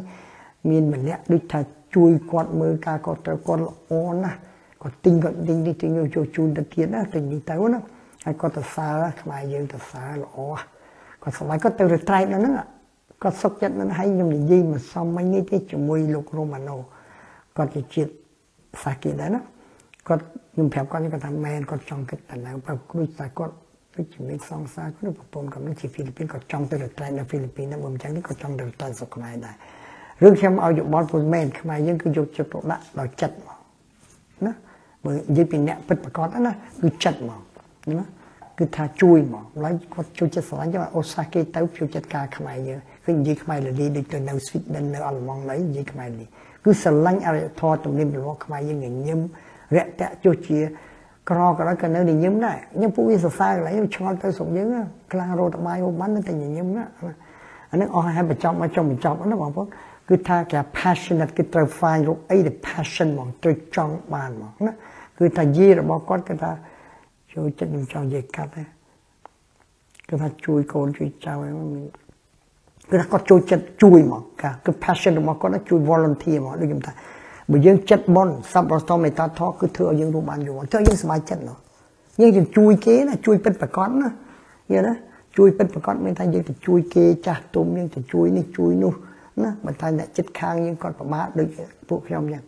មានម្នាក់ដូចថាជួយគាត់មើលការគាត់ត្រូវគាត់ល្អណាស់គាត់ទិញគាត់ទិញនេះទិញយកចូលជូនទៅទៀតណាទិញនេះទៅណាហើយគាត់ទៅសើខ្មែរយើងទៅសើល្អគាត់ស្បាយគាត់ទៅរត្រែកនៅហ្នឹងគាត់សុខចិត្តនឹងឲ្យខ្ញុំនិយាយមិនសមមិញនេះទេជាមួយលោករ៉ូម៉ាណូគាត់ជាជាតិសាគីដែរណា គាត់ខ្ញុំប្រាប់គាត់គាត់ថាមែនគាត់ចង់គិតតែនៅបើគ្រូតែគាត់ដូចជាមានសង្សារគាត់ប្រពន្ធគាត់នឹងជាហ្វីលីពីនគាត់ចង់ទៅរត្រែកនៅហ្វីលីពីនហ្នឹងបើមិនចឹងនេះគាត់ចង់ទៅរត្រែកស្រុកខ្មែរដែររឿងខ្ញុំឲ្យយោបល់ពុនមែនខ្មែរយើងគឺយកចិត្តទុកដាក់ដល់ចិត្តមកណាបើនិយាយពីអ្នកពិតប្រកបណាគឺចិត្តមកណាគឺថាជួយមកឡើយគាត់ជួយចិត្តស្រឡាញ់ចឹងអូសាគេទៅជួយចិត្តការខ្មែរយើងគឺនិយាយខ្មែរលលីដូចទៅនៅស្វីដិននៅអាល្លឺម៉ង់ណីនិយាយខ្មែរលីគឺស្រឡាញ់អរិយធម៌ទំនៀមទម្លាប់ខ្មែរយើងញញឹម រយៈចុះជាក្រក៏ដល់ក៏នៅញញឹមដែរខ្ញុំពួកវាសរសើរកន្លែងឆ្ងល់ទៅស្រុកយើងខ្លាំងរោតបាយហូបបានតែញញឹមណាអានេះអស់ហើយបញ្ចប់មកចុងបញ្ចប់ណាបងប្អូនគឺថាគេ passionate គឺត្រូវ find រកអីដែល passion ហ្មងត្រូវចង់បានហ្មងណាគឺថាយីរបស់គាត់គឺថាចូលចិត្តខ្ញុំចង់និយាយកាត់ដែរគឺថាជួយកូនជួយចៅហ្នឹងគឺថាគាត់ចូលចិត្តជួយមកកាគឺ passion របស់គាត់ជួយ volunteer មកដូចខ្ញុំថា បើយើងចិត្តបនសពរស្ទមេតាធគឺធ្វើឲ្យយើងរួមបានយល់ធ្វើឲ្យយើងសប្បាយចិត្តនោះយើងយើងជួយគេណាជួយពិតប្រកបណាយល់ណាជួយពិតប្រកបមានថាយើងទៅជួយគេចាស់ទុំយើងទៅជួយនេះជួយនោះណាបើតែអ្នកចិត្តខាងយើងគាត់ពិបាកដូចពួកខ្ញុំយ៉ាង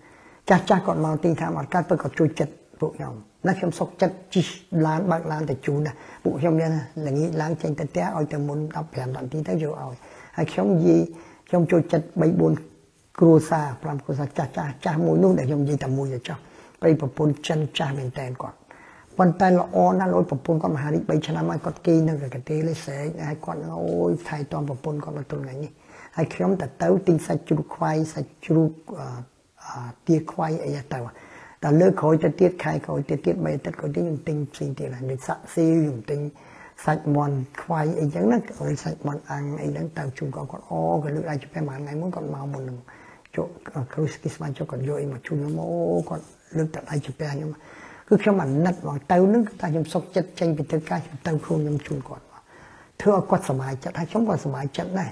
ចាស់ចាស់គាត់មកទីថាមកកាត់ទៅគាត់ជួយចិត្តពួកខ្ញុំណាខ្ញុំសុកចិត្តជីឡានបើកឡានទៅជូនណាពួកខ្ញុំយ៉ាងល្ងាចឡើងចេញទៅផ្ទះឲ្យទៅមុន15នាទីទៅយកឲ្យហើយខ្ញុំនិយាយខ្ញុំចូលចិត្ត3 4 គ្រួសារ5គ្រួសារចាស់ចាស់ចាស់មួយនោះដែលខ្ញុំនិយាយតែមួយទៅចោះព្រៃប្រពន្ធចិនចាស់មែនតើគាត់ប៉ុន្តែល្អណាស់លុយប្រពន្ធគាត់មហារីក3ឆ្នាំហើយគាត់គេនៅកទេលេស្រែកហើយគាត់អូយថៃតំប្រពន្ធគាត់មកទល់ថ្ងៃនេះហើយខ្ញុំទៅទៅទិញសាច់ជ្រូកខ្វៃសាច់ជ្រូកទាខ្វៃអីទៅតែលើក្រោយទៅទៀតខែក្រោយទៅទៀត3អាទិត្យក្រោយទៀតខ្ញុំទិញផ្សេងទៀតហើយដូចសាក់ស៊ីខ្ញុំទិញសាច់មន់ខ្វៃអីចឹងណាឬសាច់មន់អាំងអីហ្នឹងទៅជូនគាត់គាត់អូក៏លើកដៃជប៉ុនមួយថ្ងៃមុនគាត់មកមុននឹងជក់ គ្រូស្គីស្មានជក់គាត់យកអីមកជូនខ្ញុំអូគាត់លើកតែដៃជប៉ុនខ្ញុំគឺខ្ញុំអាណិតមកទៅនឹងគឺថាខ្ញុំសុខចិត្តចេញពីធ្វើការខ្ញុំទៅខ្លួនខ្ញុំជូនគាត់ធ្វើឲ្យគាត់សុបាយចិត្តហើយខ្ញុំក៏សុបាយចិត្តដែរ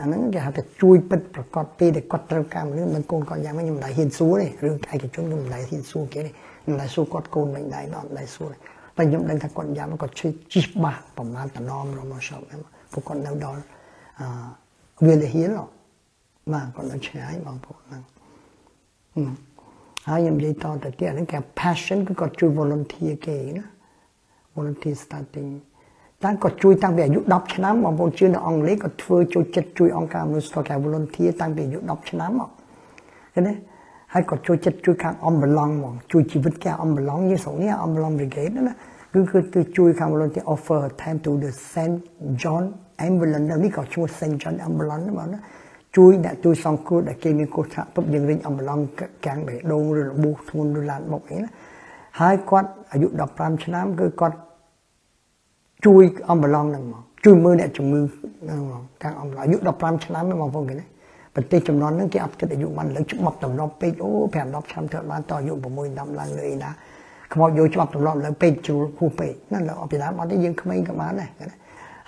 អាហ្នឹងគេហៅថាជួយពិតប្រកបពេលដែលគាត់ត្រូវការមនុស្សមិនកូនគាត់យ៉ាងម៉េចខ្ញុំមិនដែរហ៊ានសួរទេរឿងឯកជនខ្ញុំមិនដែរហ៊ានសួរគេទេមិនដែរសួរគាត់កូនមិនដែរដល់មិនដែរសួរទេតែខ្ញុំដឹងថាគាត់យ៉ាងគាត់ជួយជីកបាសប្រមាណតំណមរមក shop ហ្នឹងពួកគាត់នៅដល់អឺវាលហ៊ាន បាទគាត់នៅឆ្ងាយបងប្អូនហ្នឹងហើយខ្ញុំនិយាយតទៅទៀតហ្នឹងគេ passion គឺគាត់ជួយ volunteer គេណា volunteer starting តាំងគាត់ជួយតាំងពីអាយុ10ឆ្នាំបងប្អូនជឿនៅអង់គ្លេសគាត់ធ្វើចូលចិត្តជួយអង្គការមនុស្សស្គាល់គេ volunteer តាំងពីអាយុ10ឆ្នាំមកឃើញទេហើយគាត់ចូលចិត្តជួយខាងអំបឡង់ហ្មងជួយជីវិតគេអំបឡង់យើងស្រុកនេះអំបឡង់ brigade ណាគឺគឺគឺជួយខាង volunteer offer time to the Saint John ambulance នេះក៏ឈ្មោះ Saint John ambulance បងណា ជួយអ្នកជួយសង្គ្រោះដែលគេមានគ្រោះថ្នាក់ពុបយើងរិញអំបឡង់កាំងបេះដូងឬរបួសធ្ងន់ឬឡានបុកអីណាហើយគាត់អាយុ15ឆ្នាំគឺគាត់ជួយអំបឡងហ្នឹងមកជួយមើលអ្នកជំងឺហ្នឹងមកខាងអំបឡងអាយុ15ឆ្នាំហ្នឹងបងប្អូនគេណាប្រទេសចំនួនហ្នឹងគេអត់គិតអាយុបានលើច្បាប់តំណប់ពេកអូ5 10ឆ្នាំធ្វើបានតអាយុ6 10ឡើងលើអីណាខ្មោចយកច្បាប់តំណប់លើពេកជ្រុលហួសពេកណាលើពីដើមអត់ទេយើងក្មេងក៏បានដែរ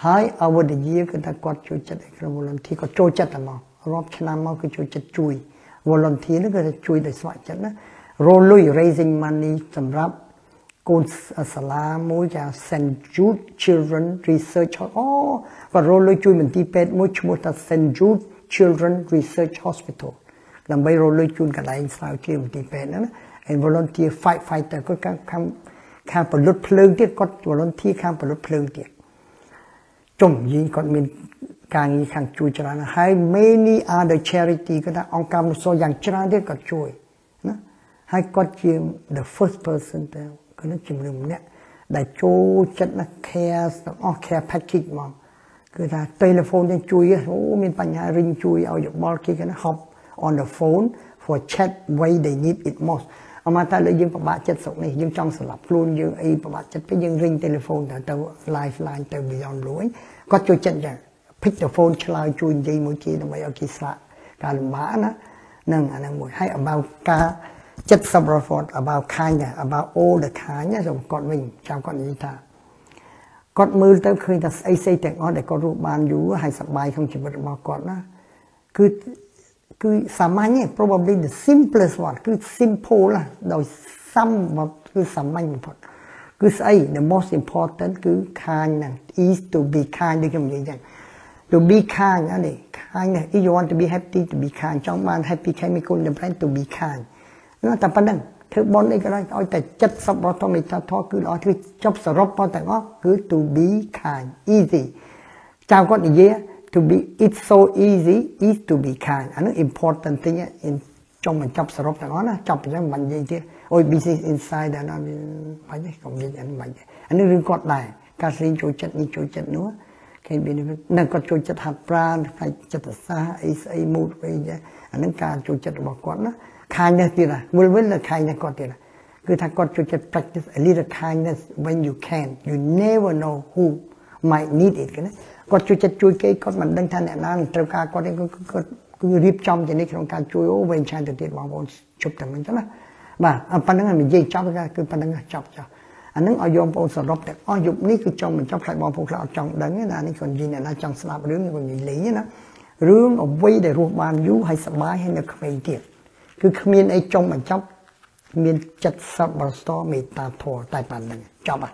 ហើយអវឌយាគឺថាគាត់ជួយចិត្តឯក្រុម volunteer គាត់ចូលចិត្តតែមក រាប់ឆ្នាំមកគឺជួយចិត្តជួយ volunteer នេះគឺជួយដោយស្ម័គ្រចិត្តណារលុយ raising money សម្រាប់កូនសាលាមួយគេ St Jude Children Research អូគាត់រលុយជួយមន្ទីរពេទ្យមួយឈ្មោះថា St Jude Children Research Hospital ដើម្បីរលុយជូនកន្លែងស្រាវជ្រាវមន្ទីរពេទ្យហ្នឹងណា and volunteer fight fighter គាត់ខាងខាងខាងពលុតភ្លើងទៀតគាត់ volunteer ខាងពលុតភ្លើងទៀតចុំយីគាត់មាន ការងារខាងជួយច្រើនហើយ many other charity គាត់ថាអង្គការមនុស្សយ៉ាងច្រើនទៀតគាត់ជួយណាហើយគាត់ជា the first person ទៅគាត់ជំនឿម្នាក់ដែលចូលចិត្តណា care ទាំងអស់ care package មកគឺថា telephone ទាំងជួយអូមានបញ្ហារិញជួយឲ្យយោបល់គេគេណា hop on the phone for chat way they need it most អមតាលើយើងពិបាកចិត្តស្រុកនេះយើងចង់ស្លាប់ខ្លួនយើងអីពិបាកចិត្តពេលយើងរិញ telephone ទៅទៅ live line ទៅ beyond blue គាត់ជួយចិត្តយ៉ាង pick the phone ឆ្លើយជួយនិយាយមួយគេដើម្បីឲ្យគេស្លាប់ការលំបាកណានឹងអាហ្នឹងមួយហើយ about ការចិត្តសម្រាប់គាត់ about kind about all the kind ណាសម្គាត់វិញចាំគាត់និយាយថាគាត់មើលទៅឃើញថាស្អីស្អីទាំងអស់ដែលគាត់រស់បានយូរហើយសប្បាយក្នុងជីវិតរបស់គាត់ណាគឺគឺសាមញ្ញ probably the simplest one គឺ simple ណាដោយសាំគឺសាមញ្ញបំផុតគឺស្អី the most important គឺខាងហ្នឹង is to be kind ដូចខ្ញុំនិយាយចឹង to be kind អានេះ kind if you want to be happy to be kind ចង់បាន happy chemical in the brain to be kind ណាតែប៉ុណ្្នឹងធ្វើបន់អីក៏ដោយឲ្យតែចិត្តសពរបស់ធម្មតាធម៌គឺល្អគឺចប់សរុបមកទាំងអស់គឺ to be kind easy ចៅគាត់និយាយ to be it's so easy is to be kind អានោះ important thing in ចុងបញ្ចប់សរុបទាំងអស់ណាចប់អញ្ចឹងមិននិយាយទៀតអូយ business inside ណាបាច់ទេកុំនិយាយអានេះបាច់ទេអានេះរឿងគាត់ដែរការស្រីចូលចិត្តនេះចូលចិត្តនោះ គេមាននៅគាត់ចូលចិត្តហាត់ប្រាណផ្នែកចិត្តសាស្ត្រអីស្អី mood អីអានឹងការចូលចិត្តរបស់គាត់ណា kindness ទៀតណាវិលវិលនៅ kindness គាត់ទៀតណាគឺថាគាត់ចូលចិត្ត practice a little kindness when you can you never know who might need it ណាគាត់ជួយចិត្តជួយគេគាត់មិនដឹងថាអ្នកណានឹងត្រូវការគាត់ទេគាត់គឺរៀបចំជានិច្ចក្នុងការជួយអូវែងឆានទៅទៀតបងប្អូនជប់តែមិនចឹងណាបាទប៉ុណ្្នឹងនិយាយចប់គឺប៉ុណ្្នឹងចប់ចោះ អានឹងឲ្យយកបងប្អូនសរុបទាំងអស់យប់នេះគឺចង់បញ្ចប់ខ្លាចបងប្អូនខ្លះអត់ចង់ដឹងណានេះគាត់និយាយអ្នកណាចង់ស្ដាប់រឿងគាត់និយាយលេងណារឿងអ្វីដែលរស់បានយូរហើយសប្បាយហើយនៅក្មេងទៀតគឺគ្មានអីចង់បញ្ចប់មានចិត្តសប្បុរសមេត្តាធម៌តែប៉ុណ្្នឹងចប់ហើយ